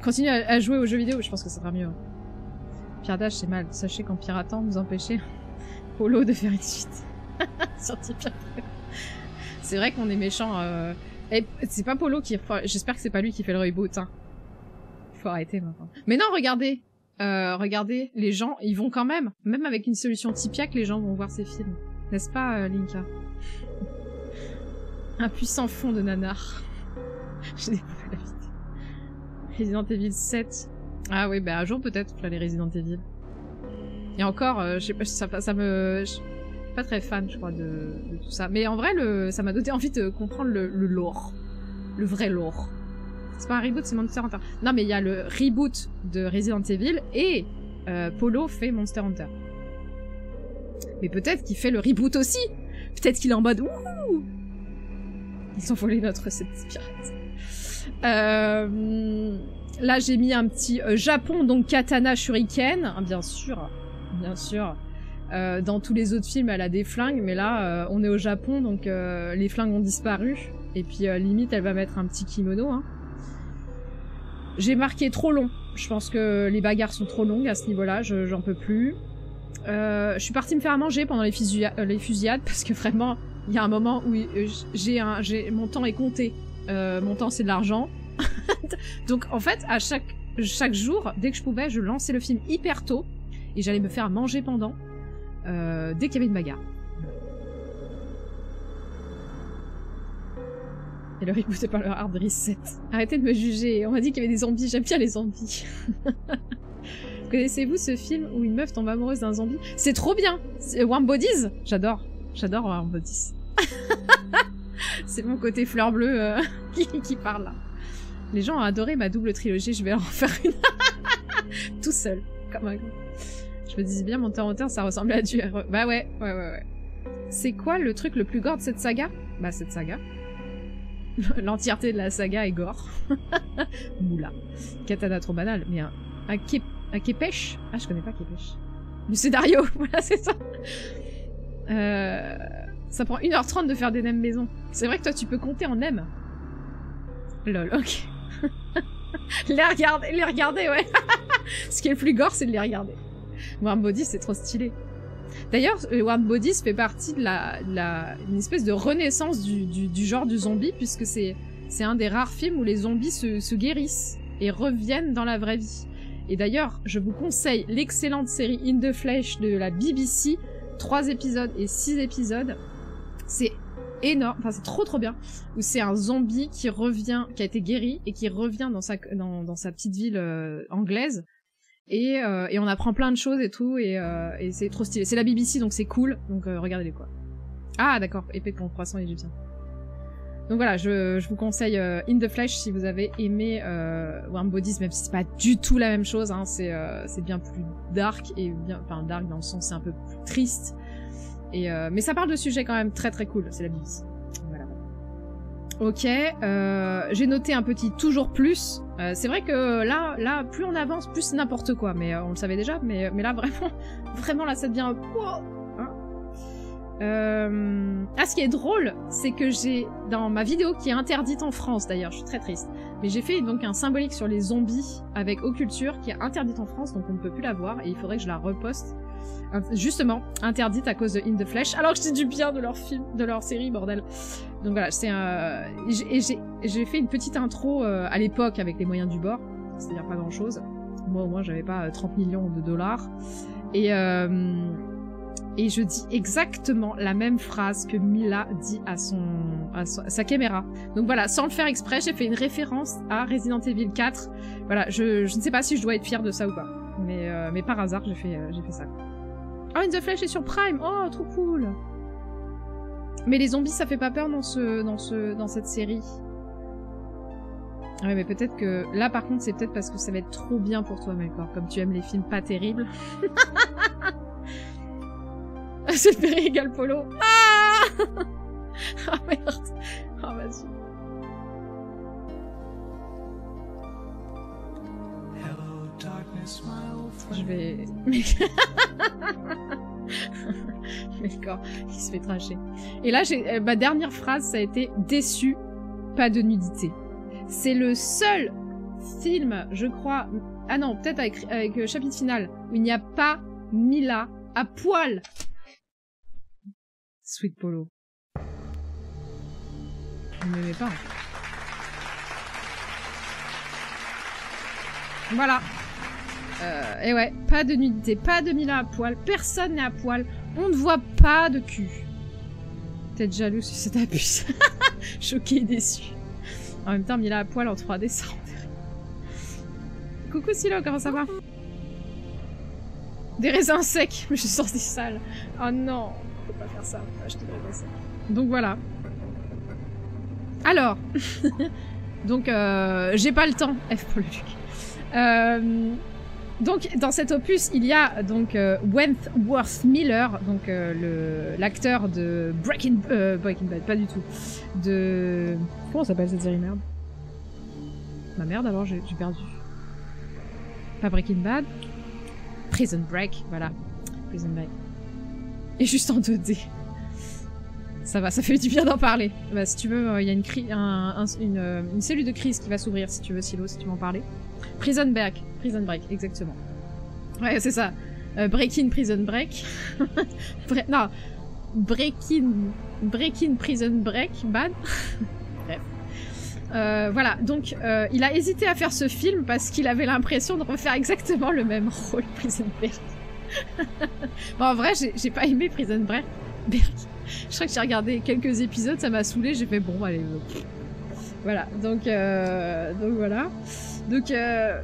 Continue à, jouer aux jeux vidéo, je pense que ça sera mieux. Piratage, c'est mal. Sachez qu'en piratant, vous empêchez *laughs* Polo de faire une suite. *laughs* C'est vrai qu'on est méchant. Euh... C'est pas Polo qui. J'espère que c'est pas lui qui fait le reboot. Hein. Faut arrêter maintenant. Mais non, regardez. Euh, regardez, les gens, ils vont quand même. Même avec une solution Tipeee, que les gens vont voir ces films. N'est-ce pas, euh, Linka? Un puissant fond de nanar. *laughs* J'ai découvert la vidéo. Resident Evil 7. Ah oui, bah un jour peut-être, là, les Resident Evil. Et encore, euh, je sais pas, ça, ça me... Je suis pas très fan, je crois, de, de tout ça. Mais en vrai, le, ça m'a donné envie de comprendre le, le lore. Le vrai lore. C'est pas un reboot, c'est Monster Hunter. Non, mais il y a le reboot de Resident Evil et euh, Polo fait Monster Hunter. Mais peut-être qu'il fait le reboot aussi Peut-être qu'il est en mode Ouh Ils ont volé notre recette pirate. Euh, là, j'ai mis un petit euh, Japon, donc katana shuriken, hein, bien sûr, bien sûr. Euh, dans tous les autres films, elle a des flingues, mais là, euh, on est au Japon, donc les flingues ont disparu. Et puis, limite, elle va mettre un petit kimono. Hein. J'ai marqué trop long. Je pense que les bagarres sont trop longues à ce niveau-là, je- j'en peux plus. Euh, je suis partie me faire manger pendant les, euh, fusillades *laughs* parce que vraiment, il y a un moment où euh, j'ai mon temps est compté. Mon temps c'est de l'argent. *laughs* Donc en fait, à chaque chaque jour, dès que je pouvais, je lançais le film hyper tôt et j'allais me faire manger pendant dès qu'il y avait une bagarre. Et le reboot est par le hard reset. Arrêtez de me juger. On m'a dit qu'il y avait des zombies. J'aime bien les zombies. *laughs* Connaissez-vous ce film où une meuf tombe amoureuse d'un zombie? C'est trop bien Warm Bodies? J'adore. J'adore Warm Bodies. *laughs* C'est mon côté fleur bleue euh, *laughs* qui, qui parle là. Les gens ont adoré ma double trilogie, je vais en faire une. *laughs* Tout seul. Comme un. Je me disais bien, mon temps en terre, ça ressemblait à du RE. Bah ouais, ouais, ouais, ouais. C'est quoi le truc le plus gore de cette saga? Bah cette saga. L'entièreté de la saga est gore. Moula. Katana trop banal, mais un, un, un Kepesh Ah, je connais pas Kepesh. Mais c'est Dario, *laughs* voilà, c'est ça. Euh, ça prend 1h30 de faire des nems maison. C'est vrai que toi, tu peux compter en nems. Lol, ok. *laughs* les regarder, les regarder, ouais. *laughs* Ce qui est le plus gore, c'est de les regarder. Warm Bodies, c'est trop stylé. D'ailleurs, euh, Warm Bodies fait partie de la, de la une espèce de renaissance du, du, du genre du zombie, puisque c'est c'est un des rares films où les zombies se, se guérissent et reviennent dans la vraie vie. Et d'ailleurs, je vous conseille l'excellente série In the Flesh de la BBC, trois épisodes et six épisodes. C'est énorme, enfin c'est trop trop bien, où c'est un zombie qui revient, qui a été guéri et qui revient dans sa, dans, sa petite ville euh, anglaise. Et, euh, et on apprend plein de choses et tout, et, euh, et c'est trop stylé. C'est la BBC, donc c'est cool, donc regardez-les quoi. Ah d'accord, épée de croissant égyptien. Donc voilà, je, je vous conseille euh, In the Flesh si vous avez aimé euh, Warm Bodies, même si c'est pas du tout la même chose, hein, c'est euh, bien plus dark, et bien, enfin dark dans le sens c'est un peu plus triste. Et, euh, mais ça parle de sujets quand même très très cool, c'est la BBC. Voilà. Ok, euh, j'ai noté un petit toujours plus. Euh, c'est vrai que là, là, plus on avance, plus n'importe quoi. Mais on le savait déjà. Mais, mais là, *laughs* vraiment, vraiment, là, ça devient. Wow euh... Ah, ce qui est drôle, c'est que j'ai dans ma vidéo qui est interdite en France d'ailleurs, je suis très triste. Mais j'ai fait donc un symbolique sur les zombies avec Occulture qui est interdite en France, donc on ne peut plus la voir et il faudrait que je la reposte. Justement, interdite à cause de In the Flesh, alors que je dis du bien de leur film, de leur série, bordel. Donc voilà, c'est un. Et j'ai- fait une petite intro euh, à l'époque avec les moyens du bord, c'est-à-dire pas grand-chose. Moi au moins j'avais pas euh, 30 millions de dollars. Et euh, et je dis exactement la même phrase que Mila dit à son à, sa caméra. Donc voilà, sans le faire exprès, j'ai fait une référence à Resident Evil 4. Voilà, je, ne sais pas si je dois être fière de ça ou pas, mais euh, par hasard j'ai fait euh, ça. Oh, In the Flesh est sur Prime. Oh, trop cool. Mais les zombies, ça fait pas peur dans ce, dans ce, dans cette série. Ouais, mais peut-être que là, par contre, c'est peut-être parce que ça va être trop bien pour toi, Melkor, comme tu aimes les films pas terribles. *laughs* c'est le Perry égale Polo. Ah *laughs* Ah merde. Ah vas-y. Je vais. Melkor, *laughs* il se fait tracher. Et là, j'ai euh, ma dernière phrase, ça a été déçu, pas de nudité. C'est le seul film, je crois. Ah non, peut-être avec, avec euh, chapitre final, où il n'y a pas Mila à poil. Sweet Polo. Vous m'aimez pas. Voilà. Euh, et ouais, pas de nudité, pas de Mila à poil, personne n'est à poil, on ne voit pas de cul. Peut-être jaloux sur cette abus. Choqué et déçu. En même temps, Mila à poil en 3D, ça. Coucou Silo, comment ça va? Des raisins secs, mais *laughs* je suis sortie sale. Oh non, faut pas faire ça, acheter des raisins secs. Donc voilà. Alors, *laughs* donc euh, j'ai pas le temps, F pour le Luc. Euh, donc dans cet opus, il y a donc euh, Wentworth Miller, donc l'acteur de Breaking, Breaking Bad, pas du tout, de comment s'appelle cette série merde? Ma merde alors j'ai perdu. Pas Breaking Bad, Prison Break, voilà, Prison Break. Et juste en 2D. Ça va, ça fait du bien d'en parler. Bah, si tu veux, euh, il y a une, euh, une cellule de crise qui va s'ouvrir si tu veux, Silo, si tu veux en parler. Prison Break, Prison Break, exactement. Ouais, c'est ça. Euh, Breaking Prison Break. *laughs* Bre- non, Breaking, Breaking Prison Break, bad. *laughs* Bref. Euh, voilà, donc euh, il a hésité à faire ce film parce qu'il avait l'impression de refaire exactement le même *laughs* rôle Prison Break. Bon, en vrai, j'ai pas aimé Prison Break. Je crois que j'ai regardé quelques épisodes, ça m'a saoulé, j'ai fait bon, allez. euh, Voilà, donc, euh, donc voilà. Donc, euh,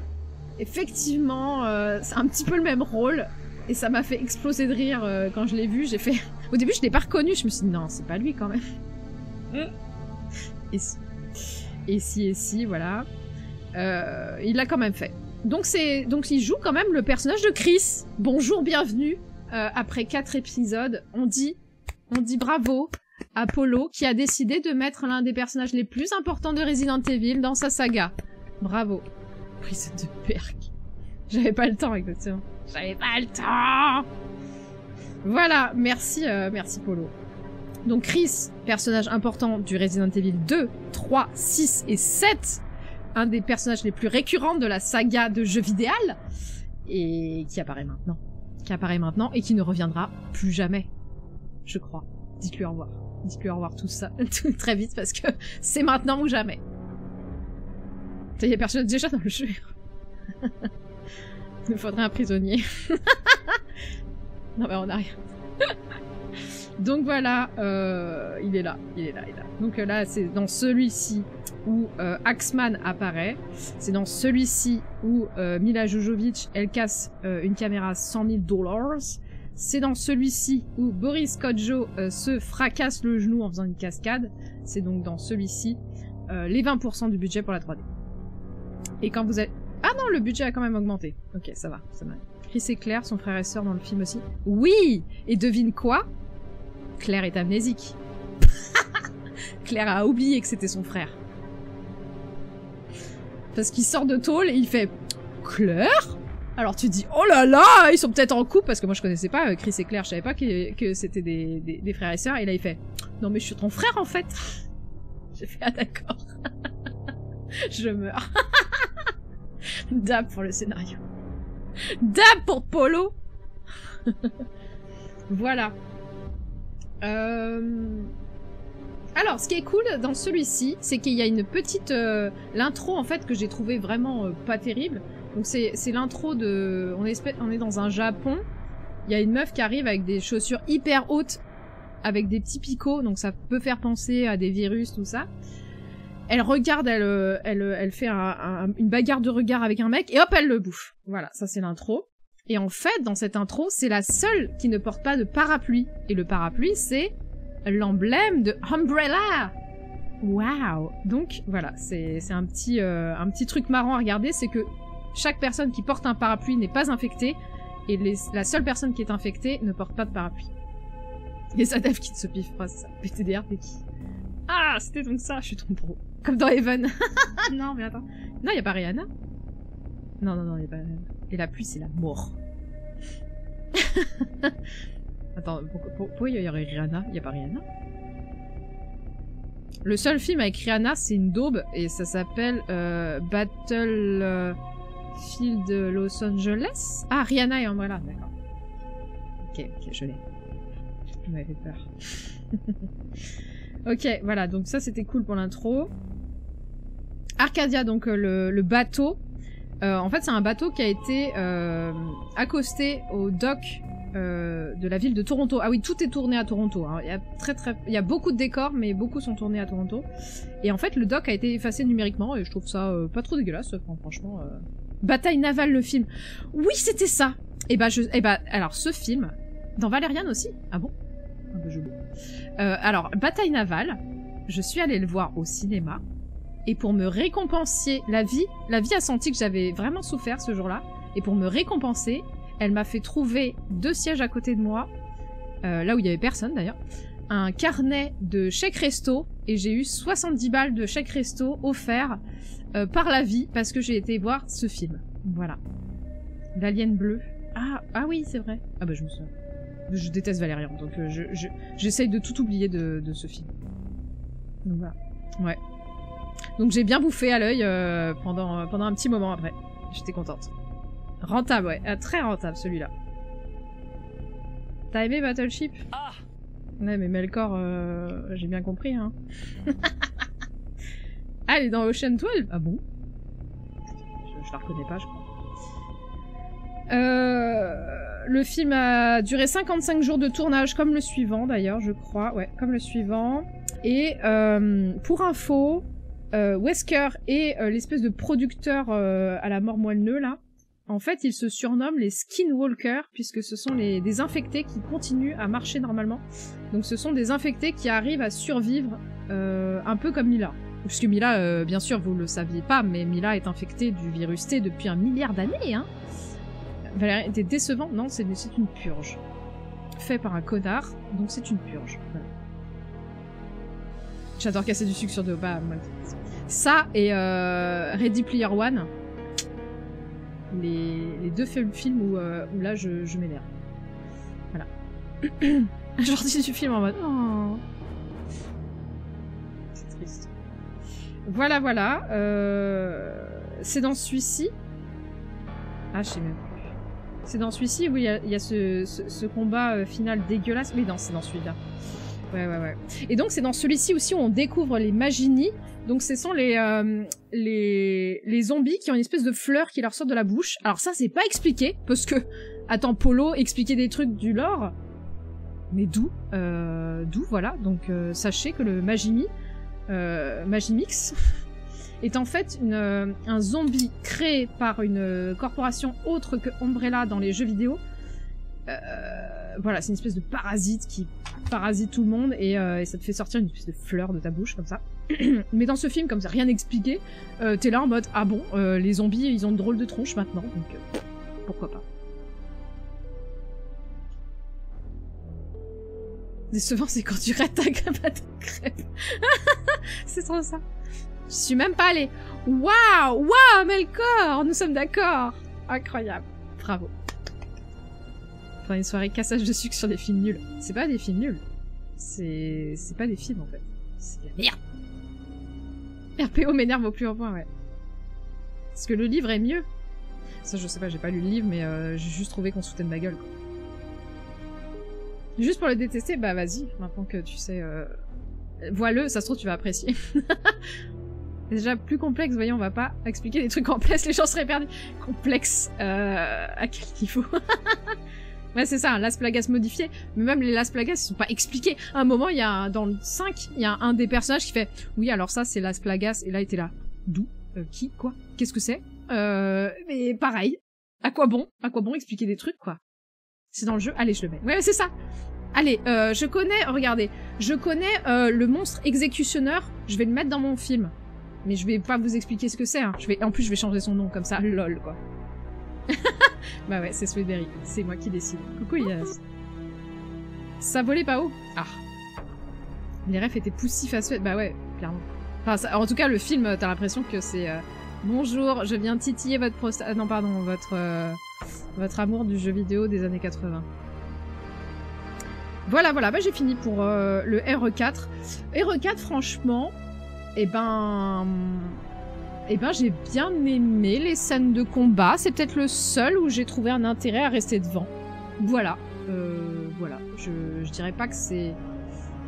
effectivement, euh, c'est un petit peu le même rôle. Et ça m'a fait exploser de rire quand je l'ai vu. J'ai fait. *laughs* Au début, je l'ai pas reconnu. Je me suis dit, non, c'est pas lui quand même. Et si. Et si, et si, voilà. Il l'a quand même fait. Donc, c'est, donc, il joue quand même le personnage de Chris. Bonjour, bienvenue. Euh, après quatre épisodes, on dit, on dit bravo à Polo qui a décidé de mettre l'un des personnages les plus importants de Resident Evil dans sa saga. Bravo. Prison de Perk. J'avais pas le temps, exactement. J'avais pas le temps. Voilà, merci, euh, merci Polo. Donc Chris, personnage important du Resident Evil 2, 3, 6 et 7, un des personnages les plus récurrents de la saga de jeux vidéo, et qui apparaît maintenant. Qui apparaît maintenant et qui ne reviendra plus jamais. Je crois. Dites-lui au revoir. Dites-lui au revoir tout ça, *laughs* très vite parce que c'est maintenant ou jamais. Il y a personne déjà dans le jeu. *laughs* Il me faudrait un prisonnier. *laughs* non mais on a rien. Donc voilà, euh, il est là, il est là, il est là. Donc euh, là, c'est dans celui-ci où euh, Axman apparaît. C'est dans celui-ci où Mila Jojovic, elle casse une caméra à 100 000 dollars. C'est dans celui-ci où Boris Kodjo se fracasse le genou en faisant une cascade. C'est donc dans celui-ci les 20% du budget pour la 3D. Et quand vous êtes... Ah non, le budget a quand même augmenté. Ok, ça va, ça va. Chris et Claire, son frère et sœur dans le film aussi. Oui Et devine quoi? Claire est amnésique. *laughs* Claire a oublié que c'était son frère. Parce qu'il sort de tôle et il fait Claire? Alors tu dis oh là là, ils sont peut-être en couple parce que moi je connaissais pas euh, Chris et Claire, je savais pas que, c'était des frères et sœurs. Et là il fait non mais je suis ton frère en fait. *laughs* J'ai fait ah d'accord. *laughs* je meurs. Dab pour le scénario. Dab pour Polo. voilà. Euh... Alors, ce qui est cool dans celui-ci, c'est qu'il y a une petite... euh, L'intro, en fait, que j'ai trouvé vraiment euh, pas terrible. Donc, c'est l'intro de... On est, dans un Japon. Il y a une meuf qui arrive avec des chaussures hyper hautes, avec des petits picots, donc ça peut faire penser à des virus, tout ça. Elle regarde, elle, fait un- un- une bagarre de regard avec un mec, et hop, elle le bouffe. Voilà, ça c'est l'intro. Et en fait, dans cette intro, c'est la seule qui ne porte pas de parapluie. Et le parapluie, c'est l'emblème de Umbrella. Waouh Donc voilà, c'est c'est un petit euh, un petit truc marrant à regarder, c'est que chaque personne qui porte un parapluie n'est pas infectée et la seule personne qui est infectée ne porte pas de parapluie. Et ça Dave qui te se piffe ça. PTDR t'es qui Ah, c'était donc ça, je suis trop pro. Comme dans Heaven. *laughs* non, mais attends. Non, y a pas Rihanna. Non, non, non, y a pas Rihanna. Et la pluie, c'est la mort. *laughs* attends, pourquoi, pour- pourquoi y aurait Rihanna? Y a pas Rihanna? Le seul film avec Rihanna, c'est une daube et ça s'appelle euh, Battle euh, Los Angeles? Ah, Rihanna et Umbrella, d'accord. Ok, ok, je l'ai. Vous m'avez peur. *laughs* ok, voilà, donc ça c'était cool pour l'intro. Arcadia, donc euh, le bateau. Euh, en fait, c'est un bateau qui a été euh, accosté au dock euh, de la ville de Toronto. Ah oui, tout est tourné à Toronto. hein. Il y a très très, il y a beaucoup de décors, mais beaucoup sont tournés à Toronto. Et en fait, le dock a été effacé numériquement et je trouve ça euh, pas trop dégueulasse. enfin, franchement, euh. Bataille navale, le film. Oui, c'était ça. Et bah je, et bah alors ce film dans Valériane aussi. Ah bon? Ah. Euh, alors Bataille navale, je suis allée le voir au cinéma. Et pour me récompenser la vie, la vie a senti que j'avais vraiment souffert ce jour-là. Et pour me récompenser, elle m'a fait trouver deux sièges à côté de moi, euh, là où il y avait personne d'ailleurs, un carnet de chèque resto et j'ai eu 70 balles de chèque resto offert euh, par la vie parce que j'ai été voir ce film. Voilà. L'alien bleu. Ah, ah oui, c'est vrai. Ah bah je me souviens. Je déteste Valérian, donc euh, je, je- j'essaye de tout oublier de, de ce film. Donc voilà. Ouais. Donc j'ai bien bouffé à l'œil euh, pendant, pendant un petit moment après. J'étais contente. Rentable, ouais. Ah, très rentable celui-là. T'as aimé Battleship? Ah Ouais, mais Melkor, euh, j'ai bien compris, hein. *laughs* ah, elle est dans Ocean 12 Ah bon? Je, je la reconnais pas, je crois. Euh, le film a duré 55 jours de tournage, comme le suivant d'ailleurs, je crois. Ouais, comme le suivant. Et euh, pour info, euh, Wesker et euh, l'espèce de producteur euh, à la mort moelleux là, en fait, ils se surnomment les Skinwalkers, puisque ce sont les, des infectés qui continuent à marcher normalement. Donc ce sont des infectés qui arrivent à survivre un peu comme Mila. Puisque Mila, bien sûr, vous le saviez pas, mais Mila est infectée du virus T depuis un milliard d'années, hein. Valérie, t'es décevant Non, c'est une purge. Fait par un connard, donc c'est une purge. J'adore casser du sucre sur deux. Moi, ça et euh, Ready Player One, les, deux fi- films où, euh, où là je, m'énerve. Voilà. *clears throat* Je sortis du film en mode. Oh. C'est triste. Voilà, voilà. Euh, c'est dans celui-ci. Ah, je sais même plus. C'est dans celui-ci où il y a, ce, combat final dégueulasse. Oui, non, c'est dans celui-là. Et donc, c'est dans celui-ci aussi où on découvre les Magini. Donc, ce sont les, euh, les, zombies qui ont une espèce de fleur qui leur sort de la bouche. Alors, ça, c'est pas expliqué, parce que, attends, Polo, expliquer des trucs du lore. Mais d'où euh, D'où, voilà. Donc, euh, sachez que le Magimi, Magimix, est en fait un zombie créé par une corporation autre que Umbrella dans les jeux vidéo. Euh, voilà, c'est une espèce de parasite qui parasite tout le monde et, euh, et ça te fait sortir une espèce de fleur de ta bouche comme ça. *clears throat* Mais dans ce film, comme ça, rien expliqué, euh, t'es là en mode ah bon, les zombies ils ont une drôle de tronche maintenant, donc pourquoi pas. Décevant, c'est quand tu rates ta crêpe crêpe. *laughs* c'est trop ça. Je suis même pas allée. Waouh, waouh, Melkor, nous sommes d'accord. Incroyable. Bravo. Enfin, une soirée cassage de sucre sur des films nuls. C'est pas des films nuls. C'est, c'est pas des films en fait. C'est de la merde. RPO m'énerve au plus haut point, ouais. Parce que le livre est mieux. Ça, je sais pas, j'ai pas lu le livre, mais euh, j'ai juste trouvé qu'on se foutait de ma gueule. Quoi. Juste pour le détester, bah vas-y, maintenant que tu sais. Euh... Vois-le, ça se trouve, tu vas apprécier. *laughs* Déjà plus complexe, voyons, on va pas expliquer des trucs complexes, *laughs* les gens seraient perdus. Complexe, euh, à quel niveau *laughs* Ouais, c'est ça, Las Plagas modifié. Mais même les Las Plagas, ils sont pas expliqués. À un moment, il y a, un- dans le 5, il y a un des personnages qui fait Oui, alors ça, c'est Las Plagas. Et là, il était là. D'où? Euh, Qui? Quoi? Qu'est-ce que c'est? Euh. Mais pareil. À quoi bon? À quoi bon expliquer des trucs, quoi C'est dans le jeu Allez, je le mets. Ouais, c'est ça Allez, euh, je connais, regardez, je connais euh, le monstre exécutionneur. Je vais le mettre dans mon film. Mais je vais pas vous expliquer ce que c'est. Hein. Je vais, en plus, je vais changer son nom comme ça. Lol, quoi. *laughs* bah ouais, c'est Sweetberry. C'est moi qui décide. Coucou, Yes. Ça volait pas haut Ah. Les refs étaient poussifs à Sweat. Bah ouais, clairement. Enfin, en tout cas, le film, t'as l'impression que c'est... euh, Bonjour, je viens titiller votre ah, Non, pardon, votre... euh, votre amour du jeu vidéo des années 80. Voilà, voilà, bah j'ai fini pour euh, le RE4. RE4, franchement, eh ben... Eh ben, j'ai bien aimé les scènes de combat. C'est peut-être le seul où j'ai trouvé un intérêt à rester devant. Voilà. Euh, voilà. Je, je dirais pas que c'est...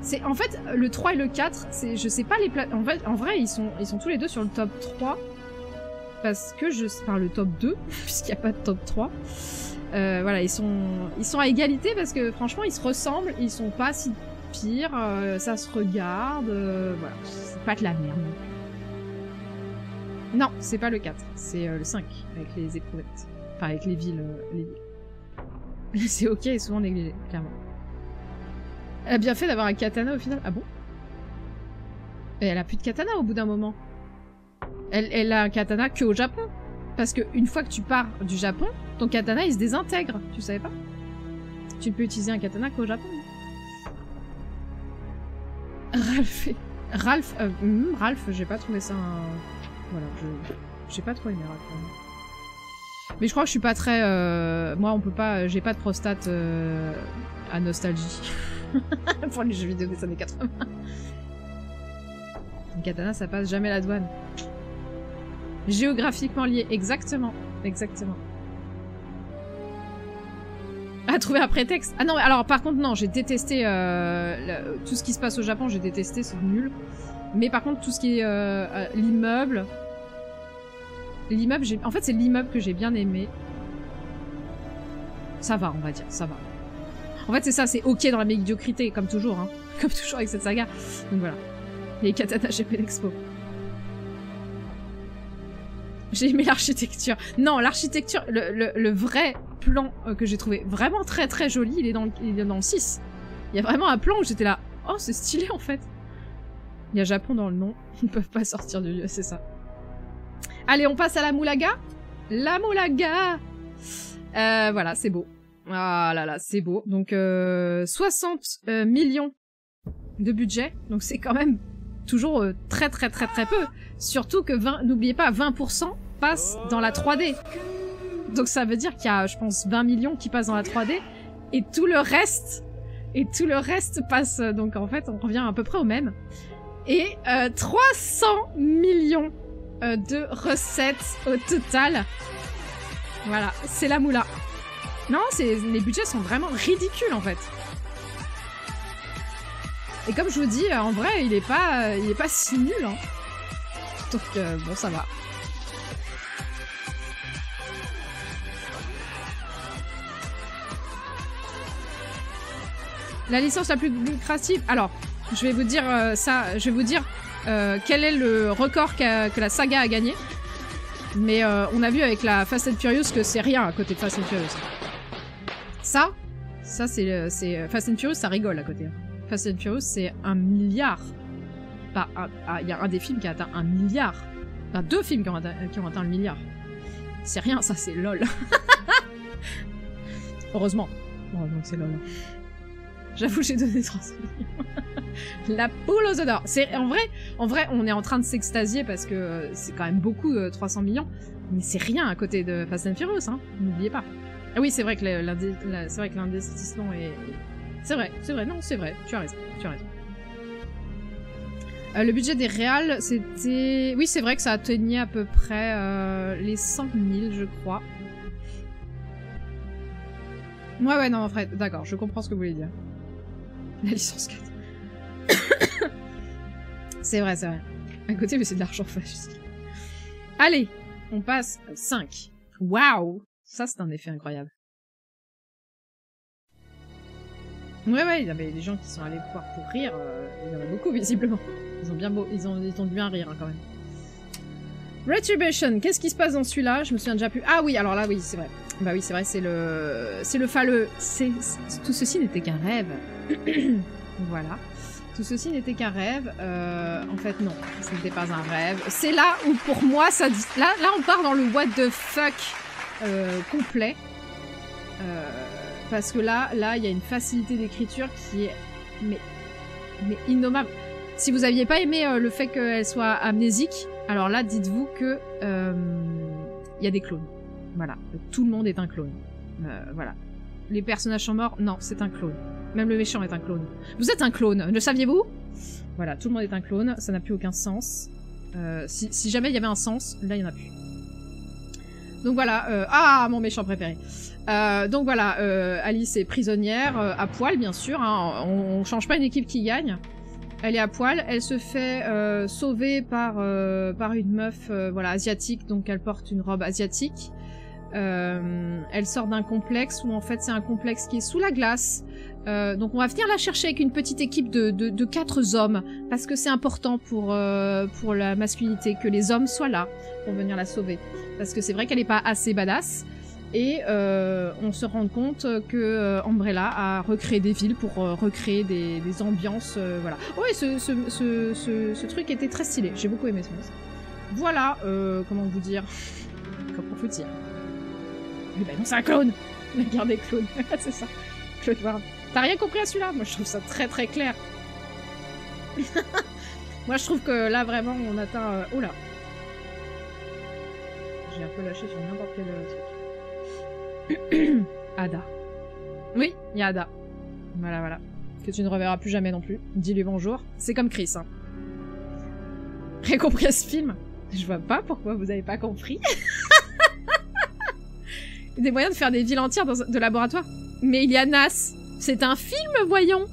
C'est en fait le 3 et le 4, c'est je sais pas les pla... en vrai ils sont tous les deux sur le top 3 parce que je enfin le top 2 *laughs* puisqu'il n'y a pas de top 3. Euh, voilà, ils sont à égalité parce que franchement ils se ressemblent, ils sont pas si pires, euh, ça se regarde, c'est pas de la merde. Non, c'est pas le 4, c'est euh, le 5 avec les éprouvettes. Enfin avec les villes euh, *laughs* c'est OK et souvent négligé, clairement. Elle a bien fait d'avoir un katana au final. Ah bon? Elle a plus de katana au bout d'un moment. Elle, a un katana que au Japon. Parce que une fois que tu pars du Japon, ton katana il se désintègre. Tu savais pas? Tu ne peux utiliser un katana qu'au Japon. Ralph. Ralph. euh, hum, Ralph, j'ai pas trouvé ça un. Voilà, je. J'ai pas trop Ralph. vraiment. Mais je crois que je suis pas très. euh, Moi, on peut pas. J'ai pas de prostate euh, à nostalgie. *laughs* pour les jeux vidéo des années 80. Une katana, ça passe jamais la douane. Géographiquement lié, exactement. Exactement. Ah, trouver un prétexte. Ah non, alors par contre, non, j'ai détesté euh, tout ce qui se passe au Japon, j'ai détesté, c'est nul. Mais par contre, tout ce qui est euh, euh, l'immeuble. L'immeuble, en fait, c'est l'immeuble que j'ai bien aimé. Ça va, on va dire, ça va. En fait, c'est ça, c'est ok dans la médiocrité, comme toujours, hein. *laughs* Comme toujours avec cette saga. Donc voilà. Les katanas chez Expo. J'ai aimé l'architecture. Non, l'architecture, le, vrai plan euh, que j'ai trouvé vraiment très très joli, il est, dans il est dans le 6. Il y a vraiment un plan où j'étais là, oh c'est stylé en fait. Il y a Japon dans le nom, *laughs* ils ne peuvent pas sortir du lieu, c'est ça. Allez, on passe à la moulaga. La moulaga Euh, Voilà, c'est beau. Ah là là, c'est beau. Donc euh, 60 euh, millions de budget, donc c'est quand même toujours euh, très très très très peu. Surtout que 20 n'oubliez pas, 20% passe dans la 3D. Donc ça veut dire qu'il y a, je pense, 20 millions qui passent dans la 3D et tout le reste, et tout le reste passe. euh, Donc en fait, on revient à peu près au même. Et euh, 300 millions euh, de recettes au total. Voilà, c'est la moula. Non, les budgets sont vraiment ridicules en fait. Et comme je vous dis, euh, en vrai, il est pas, euh, il est pas si nul. Hein. Donc euh, bon, ça va. La licence la plus lucrative. Alors, je vais vous dire euh, ça. Je vais vous dire euh, quel est le record que la saga a gagné. Mais euh, on a vu avec la Fast and Furious que c'est rien à côté de Fast and Furious. Ça, ça c'est Fast and Furious, ça rigole à côté. Fast and Furious, c'est un milliard. Pas ah, Il y a un des films qui a atteint un milliard. Enfin, deux films qui ont atteint, qui ont atteint le milliard. C'est rien, ça c'est lol. *laughs* Heureusement. Heureusement que c'est lol. J'avoue, j'ai donné 300 millions. La poule aux d'or. C'est en vrai, en vrai, on est en train de s'extasier parce que euh, c'est quand même beaucoup euh, 300 millions, mais c'est rien à côté de Fast and Furious, hein. N'oubliez pas. Ah oui, c'est vrai que c'est vrai que l'investissement est, c'est vrai, c'est vrai, non, c'est vrai. Tu as raison, tu as raison. Euh, le budget des réals, c'était, oui, c'est vrai que ça atteignait à peu près euh, les 100 000, je crois. Ouais, ouais, non, en vrai, d'accord, je comprends ce que vous voulez dire. La licence 4. *coughs* c'est vrai, c'est vrai. À côté, mais c'est de l'argent facile. Allez, on passe au 5. Waouh Ça, c'est un effet incroyable. Ouais, ouais, il y avait des gens qui sont allés voir pour rire. euh, il y en a beaucoup, *laughs* visiblement. Ils ont bien beau, ils ont, ils ont bien rire, hein, quand même. Retribution, qu'est-ce qui se passe dans celui-là? Je me souviens déjà plus. Ah oui, alors là, oui, c'est vrai. Bah oui, c'est vrai, c'est le... C'est le. C'est... Tout ceci n'était qu'un rêve. *clears throat* voilà. Tout ceci n'était qu'un rêve. Euh, en fait, non, ce n'était pas un rêve. C'est là où, pour moi, ça... Là, là, on part dans le what the fuck euh, complet. Euh, parce que là, là, il y a une facilité d'écriture qui est... Mais... Mais innommable. Si vous aviez pas aimé le fait qu'elle soit amnésique, alors là, dites-vous que il y a des clones. Voilà, tout le monde est un clone. Voilà. Les personnages sont morts, non, c'est un clone. Même le méchant est un clone. Vous êtes un clone, le saviez-vous? Voilà, tout le monde est un clone, ça n'a plus aucun sens. Euh, si, jamais il y avait un sens, là il n'y en a plus. Donc voilà, euh, ah, mon méchant préféré. Euh, donc voilà, Alice est prisonnière, à poil bien sûr, hein, on, on change pas une équipe qui gagne. Elle est à poil, elle se fait sauver par par une meuf voilà asiatique, donc elle porte une robe asiatique. elle sort d'un complexe où en fait c'est un complexe qui est sous la glace. Donc on va venir la chercher avec une petite équipe de, de, quatre hommes parce que c'est important pour pour la masculinité que les hommes soient là pour venir la sauver. Parce que c'est vrai qu'elle est pas assez badass et euh, on se rend compte que euh, Umbrella a recréé des villes pour euh, recréer des, ambiances, euh, voilà. Oui, ce, ce, ce, truc était très stylé, j'ai beaucoup aimé ce monstre. Voilà, euh, comment vous dire? Comment vous dire? Eh ben non, c'est un clone *laughs* des clones, *laughs* c'est ça. Claude Ward. T'as rien compris à celui-là? Moi, je trouve ça très très clair. *laughs* Moi, je trouve que là, vraiment, on atteint... Oh là J'ai un peu lâché sur n'importe quel truc. *clears throat* Ada. Oui, il y a Ada. Voilà, voilà. Que tu ne reverras plus jamais non plus. Dis-lui bonjour. C'est comme Chris, hein. Rien compris à ce film? Je vois pas pourquoi vous avez pas compris. *laughs* des moyens de faire des villes entières dans, de laboratoire. Mais il y a Nas. C'est un film, voyons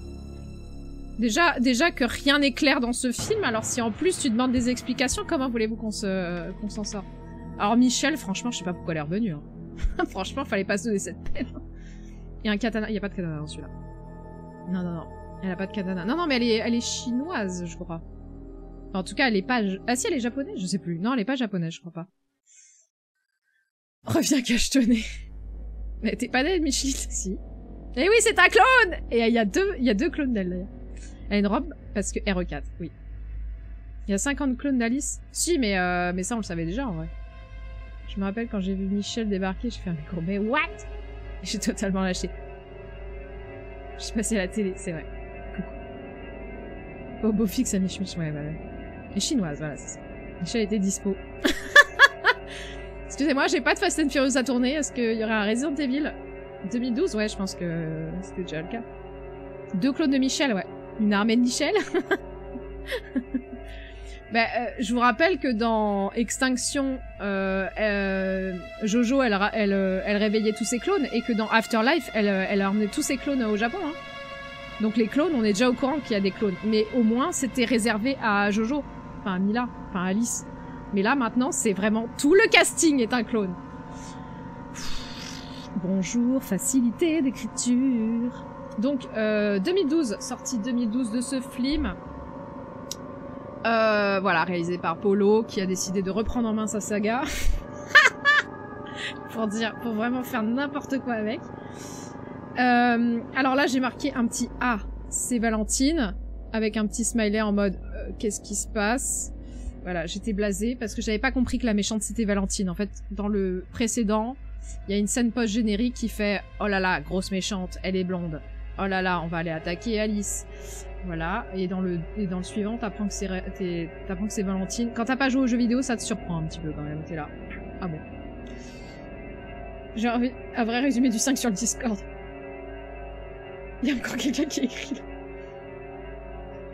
Déjà, déjà que rien n'est clair dans ce film, alors si en plus tu demandes des explications, comment voulez-vous qu'on se, s'en sort? Alors Michel, franchement, je sais pas pourquoi elle est revenue. Hein. *laughs* Franchement, fallait pas se donner cette peine. Il y a un katana. Pas de katana dans celui-là. Non, non, non. Elle a pas de katana. Non, non, mais elle est, chinoise, je crois. En tout cas, elle est pas... Ah si, elle est japonaise Je sais plus. Non, elle est pas japonaise, je crois pas. Reviens cachetonner. Mais t'es pas d'elle, Micheline *laughs* Si. Eh oui, c'est un clone Et il y a deux, y a deux clones d'elle, d'ailleurs. Elle a une robe parce que RE4, oui. Il y a 50 clones d'Alice Si, mais, euh, mais ça, on le savait déjà, en vrai. Je me rappelle quand j'ai vu Michel débarquer, je fais un micro, mais what? J'ai totalement lâché. Suis passé à la télé, c'est vrai. Coucou. Oh, beau fixe à Michmich, ouais, ouais. Les chinoises, voilà, c'est ça. Michel était dispo. *laughs* Excusez-moi, j'ai pas de Fast and Furious à tourner. Est-ce qu'il y aurait un Resident Evil? 2012 Ouais, je pense que c'était déjà le cas. Deux clones de Michel, ouais. Une armée de Michel *laughs* Bah, euh, je vous rappelle que dans Extinction, euh, euh, Jojo, elle, elle, euh, elle, réveillait tous ses clones, et que dans Afterlife, elle, euh, elle a emmené tous ses clones au Japon. Hein. Donc les clones, on est déjà au courant qu'il y a des clones. Mais au moins, c'était réservé à Jojo. Enfin, à Mila. Enfin, à Alice. Mais là, maintenant, c'est vraiment... Tout le casting est un clone. Bonjour, facilité d'écriture. Donc, 2012, sortie 2012 de ce film. Euh, voilà, réalisé par Polo, qui a décidé de reprendre en main sa saga. *laughs* pour dire, pour vraiment faire n'importe quoi avec. Euh, alors là, j'ai marqué un petit A. C'est Valentine, avec un petit smiley en mode euh, qu'est-ce qui se passe? Voilà, j'étais blasée parce que j'avais pas compris que la méchante c'était Valentine. En fait, dans le précédent, il y a une scène post-générique qui fait oh là là, grosse méchante, elle est blonde. Oh là là, on va aller attaquer Alice. Voilà, et dans le, et dans le suivant, t'apprends que c'est, que c'est Valentine. Quand t'as pas joué aux jeux vidéo, ça te surprend un petit peu quand même, t'es là. Ah bon. J'ai un vrai résumé du 5 sur le Discord. Il y a encore quelqu'un qui écrit.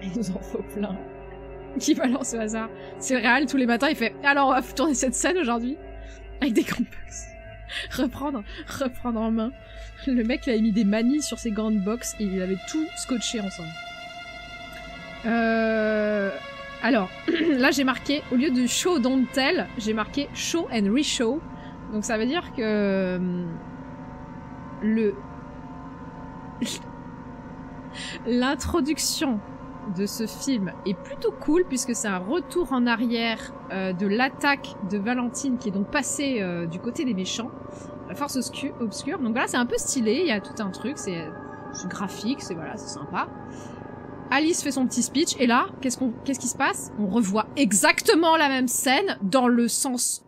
Il nous en faut plein. Qui balance au hasard. C'est réel, tous les matins, il fait Alors, on va tourner cette scène aujourd'hui. Avec des campus. *laughs* reprendre, reprendre en main. Le mec, il avait mis des manies sur ses grandes box et il avait tout scotché ensemble. Euh... Alors, *clears throat* là j'ai marqué, au lieu de show don't tell, j'ai marqué show and re-show. Donc ça veut dire que euh, le *laughs* l'introduction de ce film est plutôt cool puisque c'est un retour en arrière euh, de l'attaque de Valentine qui est donc passée euh, du côté des méchants, la force obscure. Donc voilà, c'est un peu stylé, il y a tout un truc, c'est c'est graphique, c'est voilà, c'est sympa. Alice fait son petit speech et là, qu'est-ce qu'on, qu'est-ce qui se passe? On revoit exactement la même scène dans le sens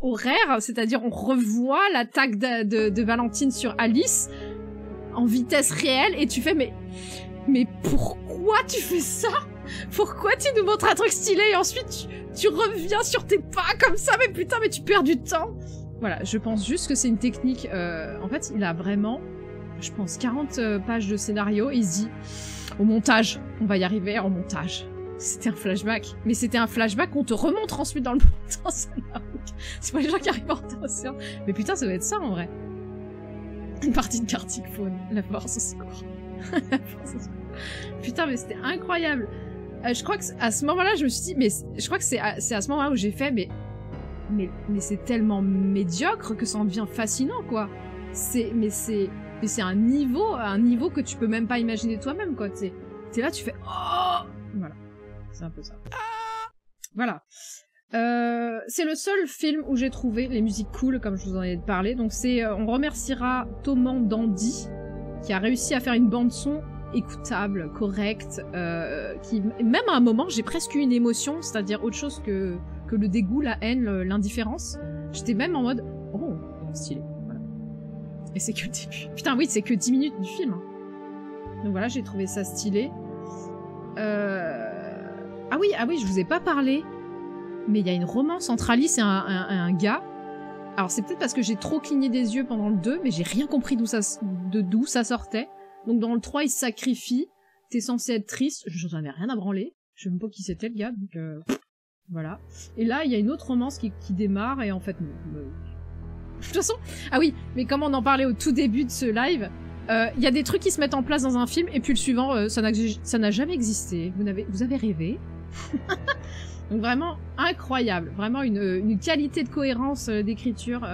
horaire, c'est-à-dire on revoit l'attaque de, de, de Valentine sur Alice en vitesse réelle et tu fais mais mais pourquoi tu fais ça? Pourquoi tu nous montres un truc stylé et ensuite tu, reviens sur tes pas comme ça? Mais putain, mais tu perds du temps Voilà, je pense juste que c'est une technique... Euh, en fait, il a vraiment, je pense, 40 euh, pages de scénario et il se dit, au montage, on va y arriver en montage. C'était un flashback. Mais c'était un flashback qu'on te remontre ensuite dans le aucun- *laughs* C'est pas les gens qui arrivent en séance. Mais putain, ça doit être ça en vrai. Une partie de Gartic Phone, la force au secours. *laughs* La force au secours. Putain, mais c'était incroyable. Euh, je crois que à ce moment-là, je me suis dit, mais je crois que c'est à, ce moment-là où j'ai fait, mais mais c'est tellement médiocre que ça en devient fascinant, quoi. C'est mais c'est mais c'est un niveau, un niveau que tu peux même pas imaginer toi-même, quoi. T'es là, tu fais oh, voilà, c'est un peu ça. Voilà. Euh, c'est le seul film où j'ai trouvé les musiques cool, comme je vous en ai parlé. Donc c'est, euh, on remerciera Thomas Dandy qui a réussi à faire une bande son écoutable, correcte, euh, qui même à un moment j'ai presque eu une émotion, c'est-à-dire autre chose que que le dégoût, la haine, l'indifférence. J'étais même en mode oh stylé. Voilà. Et c'est que le début. *laughs* Putain oui, c'est que 10 minutes du film. hein. Donc voilà, j'ai trouvé ça stylé. Euh... Ah oui, ah oui, je vous ai pas parlé, mais il y a une romance entre Alice et un, un- gars. Alors c'est peut-être parce que j'ai trop cligné des yeux pendant le 2, mais j'ai rien compris d'où ça, d'où ça sortait. Donc dans le 3, il se sacrifie. T'es censé être triste. Je n'en avais rien à branler. Je sais même pas qui c'était le gars, donc euh, voilà. Et là, il y a une autre romance qui, démarre et en fait, De toute façon, ah oui, mais comme on en parlait au tout début de ce live, euh, il y a des trucs qui se mettent en place dans un film et puis le suivant, euh, ça n'a jamais existé. Vous avez, rêvé. *laughs* Donc vraiment incroyable, vraiment une, une qualité de cohérence euh, d'écriture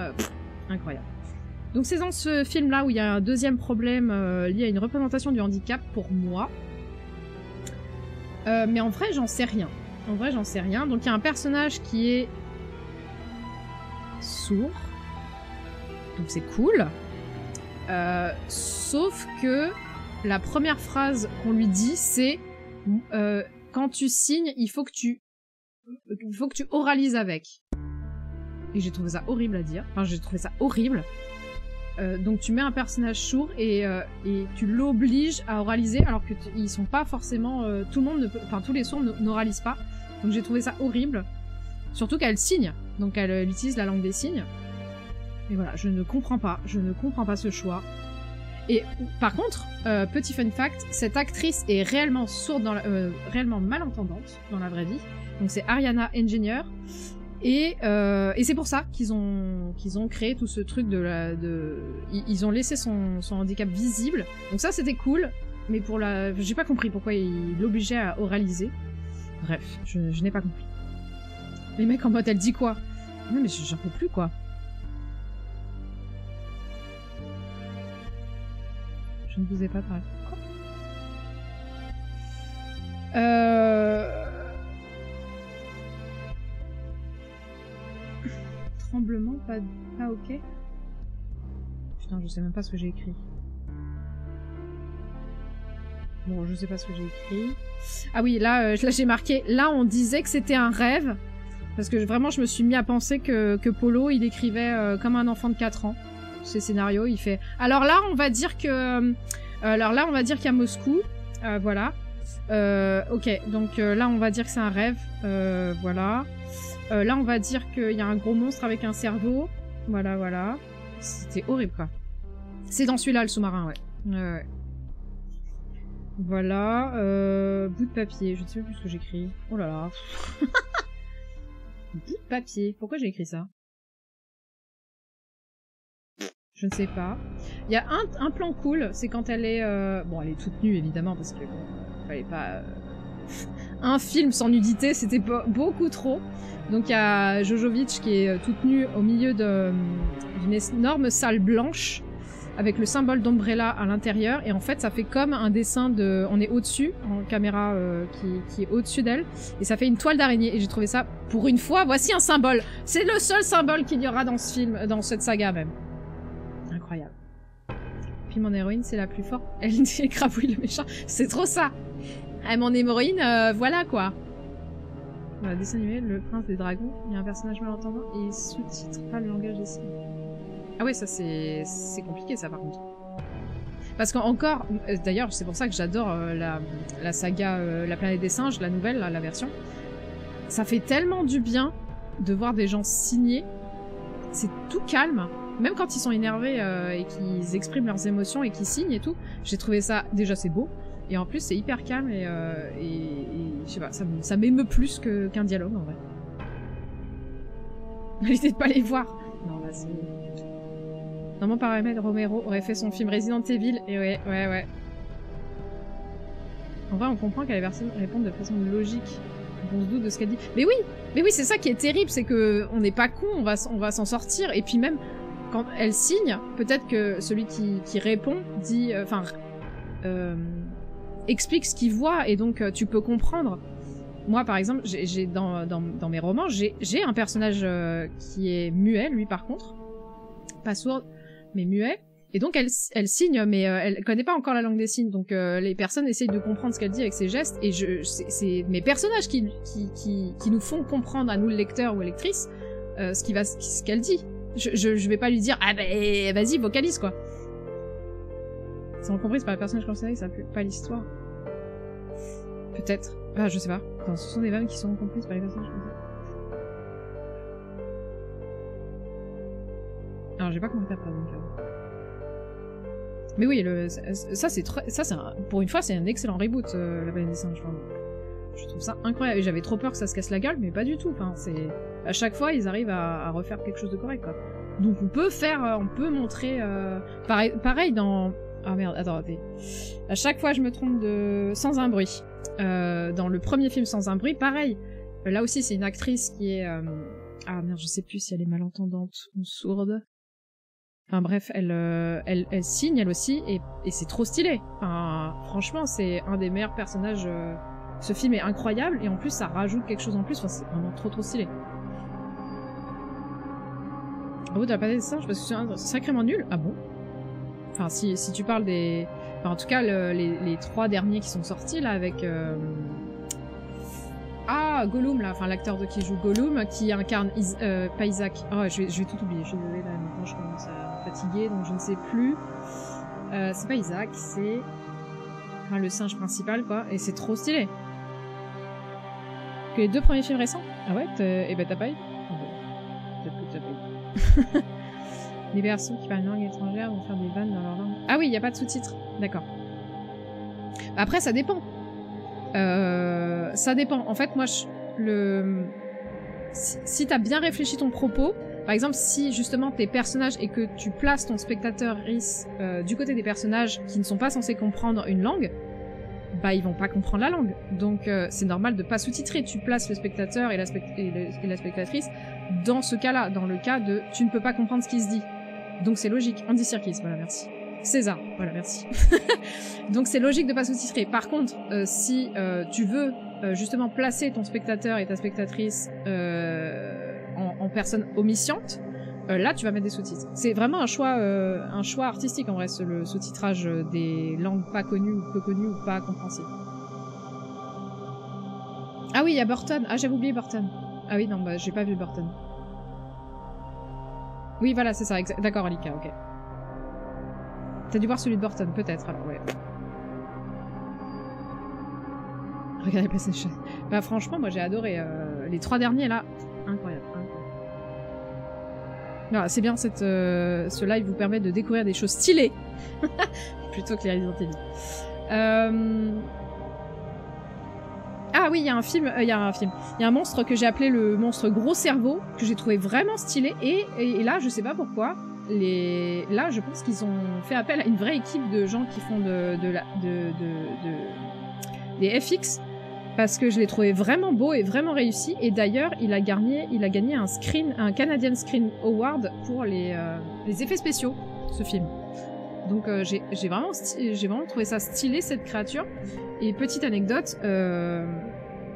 incroyable. Donc c'est dans ce film-là où il y a un deuxième problème euh, lié à une représentation du handicap pour moi. Euh, mais en vrai, j'en sais rien. En vrai, j'en sais rien. Donc il y a un personnage qui est sourd. Donc c'est cool. Euh, sauf que la première phrase qu'on lui dit, c'est quand tu signes, il faut que tu il faut que tu oralises avec. Et j'ai trouvé ça horrible à dire. Enfin, j'ai trouvé ça horrible. Euh, donc tu mets un personnage sourd et, euh, tu l'obliges à oraliser alors que ils sont pas forcément euh, tout le monde ne peut enfin tous les sourds n'oralisent pas. Donc j'ai trouvé ça horrible. Surtout qu'elle signe. Donc elle, elle utilise la langue des signes. Et voilà, je ne comprends pas, je ne comprends pas ce choix. Et par contre, petit fun fact, cette actrice est réellement sourde dans la- réellement malentendante dans la vraie vie. Donc c'est Ariana Engineer. Et, euh, et c'est pour ça qu'ils ont qu'ils ont créé tout ce truc de la de ils, ont laissé son, son handicap visible. Donc ça c'était cool, mais pour la j'ai pas compris pourquoi ils l'obligeaient à oraliser. Bref, je, je n'ai pas compris. Les mecs en mode elle dit quoi? Non mais j'en peux plus quoi. Je ne vous ai pas parlé. Quoi? Euh... Pas, ok. Putain, je sais même pas ce que j'ai écrit. Bon, je sais pas ce que j'ai écrit. Ah oui, là, euh, là j'ai marqué. Là, on disait que c'était un rêve. Parce que vraiment, je me suis mis à penser que, que Polo, il écrivait euh, comme un enfant de 4 ans. Ses scénarios, il fait. Alors là, on va dire que. euh, alors Moscou. Euh, voilà. Ok, donc là, on va dire que c'est un rêve. Voilà. Euh, là, on va dire qu'il y a un gros monstre avec un cerveau. Voilà, voilà. C'était horrible, quoi. C'est dans celui-là, le sous-marin, ouais. Voilà. Euh, bout de papier. Je ne sais plus ce que j'écris. Oh là là. *laughs* bout de papier. Pourquoi j'ai écrit ça? Je ne sais pas. Il y a un, plan cool, c'est quand elle est... euh, Bon, elle est toute nue, évidemment, parce que bon, fallait pas... euh, *laughs* Un film sans nudité, c'était beaucoup trop. Donc il y a Jojovic qui est euh, toute nue au milieu de- d'une énorme salle blanche. avec le symbole d'Umbrella à l'intérieur. Et en fait ça fait comme un dessin de on est au-dessus en caméra euh, qui, est au-dessus d'elle. Et ça fait une toile d'araignée. Et j'ai trouvé ça pour une fois voici un symbole. C'est le seul symbole qu'il y aura dans ce film dans cette saga même. Incroyable. Puis mon héroïne c'est la plus forte. Elle *laughs* écrabouille le méchant. C'est trop ça. Ah, mon héroïne euh, voilà quoi voilà, dessin animé, le prince des dragons, il y a un personnage malentendant et il sous-titre pas le langage des signes. Ah ouais, ça c'est compliqué ça par contre. Parce qu'encore, euh, d'ailleurs c'est pour ça que j'adore euh, la, la saga euh, La planète des singes, la nouvelle, la version. Ça fait tellement du bien de voir des gens signer. C'est tout calme. Même quand ils sont énervés et qu'ils expriment leurs émotions et qu'ils signent et tout, j'ai trouvé ça, déjà c'est beau, et en plus c'est hyper calme et, euh, et, je sais pas, ça, me- ça m'émeut plus qu'un dialogue en vrai. *laughs* De pas les voir. Non c'est... Normalement, par Ahmed Romero aurait fait son film Resident Evil, et ouais, ouais, ouais. En vrai, on comprend que les personnes répondent de façon logique. On se doute de ce qu'elle dit. Mais oui, mais oui, c'est ça qui est terrible, c'est que on n'est pas con, on va, s- on va s'en sortir. Et puis même quand elle signe, peut-être que celui qui, qui répond dit, euh, enfin, euh, explique ce qu'il voit, et donc euh, tu peux comprendre. Moi, par exemple, j'ai dans, dans, dans mes romans, j'ai un personnage euh, qui est muet, lui par contre, pas sourd, mais muet. Et donc elle, elle signe, mais euh, elle connaît pas encore la langue des signes. Donc euh, les personnes essayent de comprendre ce qu'elle dit avec ses gestes. Et c'est- mes personnages qui, qui, qui, nous font comprendre à nous le lecteur ou lectrice euh, ce va, ce qu'elle dit. Je, je, je vais pas lui dire ah ben vas-y vocalise quoi. C'est en compris, c'est pas le personnage concerné, ça peut pas l'histoire. Peut-être. Ah je sais pas. Enfin, ce sont des vannes qui sont comprises par les personnages. Alors j'ai pas compris après donc. Mais oui, le, ça c'est très, ça c'est pour une fois c'est un excellent reboot euh, la planète des singes. Enfin, je trouve ça incroyable. J'avais trop peur que ça se casse la gueule, mais pas du tout. Enfin, c'est à chaque fois ils arrivent à, refaire quelque chose de correct. Donc on peut faire, euh, on peut montrer euh, pareil dans ah merde, attends, attendez. À chaque fois je me trompe de sans un bruit. Euh, dans le premier film sans un bruit, pareil. Euh, Là aussi c'est une actrice qui est euh, ah merde, je sais plus si elle est malentendante ou sourde. Enfin bref, elle, elle, signe elle aussi et, c'est trop stylé. Franchement, c'est un des meilleurs personnages. Ce film est incroyable et en plus ça rajoute quelque chose en plus. Enfin, c'est vraiment trop trop stylé. Bon, t'as pas des singes parce que c'est sacrément nul. Ah bon? Enfin, si, si tu parles des. enfin, en tout cas, le- les, les trois derniers qui sont sortis là avec. euh, Ah, Gollum là, enfin l'acteur de qui joue Gollum, qui incarne Is- euh, pas Isaac. Oh, je vais, je vais tout oublier. Je suis désolée là, maintenant je commence à me fatiguer, donc je ne sais plus. Euh, c'est pas Isaac, c'est enfin, le singe principal quoi, et c'est trop stylé. Que les deux premiers films récents? Ah ouais, t'as- eh ben t'as pas eu. Peut-être que t'as pas eu. *laughs* les persos qui parlent une langue étrangère vont faire des vannes dans leur langue. Ah oui, y a pas de sous-titres. D'accord. Après, ça dépend. Euh, ça dépend. En fait, moi, le si, si t'as bien réfléchi ton propos, par exemple, si justement tes personnages et que tu places ton spectateur RIS euh, du côté des personnages qui ne sont pas censés comprendre une langue, bah ils vont pas comprendre la langue. Donc euh, c'est normal de pas sous-titrer. Tu places le spectateur et la, spect- et la spectatrice dans ce cas-là, dans le cas de tu ne peux pas comprendre ce qui se dit. Donc c'est logique. Andy Serkis, voilà, merci. César, voilà, merci. *laughs* Donc c'est logique de pas sous-titrer. Par contre, euh, si euh, tu veux euh, justement placer ton spectateur et ta spectatrice en, en personne omnisciente, là tu vas mettre des sous-titres. C'est vraiment un choix, un choix artistique en vrai, ce- le sous-titrage des langues pas connues ou peu connues ou pas compréhensibles. Ah oui, il y a Burton. Ah j'avais oublié Burton. Ah oui non, bah j'ai pas vu Burton. Oui voilà, c'est ça. D'accord, Alika, ok. T'as dû voir celui de Burton, peut-être alors, ouais. Regardez PlayStation. Bah franchement, moi j'ai adoré euh, les trois derniers là, incroyable. incroyable. C'est bien cette euh, ce live vous permet de découvrir des choses stylées *laughs* plutôt que les Resident. Euh... Ah oui, il y a un film, euh, il y a un film, il y a un monstre que j'ai appelé le monstre gros cerveau que j'ai trouvé vraiment stylé et, là je sais pas pourquoi les là je pense qu'ils ont fait appel à une vraie équipe de gens qui font de de la de de, de des FX parce que je l'ai trouvé vraiment beau et vraiment réussi. Et d'ailleurs, il a gagné, il a gagné un screen, un Canadian Screen Award pour les, euh, les effets spéciaux, ce film. Donc euh, j'ai j'ai vraiment, j'ai vraiment trouvé ça stylé cette créature. Et petite anecdote, euh,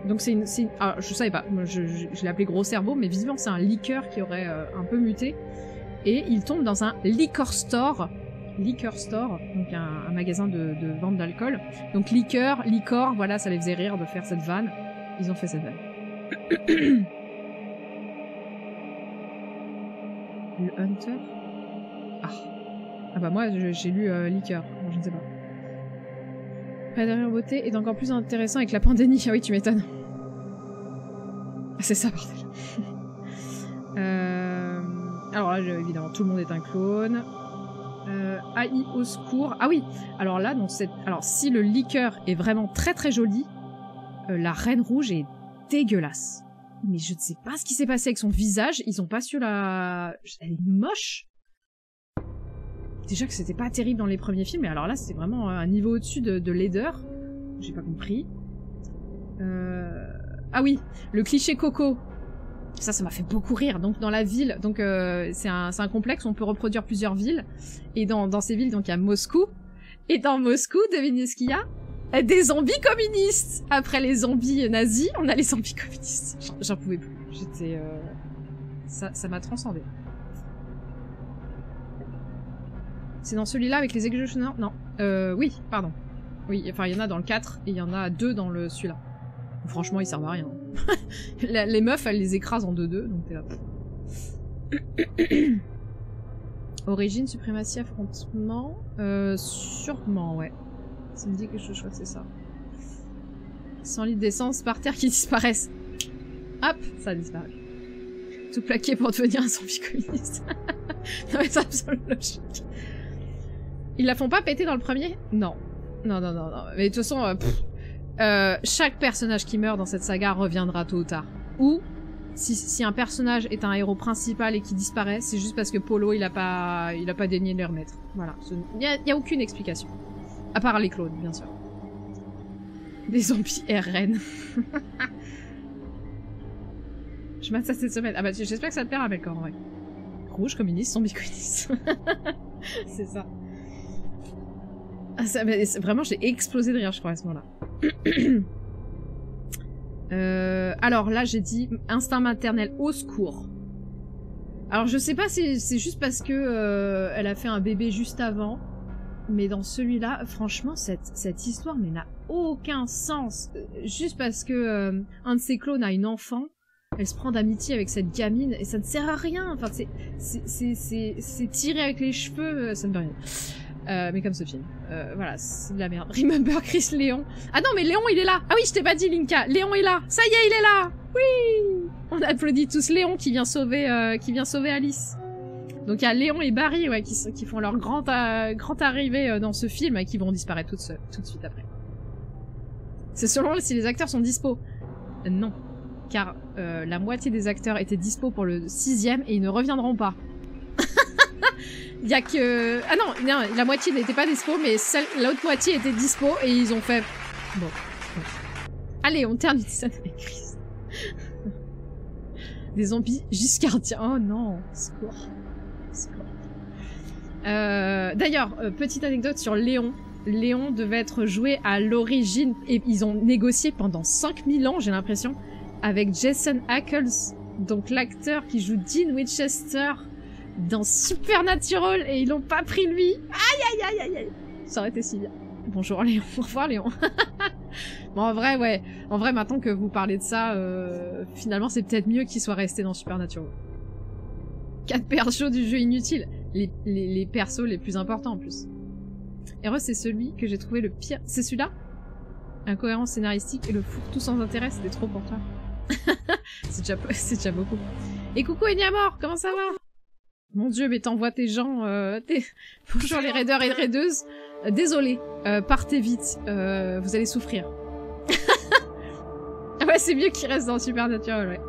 donc c'est une, c'est une- ah, je savais pas, je, je, je l'ai appelé gros cerveau, mais visiblement c'est un liqueur qui aurait euh, un peu muté. Et il tombe dans un liquor store, liquor store, donc un, un magasin de, de vente d'alcool. Donc liqueur, licor, voilà, ça les faisait rire de faire cette vanne. Ils ont fait cette vanne. *clears throat* Le Hunter? Ah. Ah bah moi j'ai lu euh, liqueur, Bon, je ne sais pas. La dernière beauté est encore plus intéressant avec la pandémie. *laughs* Ah oui, tu m'étonnes. Ah, C'est ça, bordel. *laughs* Euh, Alors là, évidemment, tout le monde est un clone. Euh, AI au secours. Ah oui, alors là, donc alors si le liqueur est vraiment très très joli, euh, la reine rouge est dégueulasse. Mais je ne sais pas ce qui s'est passé avec son visage. Ils ont pas su la. Elle est moche. Déjà que c'était pas terrible dans les premiers films, mais alors là, c'est vraiment un niveau au-dessus de, de laideur. J'ai pas compris. Euh... Ah oui, le cliché Coco. Ça, ça m'a fait beaucoup rire. Donc dans la ville, donc euh, c'est un, complexe on peut reproduire plusieurs villes. Et dans, ces villes, donc il y a Moscou. Et dans Moscou, devinez ce qu'il y a? Euh, Des zombies communistes. Après les zombies nazis, on a les zombies communistes. J'en- pouvais plus. J'étais, euh... ça, ça m'a transcendé. C'est dans celui-là avec les exécutionnaires Non. Euh, oui, pardon. Oui, enfin, il y en a dans le 4 et il y en a deux dans le celui-là. Franchement, ils servent à rien. *laughs* Les meufs, elles les écrasent en 2-2, donc t'es là. *coughs* Origine, suprématie, affrontement. Euh, sûrement, ouais. Ça me dit chose, je crois que c'est ça. 100 litres d'essence par terre qui disparaissent. Hop, ça a disparu. Tout plaqué pour devenir un zombie communiste. *laughs* non mais c'est absolument logique. Ils la font pas péter dans le premier? Non. Non, non, non, non. Mais de toute façon, euh, euh, chaque personnage qui meurt dans cette saga reviendra tôt ou tard. Ou, si, un personnage est un héros principal et qui disparaît, c'est juste parce que Polo, il a pas, il a pas daigné le remettre. Voilà. Il y a, y a aucune explication. À part les clones, bien sûr. Des zombies RN. *laughs* Je mate ça cette semaine. Ah bah j'espère que ça te plaira, Melkor, en vrai. Rouge, communiste, zombie communiste. *laughs* c'est ça. Ah, vraiment, j'ai explosé de rire, je crois, à ce moment-là. *clears throat* Euh, alors là, j'ai dit instinct maternel au secours. Alors je sais pas si c'est juste parce que euh, elle a fait un bébé juste avant, mais dans celui-là, franchement, cette, cette histoire n'a aucun sens. Euh, Juste parce que un de ses clones a une enfant, elle se prend d'amitié avec cette gamine et ça ne sert à rien. Enfin, c'est tiré avec les cheveux, ça ne veut rien. Euh, mais comme ce film. Euh, voilà, c'est de la merde. Remember Chris Léon. Ah non, mais Léon, il est là. Ah oui, je t'ai pas dit, Linka. Léon est là. Ça y est, il est là. Oui. On applaudit tous Léon qui vient sauver, euh, qui vient sauver Alice. Donc il y a Léon et Barry, qui, font leur grand, arrivée dans ce film et qui vont disparaître tout de, suite- après. C'est selon si les acteurs sont dispo. Non. Car la moitié des acteurs étaient dispo pour le sixième et ils ne reviendront pas. *laughs* Il y a que... Ah non, non, la moitié n'était pas dispo, mais celle- l'autre moitié était dispo et ils ont fait... Bon. Allez, on termine ça avec Chris. Des zombies giscardiens. Oh non, secours. Secours. Euh, D'ailleurs, euh, petite anecdote sur Léon. Léon devait être joué à l'origine et ils ont négocié pendant 5000 ans, j'ai l'impression, avec Jason Ackles, donc l'acteur qui joue Dean Winchester dans Supernatural et ils l'ont pas pris lui. Aïe aïe aïe aïe aïe. Ça aurait été si bien. Bonjour Léon, *laughs* au revoir Léon. *laughs* bon en vrai ouais, en vrai maintenant que vous parlez de ça, euh, finalement c'est peut-être mieux qu'il soit resté dans Supernatural. 4 persos du jeu inutile, les, les, les persos les plus importants en plus. Heureux c'est celui que j'ai trouvé le pire. C'est celui-là? Incohérence scénaristique et le fourre-tout sans intérêt, c'était trop pour toi. *laughs* c'est déjà, déjà beaucoup. Et coucou Enyamor, comment ça va? Mon dieu, mais t'envoies tes gens... Euh, tes... *laughs* Bonjour les raiders et raideuses. Euh, désolé, euh, partez vite, euh, vous allez souffrir. Ah *laughs* ouais, c'est mieux qu'il reste dans Supernatural, ouais.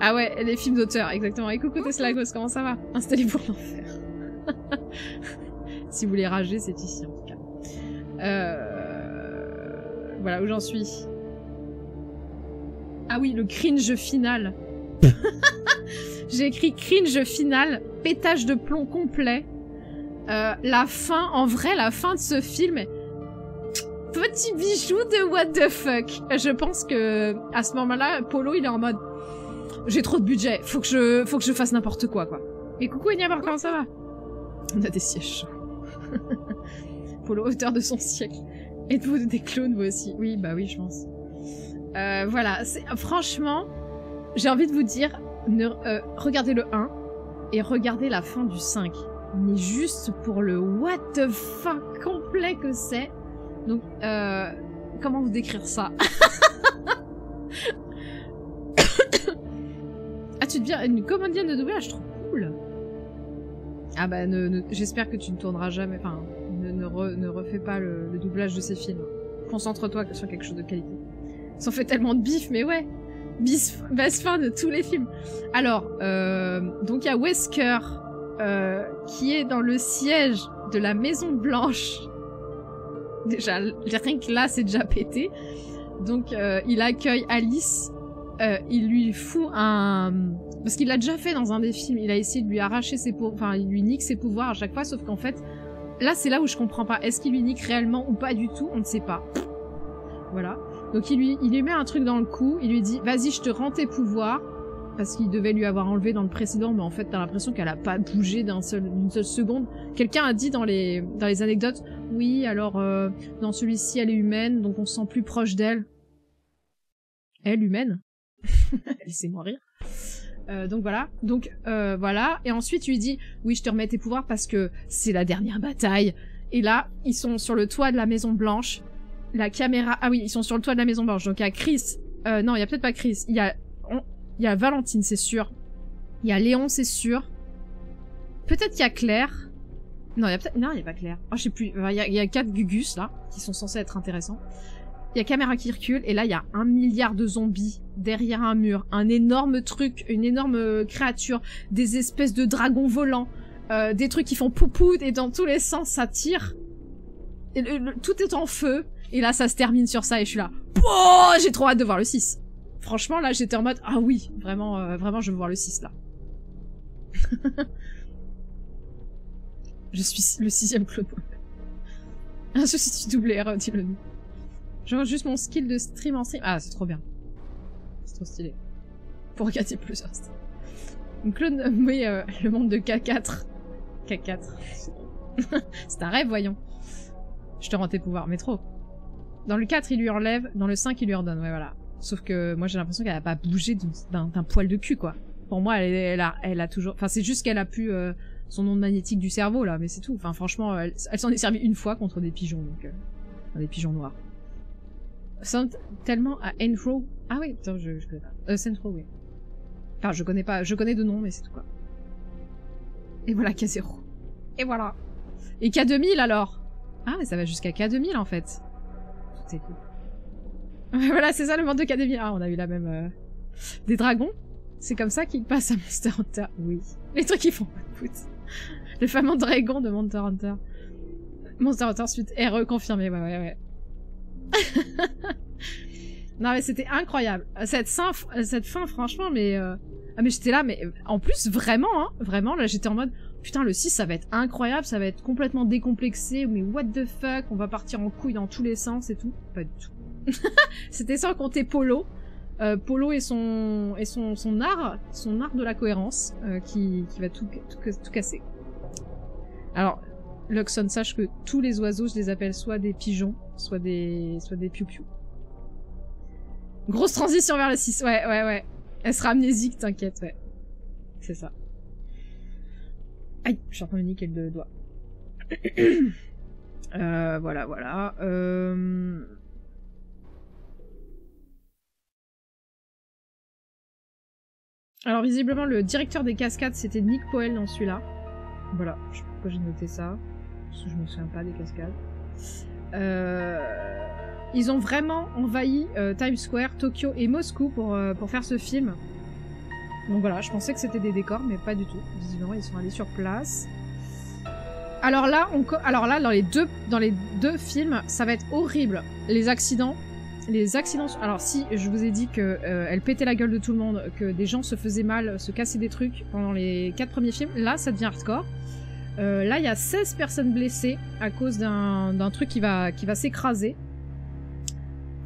Ah ouais, les films d'auteur, exactement. Et coucou Teslagos, comment ça va? Installez pour l'enfer. *laughs* si vous voulez rager, c'est ici en tout cas. Euh... Voilà où j'en suis. Ah oui, le cringe final. *laughs* J'ai écrit cringe final, pétage de plomb complet. Euh, la fin, en vrai, la fin de ce film, petit bijou de what the fuck. Je pense que à ce moment-là, Polo, il est en mode, j'ai trop de budget, faut que je, faut que je fasse n'importe quoi, quoi. Et coucou Enyamar, comment ça va? On a des sièges. *laughs* Polo, auteur de son siècle. Êtes-vous des clones, vous aussi? Oui, bah oui, je pense. Euh, voilà, franchement, j'ai envie de vous dire, euh, regardez le 1 et regardez la fin du 5. Mais juste pour le what the fuck complet que c'est. Donc, euh, comment vous décrire ça? *coughs* Ah, tu deviens une comédienne de doublage, trop cool. Ah bah, j'espère que tu ne tourneras jamais, enfin, ne, ne, re- ne refais pas le, doublage de ces films. Concentre-toi sur quelque chose de qualité. Ils ont fait tellement de bif, mais ouais. Best fin de tous les films. Alors, euh, donc il y a Wesker, euh, qui est dans le siège de la Maison Blanche. Déjà, rien que là, c'est déjà pété. Donc, euh, il accueille Alice. Il lui fout un... Parce qu'il l'a déjà fait dans un des films. Il a essayé de lui arracher ses pouvoirs... Enfin, il lui nique ses pouvoirs à chaque fois, sauf qu'en fait... Là, c'est là où je comprends pas. Est-ce qu'il lui nique réellement ou pas du tout? On ne sait pas. Voilà. Donc, il lui, il lui met un truc dans le cou. Il lui dit, vas-y, je te rends tes pouvoirs parce qu'il devait lui avoir enlevé dans le précédent, mais en fait t'as l'impression qu'elle a pas bougé d'un seul, d'une seule seconde. Quelqu'un a dit dans les, dans les anecdotes, oui, alors euh, dans celui-ci elle est humaine, donc on se sent plus proche d'elle. Elle humaine? *laughs* Laissez-moi rire. Euh, donc voilà, donc euh, voilà, et ensuite tu lui dis, oui, je te remets tes pouvoirs parce que c'est la dernière bataille. Et là, ils sont sur le toit de la Maison Blanche. La caméra, ah oui, ils sont sur le toit de la Maison Blanche. Donc il y a Chris, euh, non, il y a peut-être pas Chris. Il y a il y a Valentine, c'est sûr. Il y a Léon, c'est sûr. Peut-être qu'il y a Claire. Non, il y a peut-être... Non, il y a pas Claire. Oh, je sais plus. Il y, a, il y a quatre Gugus, là, qui sont censés être intéressants. Il y a Caméra qui recule, et là, il y a un milliard de zombies derrière un mur. Un énorme truc, une énorme euh, créature, des espèces de dragons volants, euh, des trucs qui font poupou, et dans tous les sens, ça tire. Et tout est en feu. Et là, ça se termine sur ça, et je suis là. Oh, j'ai trop hâte de voir le 6. Franchement, là, j'étais en mode, ah oui, vraiment, euh, vraiment, je veux voir le 6, là. *laughs* je suis le sixième clone. *laughs* Un souci du double R, dis-le nous. Je juste mon skill de stream en stream. Ah, c'est trop bien. C'est trop stylé. Pour regarder plusieurs streams. Une clone, oui, euh, le monde de K4. K4. *laughs* c'est un rêve, voyons. Je te rends tes pouvoirs, mais trop. Dans le 4, il lui enlève, dans le 5, il lui redonne, ouais, voilà. Sauf que moi j'ai l'impression qu'elle a pas bougé d'un poil de cul quoi. Pour moi elle, a elle a toujours enfin c'est juste qu'elle a pu euh, son onde magnétique du cerveau là mais c'est tout. Enfin franchement elle, s'en est servie une fois contre des pigeons donc euh, des pigeons noirs. Sont tellement à Enro. Ah oui, attends, je, je connais pas. Euh, oui. Enfin, je connais pas, je connais de nom, mais c'est tout quoi. Et voilà, K0. Et voilà. Et K2000 alors? Ah, mais ça va jusqu'à K2000 en fait. *laughs* Voilà, c'est ça le monde de K2000. Ah, on a eu la même... euh, Des dragons C'est comme ça qu'ils passent à Monster Hunter Oui. Les trucs qui font foot. Le fameux dragon de Monster Hunter. Monster Hunter suite RE confirmé, ouais, ouais, ouais. *laughs* non mais c'était incroyable. Cette fin, cette fin franchement, mais... euh, Ah mais j'étais là, mais en plus, vraiment, hein, vraiment, là j'étais en mode... Putain, le 6, ça va être incroyable, ça va être complètement décomplexé, mais what the fuck, on va partir en couille dans tous les sens et tout. Pas du tout. *laughs* C'était sans compter Polo. Euh, Polo et son et son, son art, son art de la cohérence, euh, qui, qui va tout, tout, casser. Alors, Luxon, sache que tous les oiseaux, je les appelle soit des pigeons, soit des soit des piou-piou. Grosse transition vers le 6, ouais, ouais, ouais. Elle sera amnésique, t'inquiète, ouais. C'est ça. Aïe, je suis en train de niquer le doigt. *coughs* euh, voilà, voilà. Euh... Alors visiblement le directeur des cascades c'était Nick Poel dans celui-là. Voilà, je sais pas pourquoi j'ai noté ça. Parce que je me souviens pas des cascades. Euh... Ils ont vraiment envahi euh, Times Square, Tokyo et Moscou pour, euh, pour faire ce film. Donc voilà, je pensais que c'était des décors, mais pas du tout. Visiblement, ils sont allés sur place. Alors là, alors là, dans les deux, films, ça va être horrible. Les accidents, les accidents. Alors si je vous ai dit que euh, elle pétait la gueule de tout le monde, que des gens se faisaient mal, se cassaient des trucs pendant les quatre premiers films, là, ça devient hardcore. Euh, là, il y a 16 personnes blessées à cause d'un truc qui va s'écraser.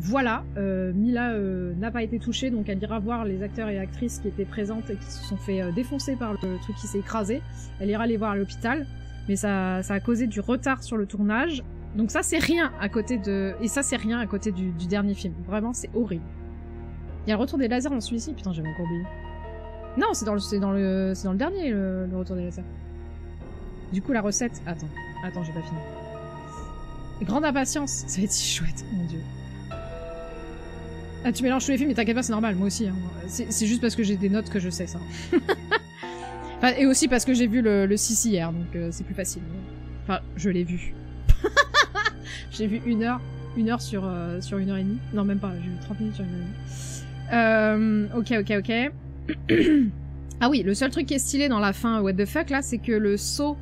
Voilà, euh, Mila euh, n'a pas été touchée, donc elle ira voir les acteurs et actrices qui étaient présentes et qui se sont fait euh, défoncer par le truc qui s'est écrasé. Elle ira les voir à l'hôpital, mais ça, ça a causé du retard sur le tournage. Donc ça, c'est rien à côté de... Et ça, c'est rien à côté du, du dernier film. Vraiment, c'est horrible. Il y a le retour des lasers dans celui-ci Putain, j'avais encore oublié. Non, c'est dans le, dans le, dans le dernier, le, le retour des lasers. Du coup, la recette... Attends, attends, j'ai pas fini. Grande impatience, ça va être si chouette, mon dieu. Ah, tu mélanges tous les films, mais t'inquiète pas, c'est normal, moi aussi. Hein. C'est juste parce que j'ai des notes que je sais ça. *laughs* enfin, et aussi parce que j'ai vu le, le 6 hier, donc euh, c'est plus facile. Enfin, je l'ai vu. *laughs* j'ai vu une heure, une heure sur, euh, sur une heure et demie. Non, même pas, j'ai vu 30 minutes sur une heure et demie. Euh, ok, ok, ok. *clears throat* ah oui, le seul truc qui est stylé dans la fin What the fuck là, c'est que le sceau,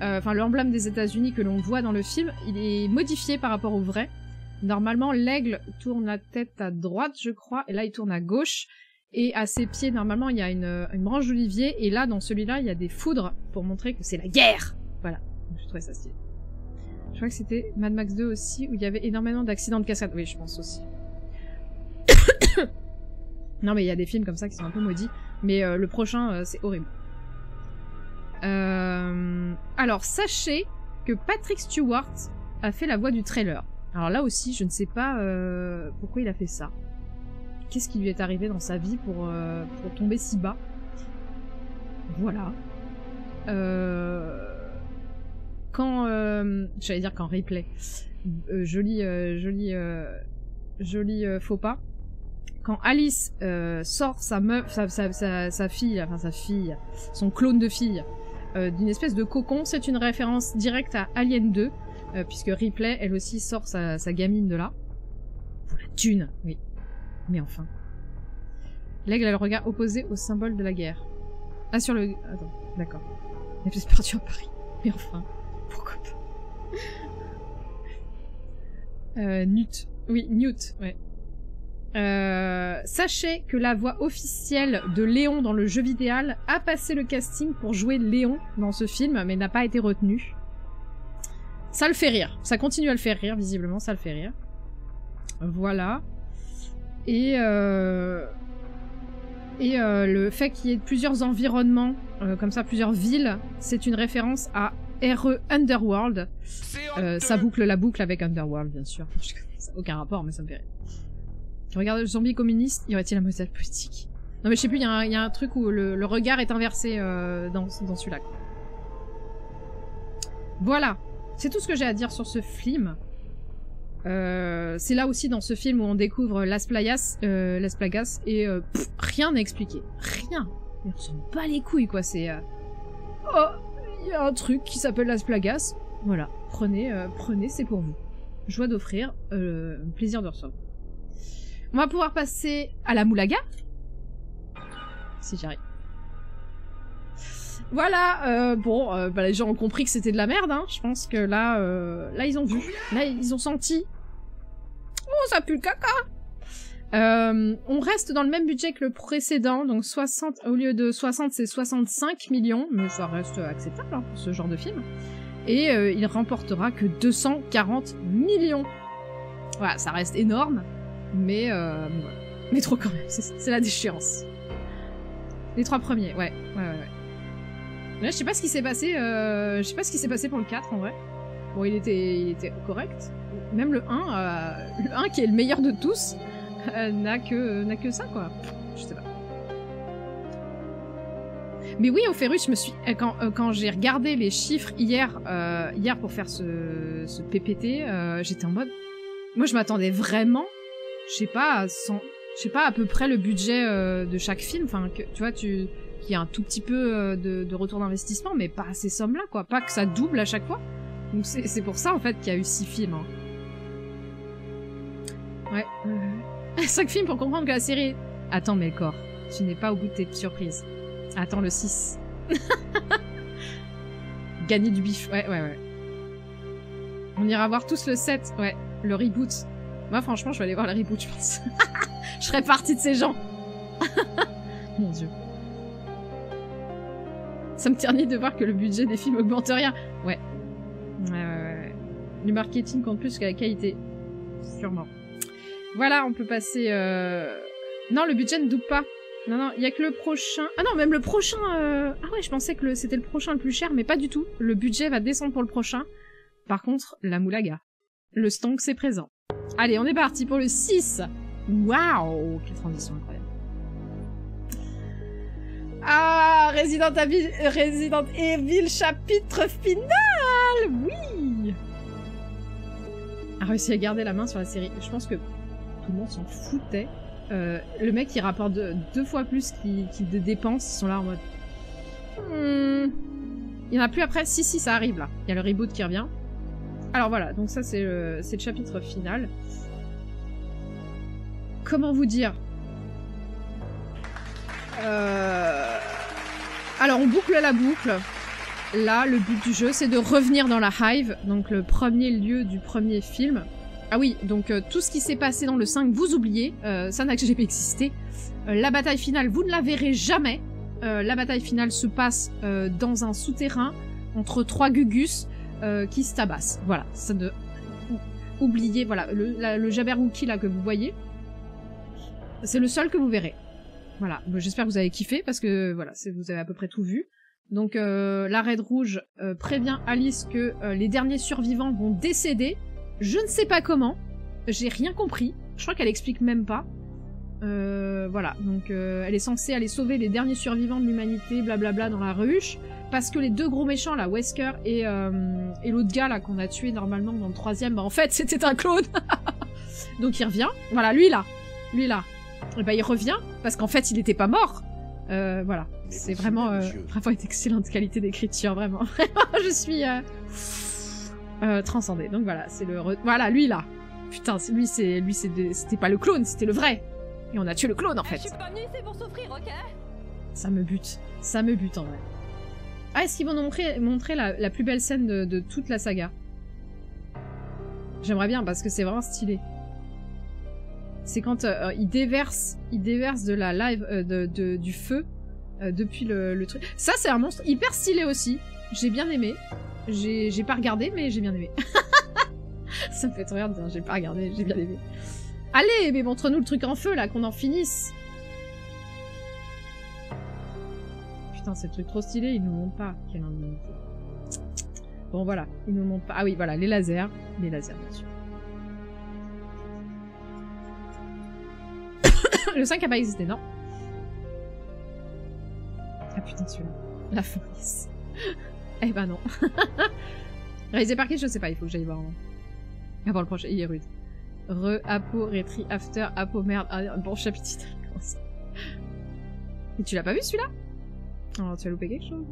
euh, enfin l'emblème des États-Unis que l'on voit dans le film, il est modifié par rapport au vrai. Normalement, l'aigle tourne la tête à droite, je crois, et là il tourne à gauche. Et à ses pieds, normalement, il y a une, branche d'olivier, et là, dans celui-là, il y a des foudres pour montrer que c'est la guerre. Voilà, je trouvais ça stylé. Je crois que c'était Mad Max 2 aussi, où il y avait énormément d'accidents de cascade. Oui, je pense aussi. *coughs* non, mais il y a des films comme ça qui sont un peu maudits, mais euh, le prochain, euh, c'est horrible. Euh... Alors, sachez que Patrick Stewart a fait la voix du trailer. Alors là aussi, je ne sais pas euh, pourquoi il a fait ça. Qu'est-ce qui lui est arrivé dans sa vie pour, euh, pour tomber si bas? Voilà. Euh... Quand... J'allais dire qu'en replay. Joli, joli, joli faux pas. Quand Alice sort sa meuf, sa, sa, sa, fille, enfin sa fille, son clone de fille, d'une espèce de cocon, c'est une référence directe à Alien 2, euh, puisque Ripley, elle aussi, sort sa, gamine de là. Pour la thune, oui. Mais enfin. L'aigle a le regard opposé au symbole de la guerre. Ah, sur le... Attends, d'accord. Il est plus perdu à Paris. Mais enfin, pourquoi pas euh, Newt. Oui, Newt, ouais. Euh, sachez que la voix officielle de Léon dans le jeu vidéo a passé le casting pour jouer Léon dans ce film, mais n'a pas été retenu. Ça le fait rire. Ça continue à le faire rire, visiblement, ça le fait rire. Voilà. Et, euh... Et euh, le fait qu'il y ait plusieurs environnements, euh, comme ça, plusieurs villes, c'est une référence à RE Underworld. Ça boucle la boucle avec Underworld, bien sûr. Ça aucun rapport, mais ça me fait rire. Regarde le zombie communiste, y aurait-il un modèle politique? Non mais je sais plus, il y, a un- il y a un truc où le, le regard est inversé euh, dans, dans celui-là. Voilà, c'est tout ce que j'ai à dire sur ce film. Euh, c'est là aussi dans ce film où on découvre Las Playas, euh, Las Plagas et euh, rien n'est expliqué. Rien. On s'en les couilles quoi, Oh, il y a un truc qui s'appelle Las Plagas. Voilà, prenez, prenez, c'est pour vous. Joie d'offrir, plaisir de recevoir. On va pouvoir passer à la moulaga. Si j'arrive. Voilà, euh, bon, euh, bah, les gens ont compris que c'était de la merde, hein. Je pense que là, euh, là ils ont vu, là ils ont senti. Oh, ça pue le caca. On reste dans le même budget que le précédent, donc 60 au lieu de 60 c'est 65 millions, mais ça reste acceptable hein, ce genre de film. Et il remportera que 240 millions. Voilà, ça reste énorme, mais mais trop quand même, c'est c'est la déchéance. Les trois premiers, ouais, ouais, ouais. ouais. Je sais pas ce qui s'est passé, euh, je sais pas ce qui s'est passé pour le 4 en vrai. Bon, il était, il était correct. Même le 1, euh, *laughs* le 1 qui est le meilleur de tous, euh, n'a que, n'a que ça quoi. Je sais pas. Mais oui, au Ferrus, je me suis euh, quand, euh, quand j'ai regardé les chiffres hier, euh, hier pour faire ce, ce PPT, j'étais en mode, moi je m'attendais vraiment, je sais pas, à 100 je sais pas à peu près le budget de chaque film, enfin tu vois tu qu'il y a un tout petit peu euh, de, retour d'investissement, mais pas à ces sommes-là quoi, pas que ça double à chaque fois. Donc c'est pour ça en fait qu'il y a eu six films. hein. Ouais. ouais. *laughs* Cinq films pour comprendre que la série. Attends Melkor, tu n'es pas au bout de tes surprises. Attends le 6. *laughs* Gagner du bif, ouais, ouais, ouais. On ira voir tous le 7, ouais, le reboot. Moi, franchement, je vais aller voir le reboot, je pense. *laughs* je serais partie de ces gens. Mon dieu. Ça me ternit de voir que le budget des films augmente rien. Ouais. Ouais, ouais, ouais. Du marketing compte plus que la qualité. Sûrement. Voilà, on peut passer... Euh... Non, le budget ne double pas. Non, non, il y a que le prochain... Ah non, même le prochain... Euh... Ah ouais, je pensais que le... c'était le prochain le plus cher, mais pas du tout. Le budget va descendre pour le prochain. Par contre, la moulaga. Le stonk, c'est présent. Allez, on est parti pour le 6 Waouh Quelle transition incroyable. Ah Resident Evil, Resident Evil chapitre final Oui A réussi à garder la main sur la série. Je pense que tout le monde s'en foutait. Euh, le mec, il rapporte deux, fois plus qu'il de dépenses. Ils sont là en mode... Hmm. Il y en a plus après Si, si, ça arrive là. Il y a le reboot qui revient. Alors voilà, donc ça c'est le chapitre final. Comment vous dire? Euh... Alors on boucle la boucle. Là, le but du jeu, c'est de revenir dans la Hive, donc le premier lieu du premier film. Ah oui, donc euh, tout ce qui s'est passé dans le 5, vous oubliez, euh, ça n'a jamais existé. La bataille finale, vous ne la verrez jamais. la bataille finale se passe dans un souterrain entre trois Gugus qui se tabassent. Voilà, ça de... Oubliez, voilà, le, le Jabberwocky là que vous voyez, c'est le seul que vous verrez. Voilà, j'espère que vous avez kiffé parce que voilà, vous avez à peu près tout vu. Donc euh, la Raid Rouge euh, prévient Alice que euh, les derniers survivants vont décéder. Je ne sais pas comment. J'ai rien compris. Je crois qu'elle explique même pas. voilà, donc elle est censée aller sauver les derniers survivants de l'humanité, blablabla, dans la ruche. Parce que les deux gros méchants, là, Wesker et, l'autre gars, là, qu'on a tué normalement dans le troisième, bah en fait, *laughs* c'était un clone *laughs* Donc il revient. Voilà, lui là. Lui là. Et bah il revient, parce qu'en fait il n'était pas mort. Euh, voilà. C'est vraiment, euh, vraiment une excellente qualité d'écriture, *laughs* vraiment. je suis euh, euh, transcendée. Donc voilà, c'est le... Voilà, lui là. Putain, lui c'est lui c'était pas le clone, c'était le vrai. Et on a tué le clone en fait. Je suis pas pour souffrir, ok Ça me bute. Ça me bute en vrai. Ah, est-ce qu'ils vont nous montrer, montrer la, la, plus belle scène de, de toute la saga? J'aimerais bien parce que c'est vraiment stylé c'est quand euh, il déverse, il déverse de la live, euh, de, du feu euh, depuis le, truc. Ça, c'est un monstre hyper stylé aussi. J'ai bien aimé. J'ai pas regardé, mais j'ai bien aimé. *laughs* Ça me fait trop rire j'ai pas regardé, j'ai bien aimé. Allez, mais montre-nous le truc en feu là, qu'on en finisse. Putain, c'est le truc trop stylé, il nous montre pas. Quelle Bon voilà, il nous montre pas. Ah oui, voilà, les lasers. Les lasers, bien sûr. *laughs* le 5 a pas existé, non Ah putain, celui-là. La fournaise. *laughs* eh ben non. *laughs* Réalisé par qui Je sais pas, il faut que j'aille voir. Hein. Avant le prochain, il est rude. Re, apo, rétri, after, apo, merde. Ah, bon chapitre. Et tu l'as pas vu celui-là? Oh, tu as loupé quelque chose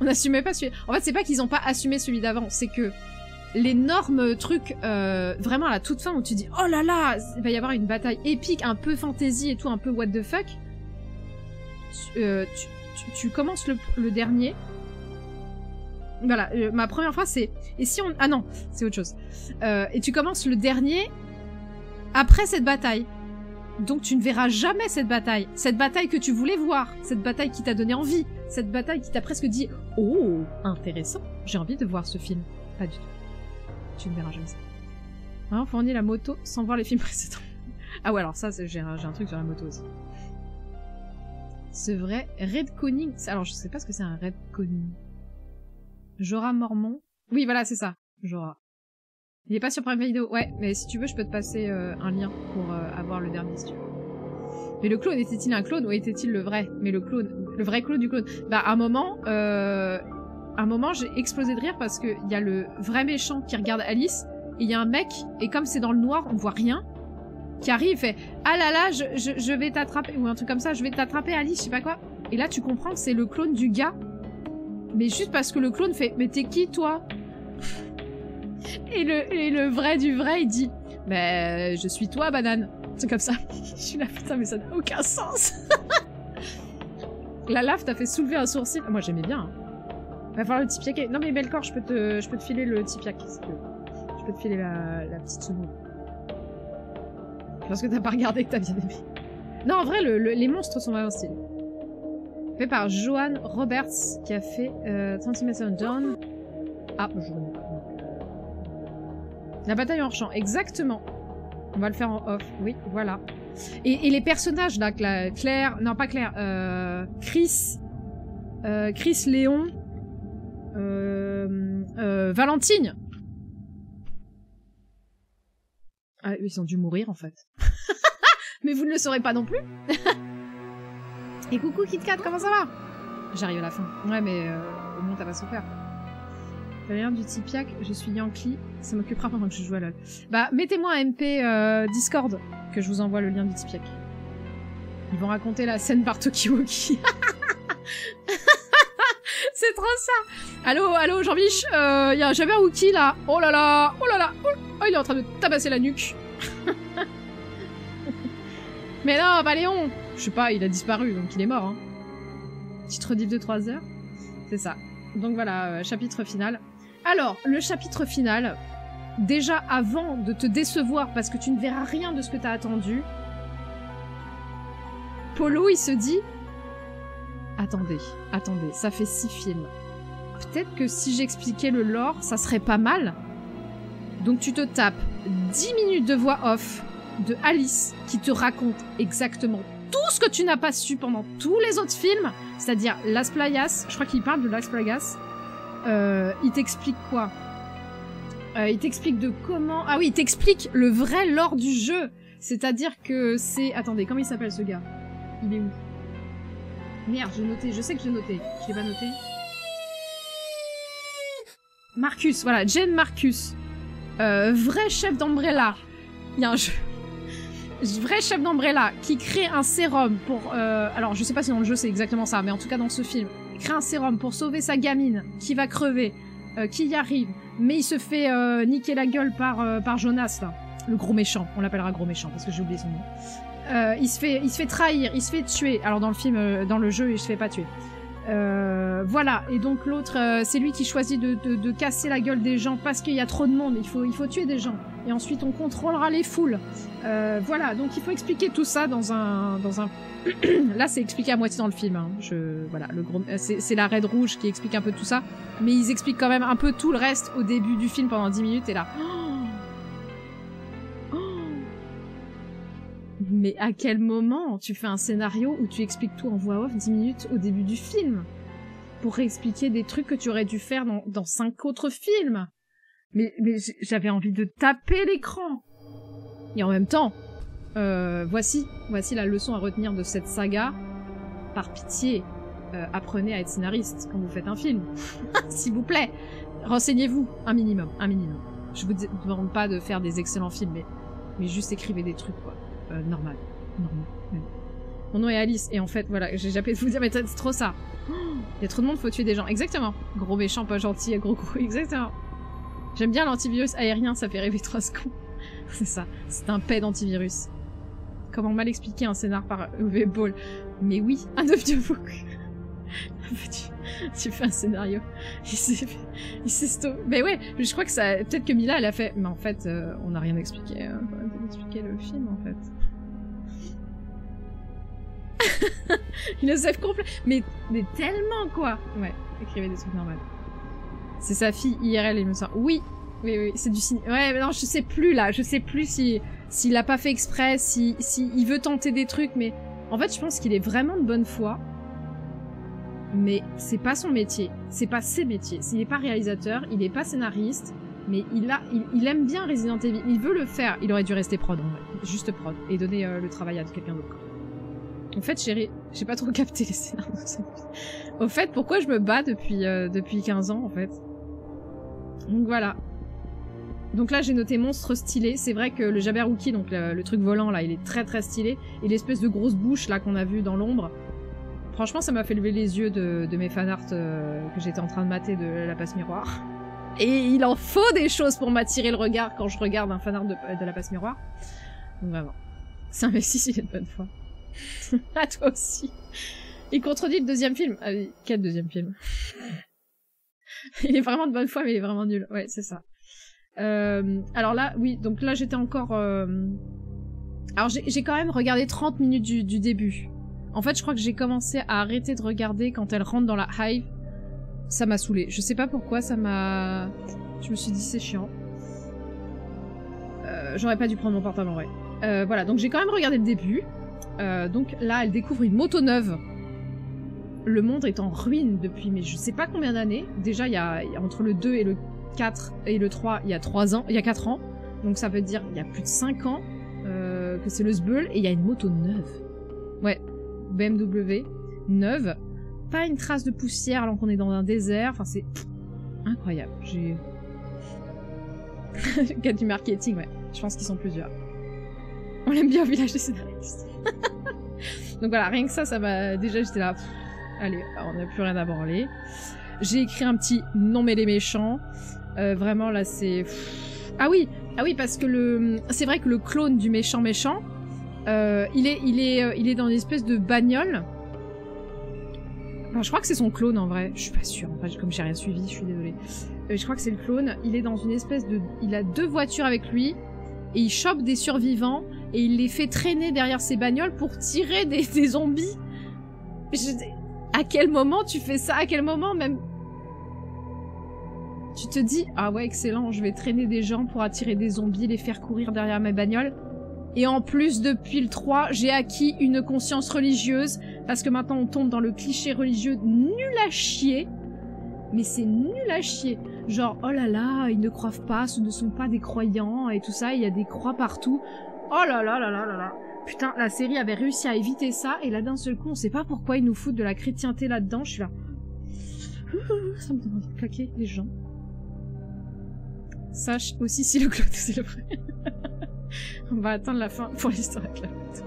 On assumait pas celui-là. En fait, c'est pas qu'ils ont pas assumé celui d'avant, c'est que l'énorme truc euh, vraiment à la toute fin où tu dis oh là là il va y avoir une bataille épique un peu fantasy et tout un peu what the fuck. Euh, tu, commences le, dernier. Voilà euh, ma première phrase c'est et si on ah non c'est autre chose. Et tu commences le dernier après cette bataille. Donc tu ne verras jamais cette bataille. Cette bataille que tu voulais voir. Cette bataille qui t'a donné envie. Cette bataille qui t'a presque dit oh intéressant. J'ai envie de voir ce film. Pas du tout tu ne verras jamais ça. Vraiment fournir la moto sans voir les films *laughs* précédents. ah ouais, alors ça, j'ai un, truc sur la moto aussi. C'est vrai, redconning. Alors, je sais pas ce que c'est un redconning. Jora Mormon. Oui, voilà, c'est ça. Jora. Il est pas sur Prime Video. Ouais, mais si tu veux, je peux te passer euh, un lien pour euh, avoir le dernier si tu veux. Mais le clone, était-il un clone ou était-il le vrai? Mais le clone, le vrai clone du clone. Bah, à un moment, euh, un moment, j'ai explosé de rire parce qu'il y a le vrai méchant qui regarde Alice, et il y a un mec, et comme c'est dans le noir, on voit rien, qui arrive et fait « Ah là là, je, vais t'attraper », ou un truc comme ça, « Je vais t'attraper Alice, je sais pas quoi ». Et là, tu comprends que c'est le clone du gars, mais juste parce que le clone fait « Mais t'es qui, toi ?» et le, et le vrai du vrai, il dit « Mais je suis toi, banane ». C'est comme ça. *laughs* je suis là, putain, mais ça n'a aucun sens *laughs* La lave t'a fait soulever un sourcil. Moi, j'aimais bien. Hein. Va falloir le tipiak. Non mais Belcor, je peux te, je peux te filer le tipiak si. Je peux te filer la, la petite seconde. Parce que t'as pas regardé que t'as bien aimé. Non, en vrai, le, les monstres sont vraiment stylés. Fait par Johan Roberts, qui a fait euh, 30 Dawn. Dawn. Ah, ne pas. La bataille en champ, exactement. On va le faire en off, oui, voilà. Et, et les personnages, là, Cla- Claire, non pas Claire, euh, Chris, euh, Chris Léon, euh, euh, Valentine. Ah, ils ont dû mourir, en fait. *laughs* Mais vous ne le saurez pas non plus. *laughs* Et coucou KitKat, comment ça va? J'arrive à la fin. Ouais, mais euh, au moins t'as pas souffert. T'as l'air du Tipiak, je suis Yankee, ça m'occupera pendant que je joue à LoL. Bah, mettez-moi un MP euh, Discord, que je vous envoie le lien du Tipiak. Ils vont raconter la scène par Tokiwoki. *laughs* *laughs* C'est trop ça Allô, allô, Jean-Mich, euh, y a un Jabberwocky là Oh là là Oh là là Oh, oh, il est en train de tabasser la nuque *laughs* Mais non, pas Léon Je sais pas, il a disparu, donc il est mort, hein. Petite rediff de 3 heures. C'est ça. Donc voilà, euh, chapitre final. Alors, le chapitre final, déjà avant de te décevoir parce que tu ne verras rien de ce que t'as attendu, Polo, il se dit Attendez, attendez, ça fait six films. Peut-être que si j'expliquais le lore, ça serait pas mal. Donc tu te tapes 10 minutes de voix off de Alice qui te raconte exactement tout ce que tu n'as pas su pendant tous les autres films, c'est-à-dire Las Playas, je crois qu'il parle de Las Plagas. Euh, il t'explique quoi? Euh, Il t'explique de comment... Ah oui, il t'explique le vrai lore du jeu. C'est-à-dire que c'est... Attendez, comment il s'appelle ce gars? Il est où? Merde, j'ai noté, je sais que j'ai noté. Je l'ai pas noté. Marcus, voilà, Jen Marcus. Euh, vrai chef d'Umbrella. Il y a un jeu. Vrai chef d'Umbrella qui crée un sérum pour... euh, alors, je sais pas si dans le jeu c'est exactement ça, mais en tout cas dans ce film. Il crée un sérum pour sauver sa gamine qui va crever, euh, qui y arrive, mais il se fait euh, niquer la gueule par, euh, par Jonas, là. Le gros méchant. On l'appellera gros méchant parce que j'ai oublié son nom. Euh, il, se fait, il se fait trahir, il se fait tuer. Alors dans le film, euh, dans le jeu, il se fait pas tuer. Euh, voilà, et donc l'autre, euh, c'est lui qui choisit de, de, de casser la gueule des gens parce qu'il y a trop de monde, il faut, il faut tuer des gens. Et ensuite on contrôlera les foules. Euh, voilà, donc il faut expliquer tout ça dans un... Dans un... *clears throat* Là c'est expliqué à moitié dans le film. hein. Je, voilà, le gros, euh, c'est la raide rouge qui explique un peu tout ça. Mais ils expliquent quand même un peu tout le reste au début du film pendant 10 minutes et là... mais à quel moment tu fais un scénario où tu expliques tout en voix off 10 minutes au début du film Pour réexpliquer des trucs que tu aurais dû faire dans, 5 autres films? Mais, j'avais envie de taper l'écran Et en même temps, euh, voici, voici la leçon à retenir de cette saga. Par pitié, euh, apprenez à être scénariste quand vous faites un film. *laughs* S'il vous plaît, renseignez-vous un minimum, un minimum. Je vous demande pas de faire des excellents films, mais, mais juste écrivez des trucs, quoi. Euh, normal. Normal. Mon nom est Alice, et en fait, voilà, j'ai jamais de vous dire, mais c'est trop ça. *gasps* Il y a trop de monde, faut tuer des gens. Exactement. Gros méchant, pas gentil, *laughs* gros gros. Exactement. J'aime bien l'antivirus aérien, ça fait rêver trois secondes. *laughs* c'est ça. C'est un paix d'antivirus. Comment mal expliquer un scénar par UV Ball? Mais oui, *laughs* un audiobook. tu, tu fais un scénario. Il s'est il s'est Mais ouais, je crois que ça. Peut-être que Mila, elle a fait. Mais en fait, euh, on n'a rien expliqué. Euh, on a expliqué le film, en fait. Il le sait complet. Mais, tellement, quoi. Ouais, écrivez des trucs normaux. C'est sa fille IRL, il me semble. Oui, oui, oui, c'est du ciné. Ouais, mais non, je sais plus là. Je sais plus si s'il l'a pas fait exprès, si, si veut tenter des trucs, mais en fait, je pense qu'il est vraiment de bonne foi. Mais c'est pas son métier, c'est pas ses métiers. Il est pas réalisateur, il est pas scénariste, mais il a, il aime bien Resident Evil. Il veut le faire. Il aurait dû rester prod, en vrai. juste prod, et donner euh, le travail à quelqu'un d'autre. En fait, chérie, j'ai pas trop *laughs* capté les scénarios. Au fait, pourquoi je me bats depuis euh, depuis 15 ans, en fait? Donc voilà. Donc là, j'ai noté monstre stylé. C'est vrai que le Jabberwocky, donc le, truc volant là, il est très très stylé. Et l'espèce de grosse bouche là qu'on a vu dans l'ombre. Franchement, ça m'a fait lever les yeux de, mes fanarts euh, que j'étais en train de mater de la passe miroir. Et il en faut des choses pour m'attirer le regard quand je regarde un fanart de, la passe miroir. Donc vraiment. C'est un messie, il est de bonne foi. *laughs* à toi aussi. Il contredit le deuxième film. Ah quel deuxième film *laughs* Il est vraiment de bonne foi, mais il est vraiment nul. Ouais, c'est ça. Euh, alors là, oui, donc là j'étais encore... euh, Alors j'ai quand même regardé 30 minutes du, début. En fait, je crois que j'ai commencé à arrêter de regarder quand elle rentre dans la hive. Ça m'a saoulé. Je sais pas pourquoi, ça m'a... Je me suis dit, c'est chiant. Euh, J'aurais pas dû prendre mon portable en vrai. Voilà, donc j'ai quand même regardé le début. Euh, donc là, elle découvre une moto neuve. Le monde est en ruine depuis, mais je sais pas combien d'années. Déjà, il y a, entre le 2 et le 4 et le 3, il y a 3 ans, il y a 4 ans. Donc ça veut dire il y a plus de 5 ans euh, que c'est le Sbeul et il y a une moto neuve. Ouais, BMW, neuve. Pas une trace de poussière alors qu'on est dans un désert. Enfin, c'est incroyable. J'ai. *laughs* Gars du marketing, ouais. Je pense qu'ils sont plusieurs. On l'aime bien au village des *laughs* scénaristes. Donc voilà, rien que ça, ça m'a. Déjà, j'étais là. allez, on n'a plus rien à branler. J'ai écrit un petit non mais les méchants. Euh, vraiment là, c'est. Ah oui, ah oui, parce que le. C'est vrai que le clone du méchant méchant, euh, il est, il est, euh, il est dans une espèce de bagnole. Enfin, je crois que c'est son clone en vrai. Je suis pas sûre. En fait, comme j'ai rien suivi, je suis désolée. Je crois que c'est le clone. Il est dans une espèce de. Il a deux voitures avec lui et il chope des survivants et il les fait traîner derrière ses bagnoles pour tirer des, *laughs* zombies. Je- À quel moment tu fais ça? À quel moment même? Tu te dis ah ouais excellent, je vais traîner des gens pour attirer des zombies, les faire courir derrière mes bagnoles. Et en plus depuis le 3, j'ai acquis une conscience religieuse parce que maintenant on tombe dans le cliché religieux nul à chier. Mais c'est nul à chier. Genre oh là là, ils ne croient pas, ce ne sont pas des croyants et tout ça, il y a des croix partout. Oh là là là là là là. Putain, la série avait réussi à éviter ça et là d'un seul coup, on sait pas pourquoi ils nous foutent de la chrétienté là-dedans. Je suis là. *laughs* Ça me donne envie de claquer les gens. Sache aussi si le cloud est célébré. on va atteindre la fin pour l'histoire avec la moto.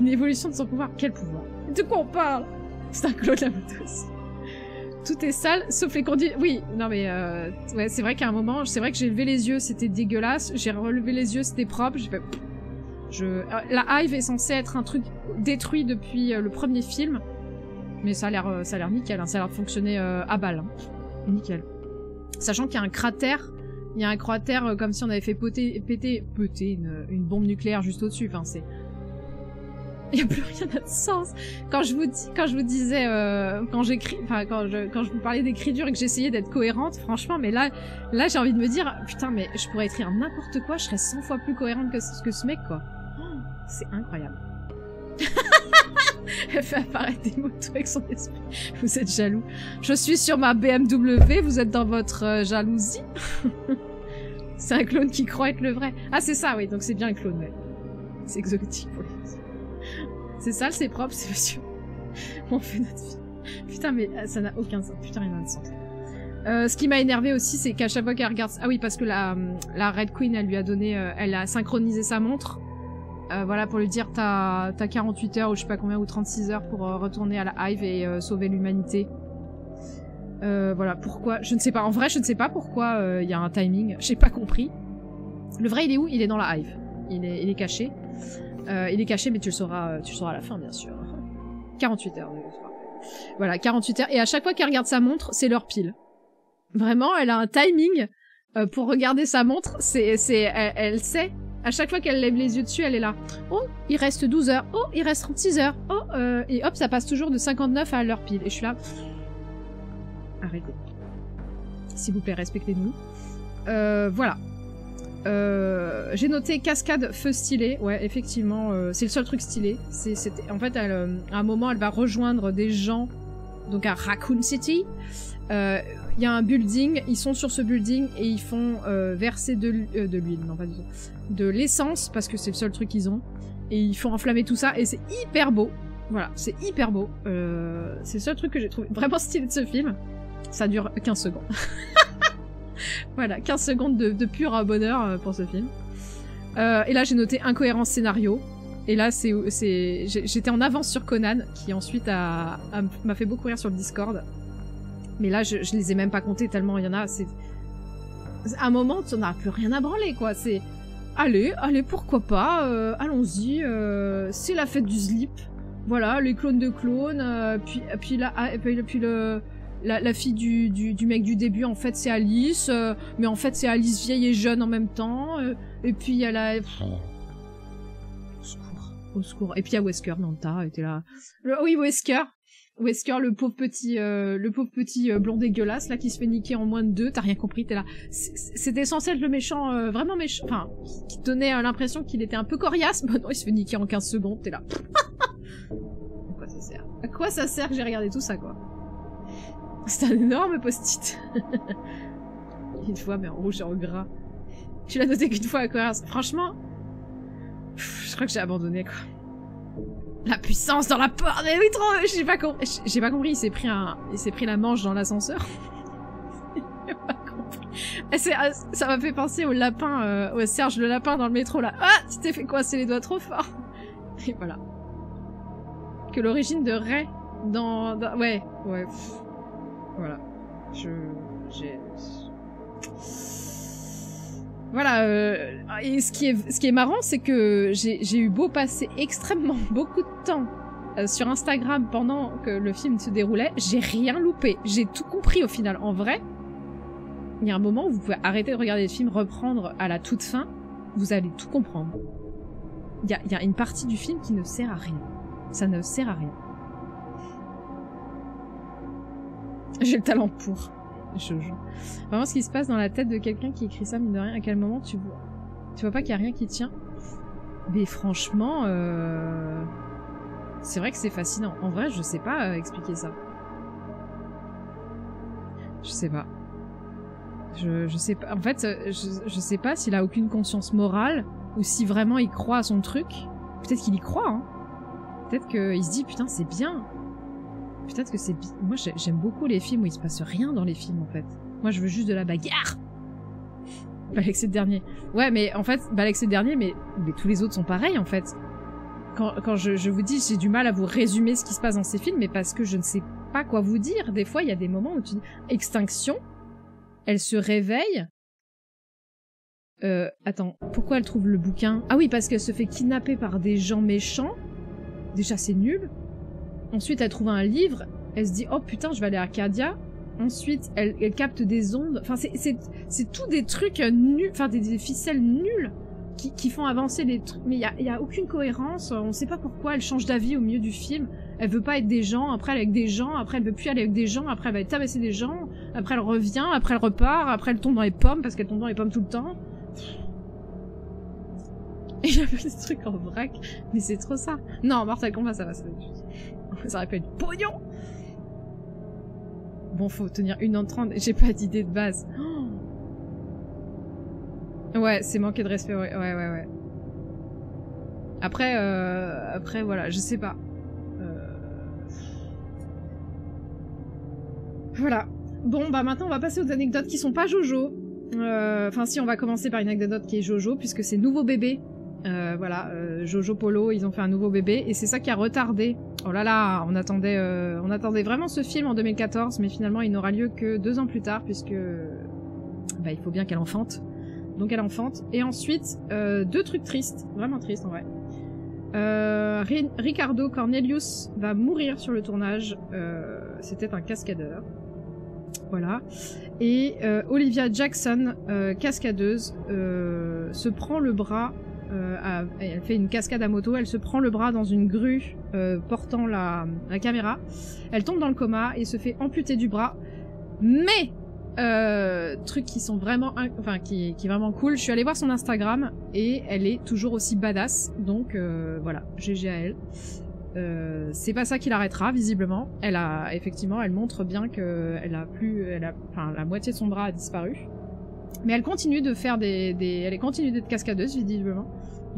Une évolution de son pouvoir. Quel pouvoir? De quoi on parle? C'est un clone la moto aussi. Tout est sale, sauf les conduits. Oui, non mais euh, ouais, c'est vrai qu'à un moment, c'est vrai que j'ai levé les yeux, c'était dégueulasse. J'ai relevé les yeux, c'était propre. J'ai fait. Je... euh, La Hive est censée être un truc détruit depuis euh, le premier film, mais ça a l'air, euh, ça a l'air nickel. hein, Ça a l'air de fonctionner euh, à balle. hein. Nickel. Sachant qu'il y a un cratère il y a un cratère comme si on avait fait poter, péter, péter une, une bombe nucléaire juste au-dessus. Enfin, c'est. *laughs* Il y a plus rien de sens. Quand je vous dis, quand je vous disais, euh, quand j'écris, enfin quand je, quand je vous parlais d'écriture et que j'essayais d'être cohérente, franchement, mais là, là j'ai envie de me dire, putain, mais je pourrais écrire n'importe quoi, je serais 100 fois plus cohérente que, ce- que ce mec, quoi. C'est incroyable. *laughs* Elle fait apparaître des motos avec son esprit. Vous êtes jaloux. Je suis sur ma BMW, vous êtes dans votre euh, jalousie. *laughs* c'est un clone qui croit être le vrai. Ah, c'est ça, oui, donc c'est bien le clone, ouais. C'est exotique filles. C'est sale, c'est propre, c'est monsieur. *laughs* On fait notre vie. Putain, mais euh, ça n'a aucun sens. Putain, rien n'a de sens. Ce qui m'a énervé aussi, c'est qu'à chaque fois qu'elle regarde... Ah oui, parce que la, la Red Queen, elle lui a donné... euh, elle a synchronisé sa montre. Euh, voilà, pour lui dire t'as t'as 48 heures ou je sais pas combien, ou 36 heures pour euh, retourner à la Hive et euh, sauver l'humanité. Voilà, pourquoi Je ne sais pas. En vrai, je ne sais pas pourquoi il y a un timing. J'ai pas compris. Le vrai, il est où? Il est dans la Hive. Il est, il est caché. Il est caché, mais tu le sauras, tu le sauras à la fin, bien sûr. 48 heures. Voilà, 48 heures. Et à chaque fois qu'elle regarde sa montre, c'est l'heure pile. Vraiment, elle a un timing pour regarder sa montre. C'est, elle, elle sait. À chaque fois qu'elle lève les yeux dessus, elle est là. Oh, il reste 12 heures. Oh, il reste 36 heures. Oh, euh, et hop, ça passe toujours de 59 à l'heure pile. Et je suis là. Arrêtez. S'il vous plaît, respectez-nous. Euh, voilà. Euh, j'ai noté cascade feu stylé. Ouais, effectivement, c'est le seul truc stylé. C'est, en fait, à un moment, elle va rejoindre des gens, donc à Raccoon City. Il y a un building, ils sont sur ce building et ils font euh, verser euh, de l'huile, non pas du tout, de l'essence parce que c'est le seul truc qu'ils ont. Et ils font enflammer tout ça et c'est hyper beau. Voilà, c'est hyper beau. Euh, c'est le seul truc que j'ai trouvé vraiment *laughs* stylé de ce film. Ça dure 15 secondes. *laughs* voilà, 15 secondes de, de pur bonheur pour ce film. Et là, j'ai noté incohérence scénario. Et là, c'est, j'étais en avance sur Conan, qui ensuite m'a fait beaucoup rire sur le Discord. Mais là, je, je les ai même pas comptés tellement il y en a. C'est, à un moment, tu n'as plus rien à branler, quoi. C'est, allez, allez, pourquoi pas, euh, allons-y. euh, c'est la fête du slip. Voilà, les clones de clones. euh, puis, puis là, ah, et puis, puis le, la, la fille du, du, du mec du début, en fait, c'est Alice. euh, mais en fait, c'est Alice vieille et jeune en même temps. euh, et puis il y a la. Pff. Au secours. Au secours. Et puis il y a Wesker dans le tas, était là. Le- oui, Wesker. Wesker, le pauvre petit, euh, le pauvre petit euh, blond dégueulasse là qui se fait niquer en moins de deux. T'as rien compris, t'es là. C'était censé être le méchant, euh, vraiment méchant, enfin, qui- donnait euh, l'impression qu'il était un peu coriace. *laughs* Bah non, il se fait niquer en 15 secondes. T'es là. *laughs* à quoi ça sert? À quoi ça sert que j'ai regardé tout ça quoi? C'est un énorme post-it. *laughs* Une fois, mais en rouge et en gras. Tu l'as noté qu'une fois à. Franchement, pff, je crois que j'ai abandonné quoi. La puissance dans la porte, mais oui trop, j'ai pas compris. Il s'est pris la manche dans l'ascenseur. j'ai pas compris. Ça m'a fait penser au lapin, euh, au Serge le lapin dans le métro là. Ah, tu t'es fait coincer les doigts trop fort. *laughs* Et voilà. Que l'origine de Ray dans, ouais, ouais. Voilà. Je, j'ai. Voilà, euh, et ce qui est, ce qui est marrant, c'est que j'ai eu beau passer extrêmement *laughs* beaucoup de temps euh, sur Instagram pendant que le film se déroulait, j'ai rien loupé. J'ai tout compris au final. En vrai, il y a un moment où vous pouvez arrêter de regarder le film, reprendre à la toute fin, vous allez tout comprendre. Il y a, il y a une partie du film qui ne sert à rien. Ça ne sert à rien. J'ai le talent pour. Jojo. Vraiment ce qui se passe dans la tête de quelqu'un qui écrit ça, mine de rien, à quel moment tu vois Tu vois pas qu'il y a rien qui tient? Mais franchement, euh... c'est vrai que c'est fascinant. En vrai, je sais pas euh, expliquer ça. Je sais pas. Je, sais pas. En fait, euh, je, je sais pas s'il a aucune conscience morale ou si vraiment il croit à son truc. Peut-être qu'il y croit, hein. Peut-être qu'il se dit putain, c'est bien. Peut-être que c'est moi j'ai- j'aime beaucoup les films où il se passe rien dans les films en fait. Moi je veux juste de la bagarre. Balex c'est le dernier. Ouais mais en fait Balex c'est le dernier mais, mais tous les autres sont pareils en fait. Quand, quand je, je vous dis j'ai du mal à vous résumer ce qui se passe dans ces films mais parce que je ne sais pas quoi vous dire. Des fois il y a des moments où tu dis extinction, elle se réveille. Euh, attends, pourquoi elle trouve le bouquin? Ah oui, parce qu'elle se fait kidnapper par des gens méchants. Déjà, c'est nul. Ensuite, elle trouve un livre. Elle se dit, oh putain, je vais aller à Arcadia. Ensuite, elle, elle capte des ondes. Enfin, c'est- tout des trucs euh, nuls. Enfin, des, des ficelles nulles qui, qui font avancer les trucs. Mais il y a, a aucune cohérence. On sait pas pourquoi elle change d'avis au milieu du film. Elle veut pas être des gens. Après, elle est avec des gens. Après, elle veut plus aller avec des gens. Après, elle va tabasser des gens. Après, elle revient. Après, elle repart. Après, elle tombe dans les pommes parce qu'elle tombe dans les pommes tout le temps. Et avait des trucs en vrac. Mais c'est trop ça. Non, Mortal Kombat, ça va, ça va. Ça aurait pu être pognon Bon, faut tenir 1h30. J'ai pas d'idée de base. Oh ouais, c'est manquer de respect, ouais, ouais, ouais. ouais. Après, euh, après, voilà, je sais pas. Euh... Voilà. Bon, bah maintenant, on va passer aux anecdotes qui sont pas Jojo. Euh, Enfin, si, on va commencer par une anecdote qui est Jojo, puisque c'est nouveau bébé. Euh, voilà, euh, Jojo Polo, ils ont fait un nouveau bébé, et c'est ça qui a retardé. Oh là là, on attendait, euh, on attendait vraiment ce film en 2014, mais finalement, il n'aura lieu que deux ans plus tard, puisque bah, il faut bien qu'elle enfante. Donc elle enfante. Et ensuite, deux trucs tristes, vraiment tristes en vrai. Ri- Ricardo Cornelius va mourir sur le tournage. C'était un cascadeur. Voilà. Et Olivia Jackson, cascadeuse, se prend le bras. Euh, elle fait une cascade à moto. Elle se prend le bras dans une grue euh, portant la, caméra. Elle tombe dans le coma et se fait amputer du bras. Mais euh, trucs qui sont vraiment, enfin qui, est vraiment cool. Je suis allée voir son Instagram et elle est toujours aussi badass. Donc euh, voilà, GG à elle. C'est pas ça qui l'arrêtera visiblement. Elle a effectivement, elle montre bien que elle a plus, elle a, enfin la moitié de son bras a disparu. Mais elle continue de faire des, des elle continue d'être cascadeuse visiblement.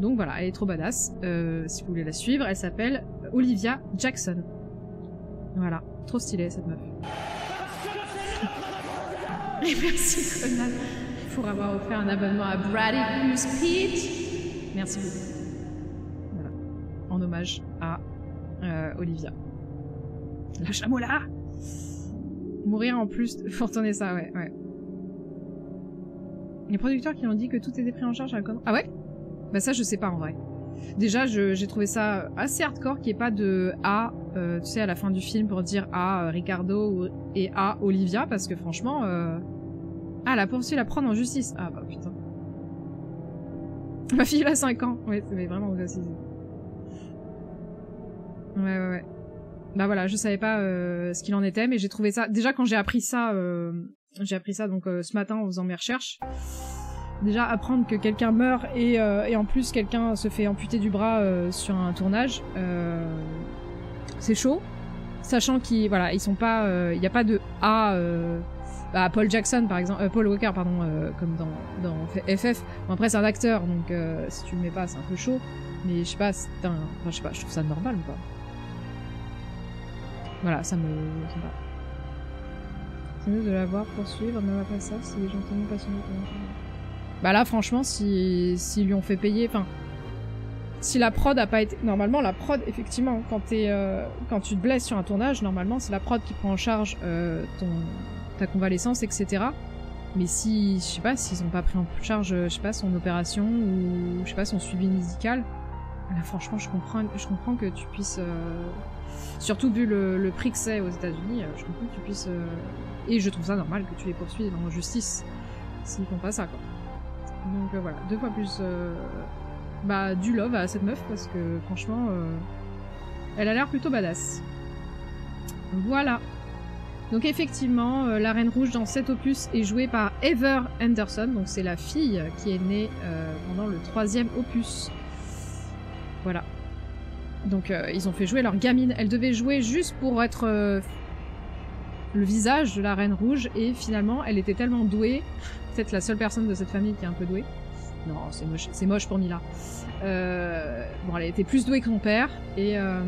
Donc voilà, elle est trop badass. Euh, si vous voulez la suivre, elle s'appelle Olivia Jackson. Voilà, trop stylée cette meuf. *laughs* Et merci Conan pour avoir offert un abonnement à Brady Blue Speed. Merci beaucoup. Voilà. En hommage à euh, Olivia. La chamoula Mourir en plus faut retourner ça, ouais, ouais. Les producteurs qui ont dit que tout était pris en charge à la Ah ouais? Bah ça je sais pas en vrai. Déjà j'ai trouvé ça assez hardcore qu'il n'y ait pas de A, euh, tu sais, à la fin du film pour dire A euh, Ricardo et A Olivia parce que franchement... Euh... Ah, la poursuit la prendre en justice. Ah bah putain. Ma fille elle a 5 ans. Ouais, mais vraiment assisez. Ouais, ouais, ouais. Bah voilà, je savais pas ce qu'il en était, mais j'ai trouvé ça. Déjà quand j'ai appris ça, j'ai appris ça donc ce matin en faisant mes recherches. Déjà apprendre que quelqu'un meurt et, euh, et en plus quelqu'un se fait amputer du bras euh, sur un tournage, euh, c'est chaud. Sachant qu'ils voilà, ils sont pas, il n'y a pas de A. euh, bah, Paul Jackson par exemple, euh, Paul Walker pardon, euh, comme dans, dans FF. Bon, après c'est un acteur donc euh, si tu le mets pas c'est un peu chaud. Mais je sais pas, un... enfin, je sais pas, je trouve ça normal ou pas. Voilà, ça me. C'est mieux de la voir poursuivre, même après ça, si les gens comme ça. Bah là, franchement, si s'ils lui ont fait payer, enfin, si la prod a pas été, normalement la prod, effectivement, quand euh, quand tu te blesses sur un tournage, normalement c'est la prod qui prend en charge euh, ta convalescence, etc. Mais si, je sais pas, s'ils ont pas pris en charge, je sais pas, son opération ou je sais pas son suivi médical, là franchement, je comprends, que tu puisses, euh, surtout vu le, prix que c'est aux États-Unis, je comprends que tu puisses, et je trouve ça normal que tu les poursuives en justice s'ils font pas ça, quoi. Donc euh, voilà, deux fois plus, euh, bah du love à cette meuf parce que franchement, euh, elle a l'air plutôt badass. Voilà. Donc effectivement, la Reine Rouge dans cet opus est jouée par Heather Anderson, donc c'est la fille qui est née pendant le troisième opus. Voilà. Donc ils ont fait jouer leur gamine. Elle devait jouer juste pour être le visage de la Reine Rouge et finalement elle était tellement douée, peut-être la seule personne de cette famille qui est un peu douée. Non, c'est moche, c'est moche pour Mila. Euh, bon, elle était plus douée que son père, et, euh,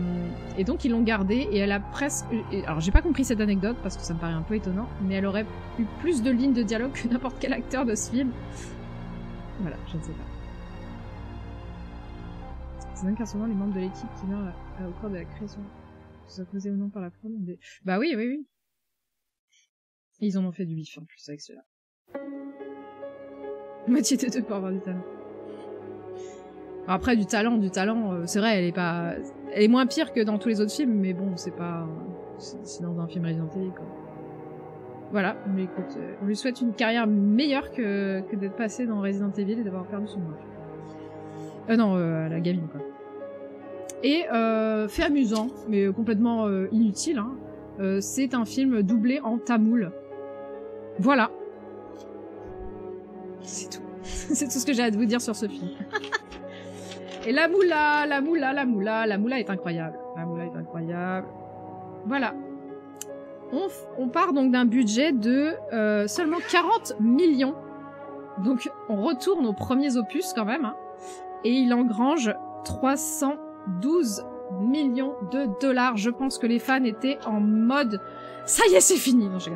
et donc ils l'ont gardée, et elle a presque... et- alors j'ai pas compris cette anecdote, parce que ça me paraît un peu étonnant, mais elle aurait eu plus de lignes de dialogue que n'importe quel acteur de ce film. Voilà, je ne sais pas. C'est dingue car souvent les membres de l'équipe qui meurent à- au cours de la création, causé ou non par la prod. Bah oui, oui, oui. Ils en ont fait du bif en plus avec celui-là. Moitié de deux pour avoir du talent. Après, du talent, du talent, euh, c'est vrai, elle est pas, elle est moins pire que dans tous les autres films, mais bon, c'est pas, c'est dans un film Resident Evil, quoi. Voilà, mais écoute, euh, on lui souhaite une carrière meilleure que, que d'être passé dans Resident Evil et d'avoir perdu son bras. Euh, non, euh, la gamine, quoi. Et, euh, fait amusant, mais complètement inutile, hein, c'est un film doublé en tamoul. Voilà. C'est tout. *laughs* c'est tout ce que j'ai à vous dire sur ce film. Et la moula, la moula, la moula, la moula est incroyable. La moula est incroyable. Voilà. On, on part donc d'un budget de euh, seulement 40 millions. Donc on retourne aux premiers opus quand même. hein. Et il engrange 312 millions de dollars. Je pense que les fans étaient en mode ça y est, c'est fini. Non, je.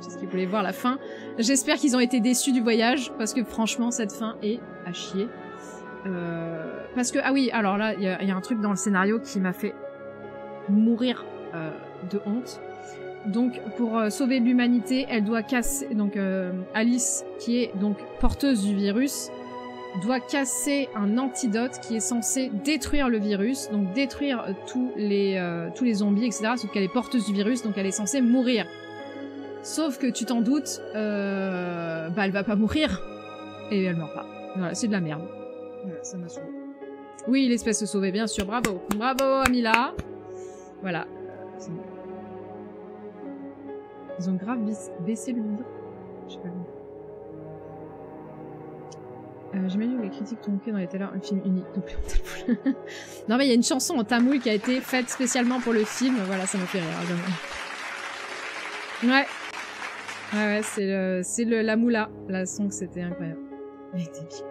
Parce qu'ils voulaient voir la fin. J'espère qu'ils ont été déçus du voyage parce que franchement, cette fin est à chier. Euh, parce que ah oui, alors là, il y, a- il y a un truc dans le scénario qui m'a fait mourir euh, de honte. Donc, pour euh, sauver l'humanité, elle doit casser. Donc, euh, Alice, qui est donc porteuse du virus, doit casser un antidote qui est censé détruire le virus, donc détruire euh, tous les euh, tous les zombies, etc. Sauf qu'elle est porteuse du virus, donc elle est censée mourir. Sauf que tu t'en doutes, euh, bah elle va pas mourir et elle meurt pas. Voilà, c'est de la merde. Ça m'a saoulé. Oui, l'espèce se sauver, bien sûr. Bravo, bravo Amila. Voilà. Ils ont grave baissé le niveau. Euh, J'imagine que les critiques manqué dans les trailers un film unique. en tamoul. *laughs* non mais il y a une chanson en tamoul qui a été faite spécialement pour le film. Voilà, ça m'a fait rire. Ouais. Ouais, ouais, c'est le, c'est le, la moula. La son que c'était incroyable. Elle était bien.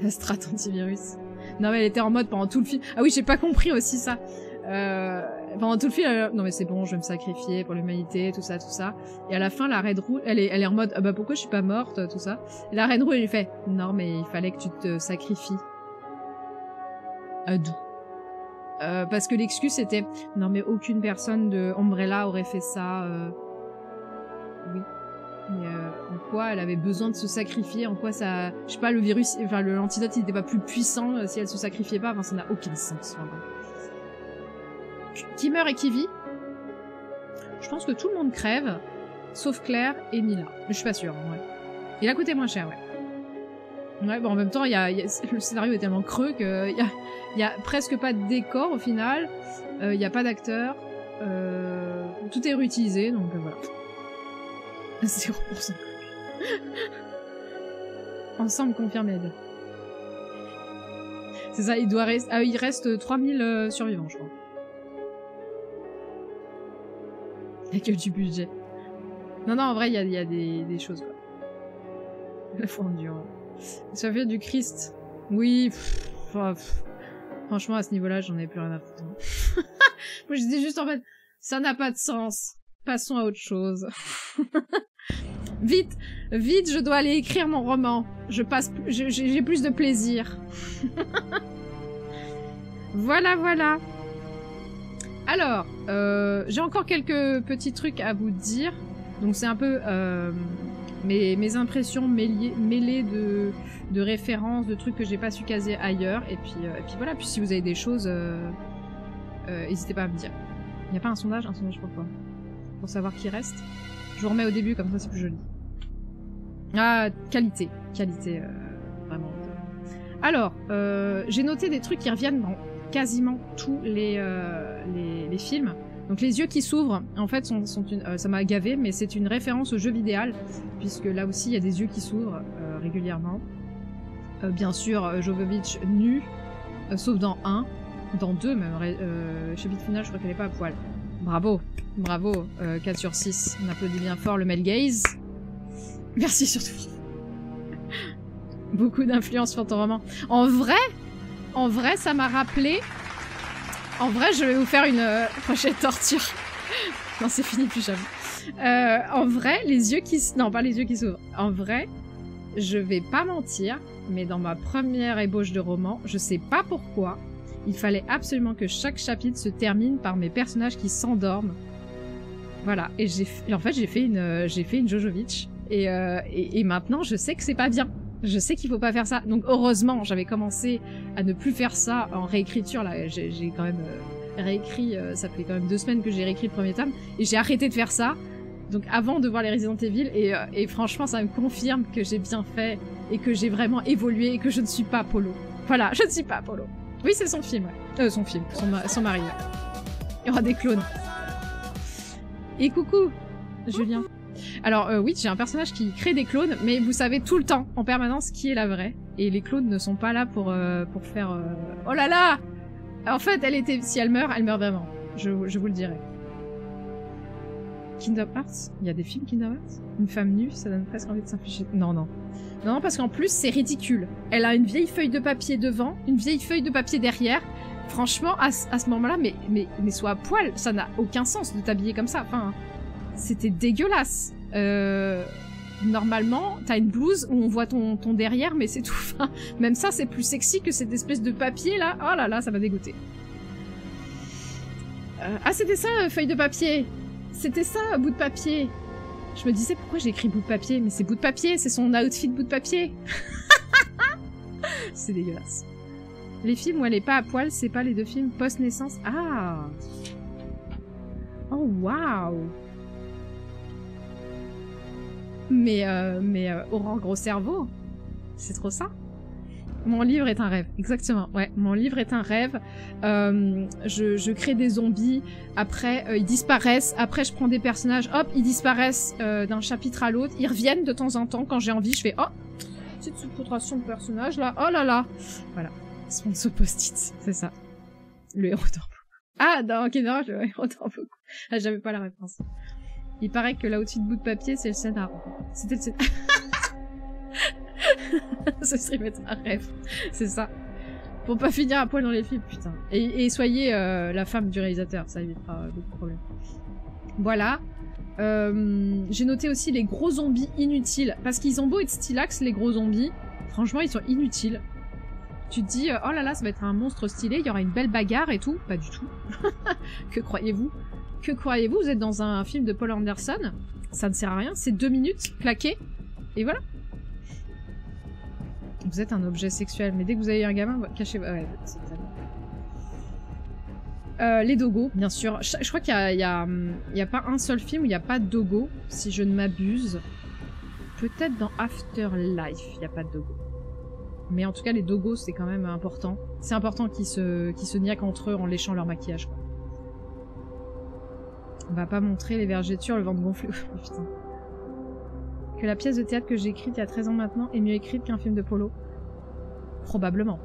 La strat antivirus. Non mais elle était en mode pendant tout le film. Ah oui, j'ai pas compris aussi ça. Euh, pendant tout le film, elle- non mais c'est bon, je vais me sacrifier pour l'humanité, tout ça, tout ça. Et à la fin, la Reine Rouge, elle est, elle est en mode, ah bah pourquoi je suis pas morte, tout ça. Et la Reine Rouge, elle lui fait, non mais il fallait que tu te sacrifies. À d'où Euh, Parce que l'excuse c'était, non mais aucune personne de Umbrella aurait fait ça. euh. Oui. Mais euh, en quoi elle avait besoin de se sacrifier? En quoi ça, je sais pas, le virus, enfin l'antidote, il était pas plus puissant euh, si elle se sacrifiait pas? Enfin, ça n'a aucun sens. Qui meurt et qui vit Je pense que tout le monde crève, sauf Claire et Mila. Je suis pas sûre, en vrai. Il a coûté moins cher, ouais. Ouais, bon, en même temps, *laughs* le scénario est tellement creux qu'il y a, y a presque pas de décor au final. Euh, Il y a pas d'acteur. Euh, tout est réutilisé, donc euh, voilà. *laughs* 0%. *laughs* Ensemble confirmé. C'est ça, il doit rester. Ah, il reste 3000 euh, survivants, je crois. Il y a que du budget. Non, non, en vrai, il y a, y a des, des choses, quoi. La en Dieu. Ça fait du Christ. Oui, franchement, à ce niveau-là, j'en ai plus rien à foutre. *laughs* Moi, je dis juste, en fait, ça n'a pas de sens. Passons à autre chose. *laughs* vite, vite, je dois aller écrire mon roman. Je passe, j'ai plus de plaisir. *laughs* voilà, voilà. Alors, euh, j'ai encore quelques petits trucs à vous dire. Donc c'est un peu euh, mes, impressions mêlées de, références, de trucs que j'ai pas su caser ailleurs. Et puis, euh, voilà, puis si vous avez des choses, n'hésitez pas à me dire. Il n'y a pas un sondage? Un sondage pourquoi Pour savoir qui reste? Je vous remets au début, comme ça c'est plus joli. Ah, qualité. Qualité, vraiment. Alors, j'ai noté des trucs qui reviennent dans quasiment tous les, euh, les, films. Donc les yeux qui s'ouvrent, en fait, sont, euh, ça m'a gavé, mais c'est une référence au jeu vidéal, puisque là aussi il y a des yeux qui s'ouvrent euh, régulièrement. Bien sûr, Jovovich nu, sauf dans 1, dans 2 même, chapitre final, je crois qu'elle est pas à poil. Bravo, bravo, euh, 4 sur 6, on applaudit bien fort le male gaze. Merci surtout. *laughs* Beaucoup d'influence sur ton roman. En vrai, en vrai, ça m'a rappelé. En vrai, je vais vous faire une euh, *laughs* prochaine torture. *laughs* non, c'est fini, plus jamais. Euh, en vrai, les yeux qui... Non, pas les yeux qui s'ouvrent. En vrai, je vais pas mentir, mais dans ma première ébauche de roman, je sais pas pourquoi, il fallait absolument que chaque chapitre se termine par mes personnages qui s'endorment. Voilà, et en fait j'ai fait une euh, j'ai fait une Jojovic et et maintenant je sais que c'est pas bien. Je sais qu'il faut pas faire ça. Donc heureusement, j'avais commencé à ne plus faire ça en réécriture là, j'ai quand même euh, réécrit euh, ça fait quand même deux semaines que j'ai réécrit le premier tome et j'ai arrêté de faire ça. Donc avant de voir les Resident Evil et, euh, et franchement ça me confirme que j'ai bien fait et que j'ai vraiment évolué et que je ne suis pas Polo. Voilà, *laughs* je ne suis pas Polo. Oui, c'est son film, ouais. Euh, son film, son, ma- son mari. Il y aura des clones. Et coucou, Julien. Alors euh, oui, j'ai un personnage qui crée des clones, mais vous savez tout le temps, en permanence, qui est la vraie. Et les clones ne sont pas là pour, euh, pour faire... euh, Oh là là En fait, elle était... Si elle meurt, elle meurt vraiment. Je, je vous le dirai. Kingdom Hearts Il y a des films Kingdom Hearts? Une femme nue, ça donne presque envie de s'infliger. Non, non. Non, non, parce qu'en plus, c'est ridicule. Elle a une vieille feuille de papier devant, une vieille feuille de papier derrière. Franchement, à, à ce moment-là, mais, mais, mais sois à poil, ça n'a aucun sens de t'habiller comme ça. Enfin, c'était dégueulasse. Euh, normalement, t'as une blouse où on voit ton, ton derrière, mais c'est *laughs* tout. Enfin, même ça, c'est plus sexy que cette espèce de papier là. Oh là là, ça m'a dégoûté. Euh, ah, c'était ça, euh, feuille de papier. C'était ça, bout de papier. Je me disais pourquoi j'ai écrit bout de papier, mais c'est bout de papier, c'est son outfit bout de papier. *laughs* c'est dégueulasse. Les films où elle est pas à poil, c'est pas les deux films post-naissance. Ah Oh waouh Mais, euh, mais euh, Gros Cerveau, c'est trop ça Mon livre est un rêve, exactement. Ouais, mon livre est un rêve. Euh, je, je crée des zombies, après euh, ils disparaissent, après je prends des personnages, hop, ils disparaissent euh, d'un chapitre à l'autre, ils reviennent de temps en temps quand j'ai envie, je fais oh, petite sous-contraction de personnage là, oh là là Voilà, sponsor post-it, c'est ça. Le héros dort beaucoup. Ah, dans Kingdom Hearts, *laughs* le héros dort beaucoup. Ah, j'avais pas la réponse. Il paraît que l'outil de bout de papier, c'est le scénar. C'était le scénar. *laughs* Ce serait mettre un rêve. C'est ça. Pour pas finir à poil dans les films, putain. Et, soyez euh, la femme du réalisateur, ça évitera euh, beaucoup de problèmes. Voilà. Euh, J'ai noté aussi les gros zombies inutiles. Parce qu'ils ont beau être stylax, les gros zombies. Franchement, ils sont inutiles. Tu te dis, oh là là, ça va être un monstre stylé, il y aura une belle bagarre et tout. Pas du tout. *laughs* que croyez-vous? Que croyez-vous? Vous êtes dans un film de Paul Anderson. Ça ne sert à rien. C'est deux minutes, claqué. Et voilà. Vous êtes un objet sexuel, mais dès que vous avez un gamin, cachez... Ouais, c'est très bien. Euh, les dogos, bien sûr. Je, crois qu'il y a, pas un seul film où il n'y a pas de dogo, si je ne m'abuse. Peut-être dans Afterlife, il n'y a pas de dogo. Mais en tout cas, les dogos, c'est quand même important. C'est important qu'ils se, qu'ils se niaquent entre eux en léchant leur maquillage. Quoi. On va pas montrer les vergetures, le ventre gonflé. Oh, putain. Que la pièce de théâtre que j'ai écrite il y a 13 ans maintenant est mieux écrite qu'un film de polo Probablement.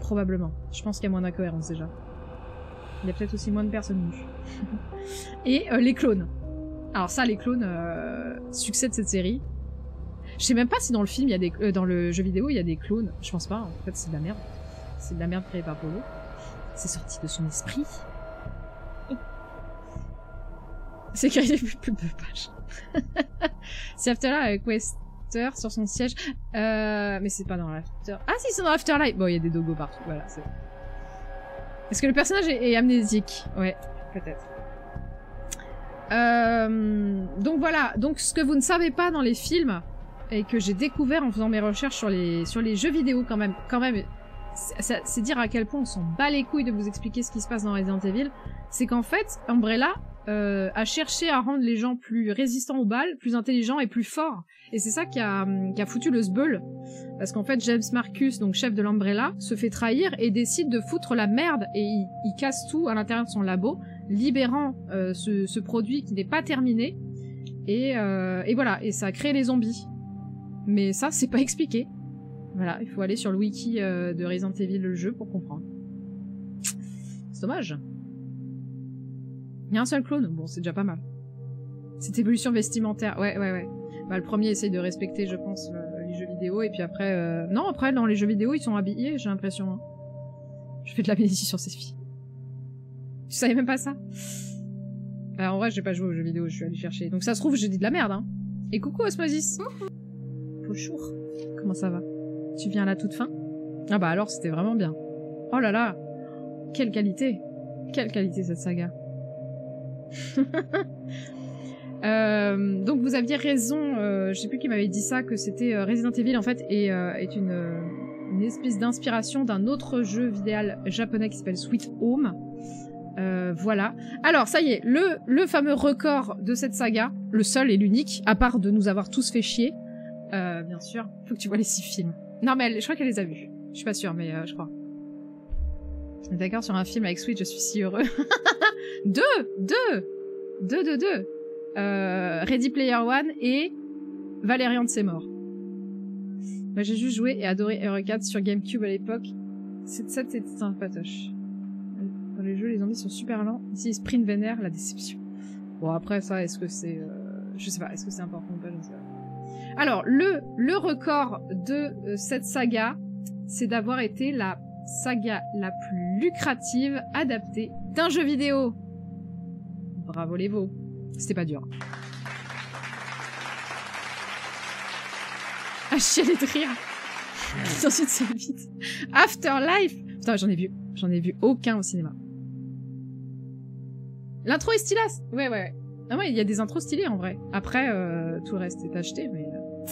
Probablement. Je pense qu'il y a moins d'incohérence déjà. Il y a peut-être aussi moins de personnes. *laughs* Et euh, les clones. Alors ça, les clones, euh, succès cette série. Je sais même pas si dans le film, il y a des, euh, dans le jeu vidéo, il y a des clones. Je pense pas. En fait, c'est de la merde. C'est de la merde créée par Polo. C'est sorti de son esprit. Depuis plus de pages. c'est Afterlife avec Wester sur son siège. Euh, mais c'est pas dans l'After... Ah si, c'est dans Afterlife Bon, il y a des dogos partout. Voilà, c'est... Est-ce que le personnage est, est amnésique? Ouais, peut-être. Euh, donc voilà, donc ce que vous ne savez pas dans les films et que j'ai découvert en faisant mes recherches sur les sur les jeux vidéo quand même, quand même, c'est dire à quel point on s'en bat les couilles de vous expliquer ce qui se passe dans Resident Evil, c'est qu'en fait Umbrella euh, a cherché à rendre les gens plus résistants aux balles, plus intelligents et plus forts, et c'est ça qui a qui a foutu le sbeul, parce qu'en fait James Marcus, donc chef de l'Umbrella, se fait trahir et décide de foutre la merde et il, casse tout à l'intérieur de son labo libérant euh, ce, produit qui n'est pas terminé. Et, euh, et, voilà, et ça a créé les zombies. Mais ça, c'est pas expliqué. Voilà, il faut aller sur le wiki euh, de Resident Evil le jeu pour comprendre. C'est dommage. Il y a un seul clone, bon, c'est déjà pas mal. Cette évolution vestimentaire, ouais, ouais, ouais. Bah, le premier essaye de respecter, je pense, le, les jeux vidéo, et puis après... Euh... Non, après, dans les jeux vidéo, ils sont habillés, j'ai l'impression. Hein. Je fais de la bénédiction sur ces filles. Je savais même pas ça. En vrai, j'ai pas joué aux jeux vidéo, je suis allée chercher. Donc ça se trouve, j'ai dit de la merde, hein. Et coucou Osmosis Bonjour. Comment ça va? Tu viens à la toute fin? Ah bah alors, c'était vraiment bien. Oh là là Quelle qualité Quelle qualité cette saga *laughs* euh, donc vous aviez raison, euh, je sais plus qui m'avait dit ça, que c'était euh, Resident Evil en fait et, euh, est une, espèce d'inspiration d'un autre jeu vidéo japonais qui s'appelle Sweet Home. Voilà. Alors, ça y est, le, le fameux record de cette saga, le seul et l'unique, à part de nous avoir tous fait chier, bien sûr, faut que tu vois les six films. Non, mais je crois qu'elle les a vus. Je suis pas sûre, mais je crois. D'accord, sur un film avec Switch, je suis si heureux. *laughs* deux Deux Deux, deux, deux euh, Ready Player One et Valérian de ses morts. Moi, j'ai juste joué et adoré Hero 4 sur GameCube à l'époque. Ça, c'était un patoche. Dans les jeux, les zombies sont super lents. Ici, sprint vénère, la déception. Bon, après, ça, est-ce que c'est... Euh... Je sais pas, est-ce que c'est important ou pas, je ne sais pas. Alors, le, le record de euh, cette saga, c'est d'avoir été la saga la plus lucrative adaptée d'un jeu vidéo. Bravo les veaux. C'était pas dur. *laughs* Ah, chialer de rire. *laughs* Ensuite, c'est vite. Afterlife. Putain, j'en ai vu. J'en ai vu aucun au cinéma. L'intro est stylasse. Ouais, ouais, ouais. Ah ouais, il y a des intros stylées en vrai. Après, euh, tout le reste est acheté, mais. euh,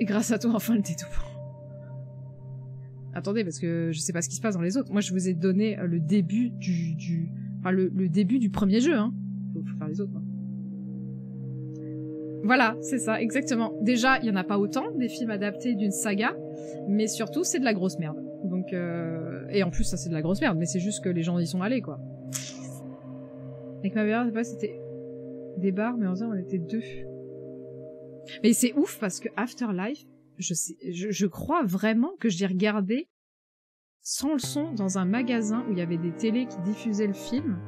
Et grâce à toi, enfin le dénouement. Attendez, parce que je sais pas ce qui se passe dans les autres. Moi, je vous ai donné euh, le début du, enfin le, début du premier jeu. Hein. Faut, faire les autres. Voilà, c'est ça, exactement. Déjà, il y en a pas autant des films adaptés d'une saga, mais surtout, c'est de la grosse merde. Donc, euh... et en plus, ça c'est de la grosse merde, mais c'est juste que les gens y sont allés, quoi. Avec ma mère, pas, c'était des bars, mais en vrai, on était deux. Mais c'est ouf parce que Afterlife, je sais, je, je crois vraiment que je l'ai regardé sans le son dans un magasin où il y avait des télés qui diffusaient le film.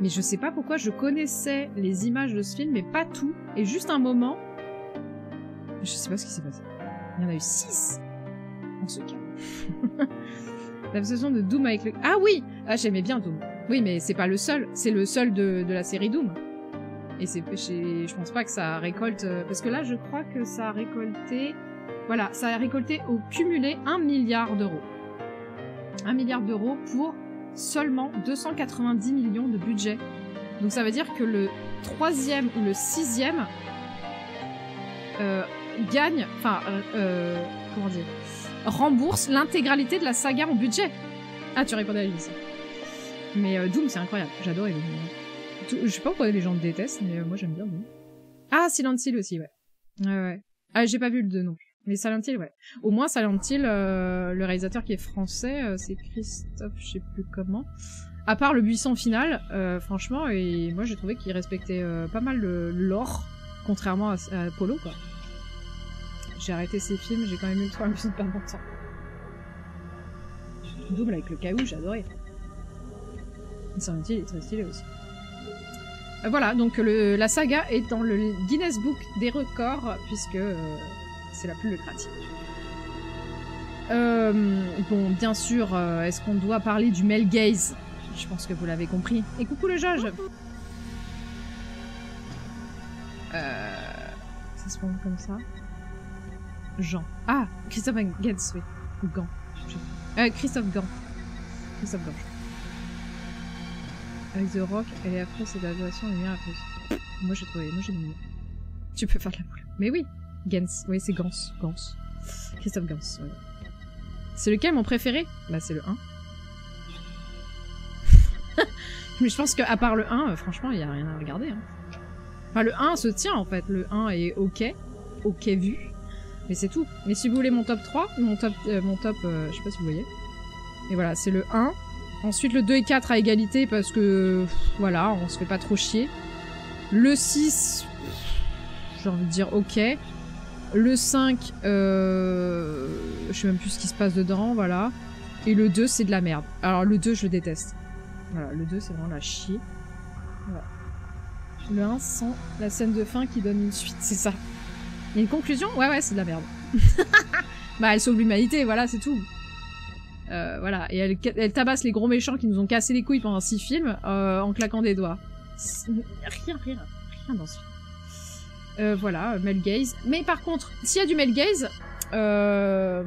Mais je sais pas pourquoi je connaissais les images de ce film, mais pas tout. Et juste un moment, je sais pas ce qui s'est passé. Il y en a eu six. En ce cas. *laughs* L'obsession de Doom avec le... Ah oui Ah j'aimais bien Doom. Oui, mais c'est pas le seul. C'est le seul de, de la série Doom. Et c'est, je pense pas que ça récolte, parce que là, je crois que ça a récolté, voilà, ça a récolté au cumulé un milliard d'euros. Un milliard d'euros pour seulement 290 millions de budget. Donc ça veut dire que le troisième ou le sixième euh, gagne, enfin, euh, euh, comment dire, rembourse l'intégralité de la saga en budget. Ah, tu répondais à Alice. Mais euh, Doom, c'est incroyable. J'adorais Doom. Je sais pas pourquoi les gens le détestent, mais moi j'aime bien Doom. Ah, Silent Hill aussi, ouais. Ouais, ouais. Ah, j'ai pas vu le 2 non. Mais Silent Hill, ouais. Au moins, Silent Hill, euh, le réalisateur qui est français, euh, c'est Christophe, je sais plus comment. À part le buisson final, euh, franchement, et moi j'ai trouvé qu'il respectait euh, pas mal le lore, contrairement à, à Polo, quoi. J'ai arrêté ces films, j'ai quand même eu le temps de perdre mon temps. Double avec le caillou, adoré. Silent Hill est très stylé aussi. Voilà, donc le, la saga est dans le Guinness Book des records, puisque c'est la plus lucrative. Euh, bon, bien sûr, euh, est-ce qu'on doit parler du male gaze? Je pense que vous l'avez compris. Et coucou le jage euh, Ça se prononce comme ça Jean. Ah Christophe Gans, oui. Ou Gant. Euh, Christophe Gant. Christophe Gant. Avec The Rock, elle est affreuse, cette adoration est bien affreuse. Moi j'ai trouvé, moi j'ai aimé. Tu peux faire de la boule. Mais oui Gans, oui c'est Gans. Gans. Christophe Gans, oui. C'est lequel mon préféré? Bah c'est le 1. *laughs* Mais je pense qu'à part le 1, euh, franchement, il y a rien à regarder. Hein. Enfin, le 1 se tient en fait. Le 1 est ok. Ok vu. Mais c'est tout. Mais si vous voulez mon top 3, mon top, euh, mon top euh, je sais pas si vous voyez. Et voilà, c'est le 1. Ensuite, le 2 et 4 à égalité parce que, pff, voilà, on se fait pas trop chier. Le 6, j'ai envie de dire ok. Le 5, euh, je sais même plus ce qui se passe dedans, voilà. Et le 2, c'est de la merde. Alors, le 2, je le déteste. Voilà, le 2, c'est vraiment la chier. Voilà. Le 1 sans la scène de fin qui donne une suite, c'est ça. Une conclusion Ouais, ouais, c'est de la merde. *laughs* bah, elle sauve l'humanité, voilà, c'est tout. Euh, voilà, et elle, tabasse les gros méchants qui nous ont cassé les couilles pendant six films euh, en claquant des doigts. Rien, rien, rien dans ce film. Euh, voilà, Mel Gaze. Mais par contre, s'il y a du Mel Gaze, euh,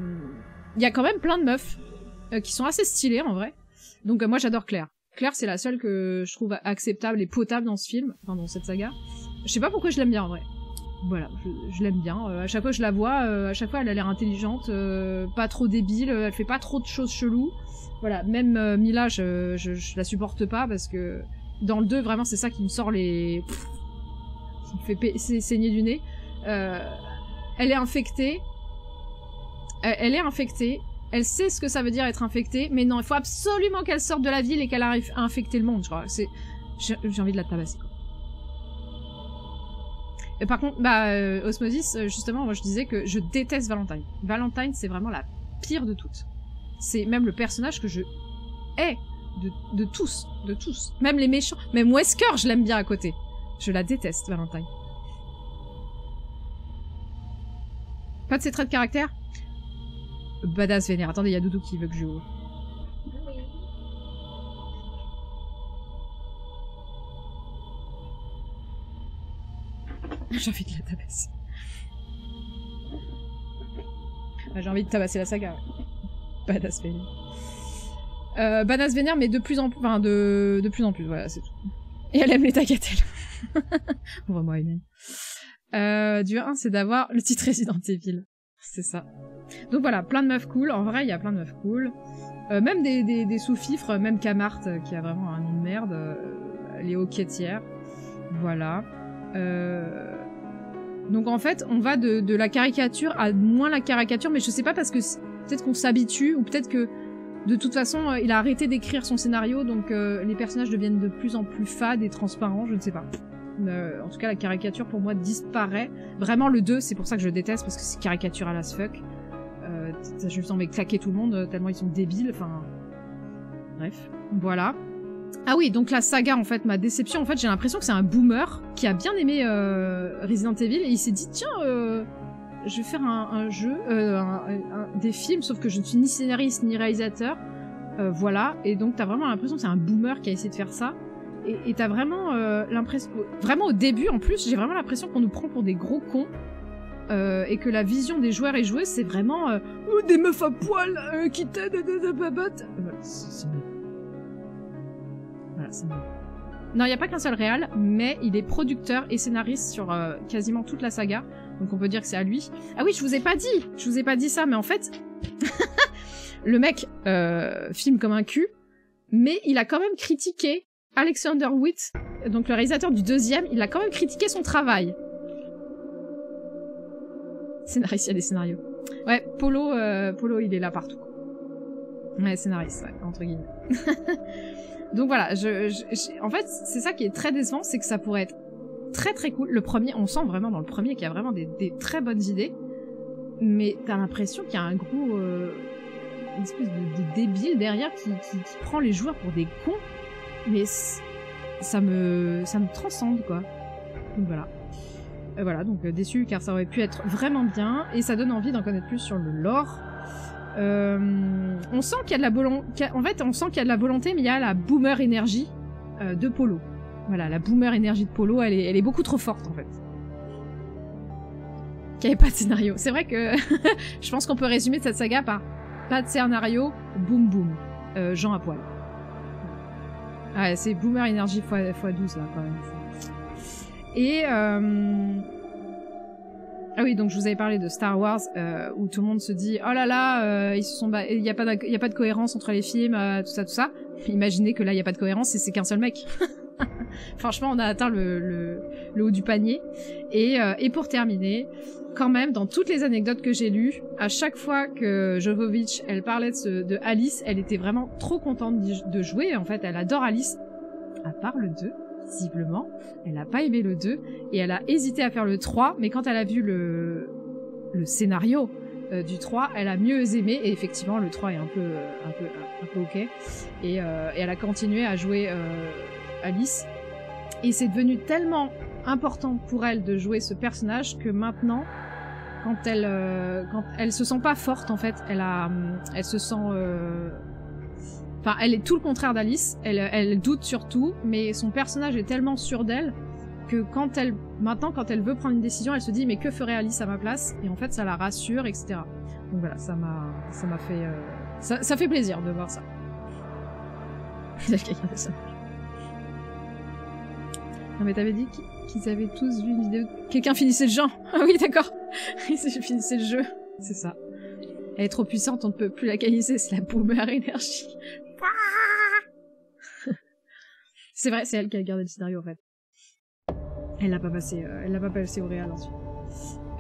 il y a quand même plein de meufs euh, qui sont assez stylées en vrai. Donc euh, moi j'adore Claire. Claire c'est la seule que je trouve acceptable et potable dans ce film, enfin dans cette saga. Je sais pas pourquoi je l'aime bien en vrai. Voilà, je, l'aime bien. Euh, à chaque fois je la vois, à chaque fois elle a l'air intelligente, pas trop débile, elle fait pas trop de choses cheloues. Voilà, même Mila, je, je, je la supporte pas parce que dans le 2, vraiment c'est ça qui me sort les... qui fait saigner du nez. Euh, elle est infectée. Euh, elle est infectée. Elle sait ce que ça veut dire être infectée, mais non, il faut absolument qu'elle sorte de la ville et qu'elle arrive à infecter le monde, j'ai envie de la tabasser. Et par contre, bah, euh, Osmosis, justement, moi je disais que je déteste Valentine. Valentine, c'est vraiment la pire de toutes. C'est même le personnage que je hais de, de tous, de tous. Même les méchants, même Wesker, je l'aime bien à côté. Je la déteste, Valentine. Pas de ses traits de caractère? Badass vénère. Attendez, il y a Doudou qui veut que je ouvre. J'ai envie de la tabasser. Ah, J'ai envie de tabasser la saga. Badass vénère. Euh, badass vénère, mais de plus en plus, enfin de, de plus en plus, voilà, c'est tout. Et elle aime les tagatelles. *laughs* Vraiment, aime. Euh, du 1, c'est d'avoir le titre Resident Evil. C'est ça. Donc voilà, plein de meufs cool. En vrai, il y a plein de meufs cool. Euh, même des, des, sous-fifres, même Camart, euh, qui a vraiment un nom de merde. euh, les hoquetières. Voilà. Euh... Donc en fait, on va de, de la caricature à moins la caricature, mais je sais pas parce que peut-être qu'on s'habitue, ou peut-être que de toute façon, euh, il a arrêté d'écrire son scénario, donc euh, les personnages deviennent de plus en plus fades et transparents, je ne sais pas. Euh, en tout cas, la caricature pour moi disparaît. Vraiment, le 2, c'est pour ça que je déteste, parce que c'est caricatural as fuck. Euh, T'as juste envie de claquer tout le monde, tellement ils sont débiles, enfin... Bref, voilà. Ah oui, donc la saga, en fait, ma déception, en fait, j'ai l'impression que c'est un boomer qui a bien aimé Resident Evil, et il s'est dit, tiens, je vais faire un, jeu, euh, des films, sauf que je ne suis ni scénariste ni réalisateur. Euh, voilà, et donc t'as vraiment l'impression que c'est un boomer qui a essayé de faire ça. Et t'as vraiment euh, l'impression, vraiment au début en plus, j'ai vraiment l'impression qu'on nous prend pour des gros cons. et que la vision des joueurs et joueuses, c'est vraiment Oh, des meufs à poil qui t'aident. Voilà, c'est. Voilà, c'est nul. Non, il n'y a pas qu'un seul réal, mais il est producteur et scénariste sur quasiment toute la saga. Donc on peut dire que c'est à lui. Ah oui, je vous ai pas dit Je vous ai pas dit ça, mais en fait, *laughs* le mec euh, filme comme un cul, mais il a quand même critiqué Alexander Witt, donc le réalisateur du deuxième, il a quand même critiqué son travail. Scénariste, il y a des scénarios. Ouais, Polo, euh, Polo, il est là partout. Ouais, scénariste, entre guillemets. *laughs* Donc voilà, je, je- je- en fait, c'est ça qui est très décevant, c'est que ça pourrait être très très cool. Le premier, on sent vraiment dans le premier qu'il y a vraiment des, très bonnes idées, mais t'as l'impression qu'il y a un gros, euh, une espèce de, débile derrière qui, qui, prend les joueurs pour des cons, mais ça me, ça me transcende quoi. Donc voilà. Euh, voilà, donc euh, déçu car ça aurait pu être vraiment bien et ça donne envie d'en connaître plus sur le lore. Euh, on sent qu'il y a de la volonté, en fait, on sent qu'il y a de la volonté, mais il y a la boomer énergie de Polo. Voilà, la boomer énergie de Polo, elle est, elle est beaucoup trop forte en fait. Qu'il n'y avait pas de scénario. C'est vrai que *laughs* je pense qu'on peut résumer cette saga par pas de scénario, boum boum, euh, Jean à poil. Ouais, c'est boomer énergie x, x 12 là quand même. Et euh... ah oui, donc je vous avais parlé de Star Wars euh, où tout le monde se dit oh là là, euh, ils se sont, il y a pas, a pas de cohérence entre les films, euh, tout ça, tout ça. Imaginez que là il y a pas de cohérence et c'est qu'un seul mec. *laughs* *laughs* Franchement, on a atteint le, haut du panier. Et, euh, et pour terminer, quand même, dans toutes les anecdotes que j'ai lues, à chaque fois que Jovovich, elle parlait de, ce- de Alice, elle était vraiment trop contente de jouer. En fait, elle adore Alice, à part le 2, visiblement. Elle a pas aimé le 2, et elle a hésité à faire le 3, mais quand elle a vu le, scénario euh, du 3, elle a mieux aimé, et effectivement, le 3 est un peu, euh, ok. Et, elle a continué à jouer Alice. Et c'est devenu tellement important pour elle de jouer ce personnage que maintenant, quand elle, euh, quand elle se sent pas forte en fait, elle a, elle se sent, euh, enfin, elle est tout le contraire d'Alice. Elle, elle doute sur tout, mais son personnage est tellement sûr d'elle que quand elle, maintenant, quand elle veut prendre une décision, elle se dit mais que ferait Alice à ma place? Et en fait, ça la rassure, etc. Donc voilà, ça m'a, ça m'a fait, euh, ça, ça fait plaisir de voir ça. Non mais t'avais dit qu'- qu'ils avaient tous vu une vidéo. Quelqu'un finissait le jeu. *laughs* Ah oui, d'accord. *laughs* Ils finissaient le jeu. C'est ça. Elle est trop puissante, on ne peut plus la canaliser, c'est la boomer énergie. *laughs* c'est vrai, c'est elle qui a gardé le scénario en fait. Elle l'a pas passé, euh, elle l'a pas passé au réel ensuite.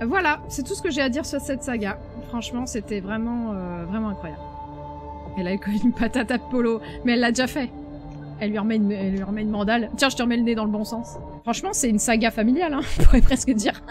Euh, voilà, c'est tout ce que j'ai à dire sur cette saga. Franchement, c'était vraiment, euh, vraiment incroyable. Elle a collé une patate à Polo, mais elle l'a déjà fait. Elle lui remet une, elle lui remet une mandale. Tiens, je te remets le nez dans le bon sens. Franchement, c'est une saga familiale, hein, *laughs* on pourrait presque dire.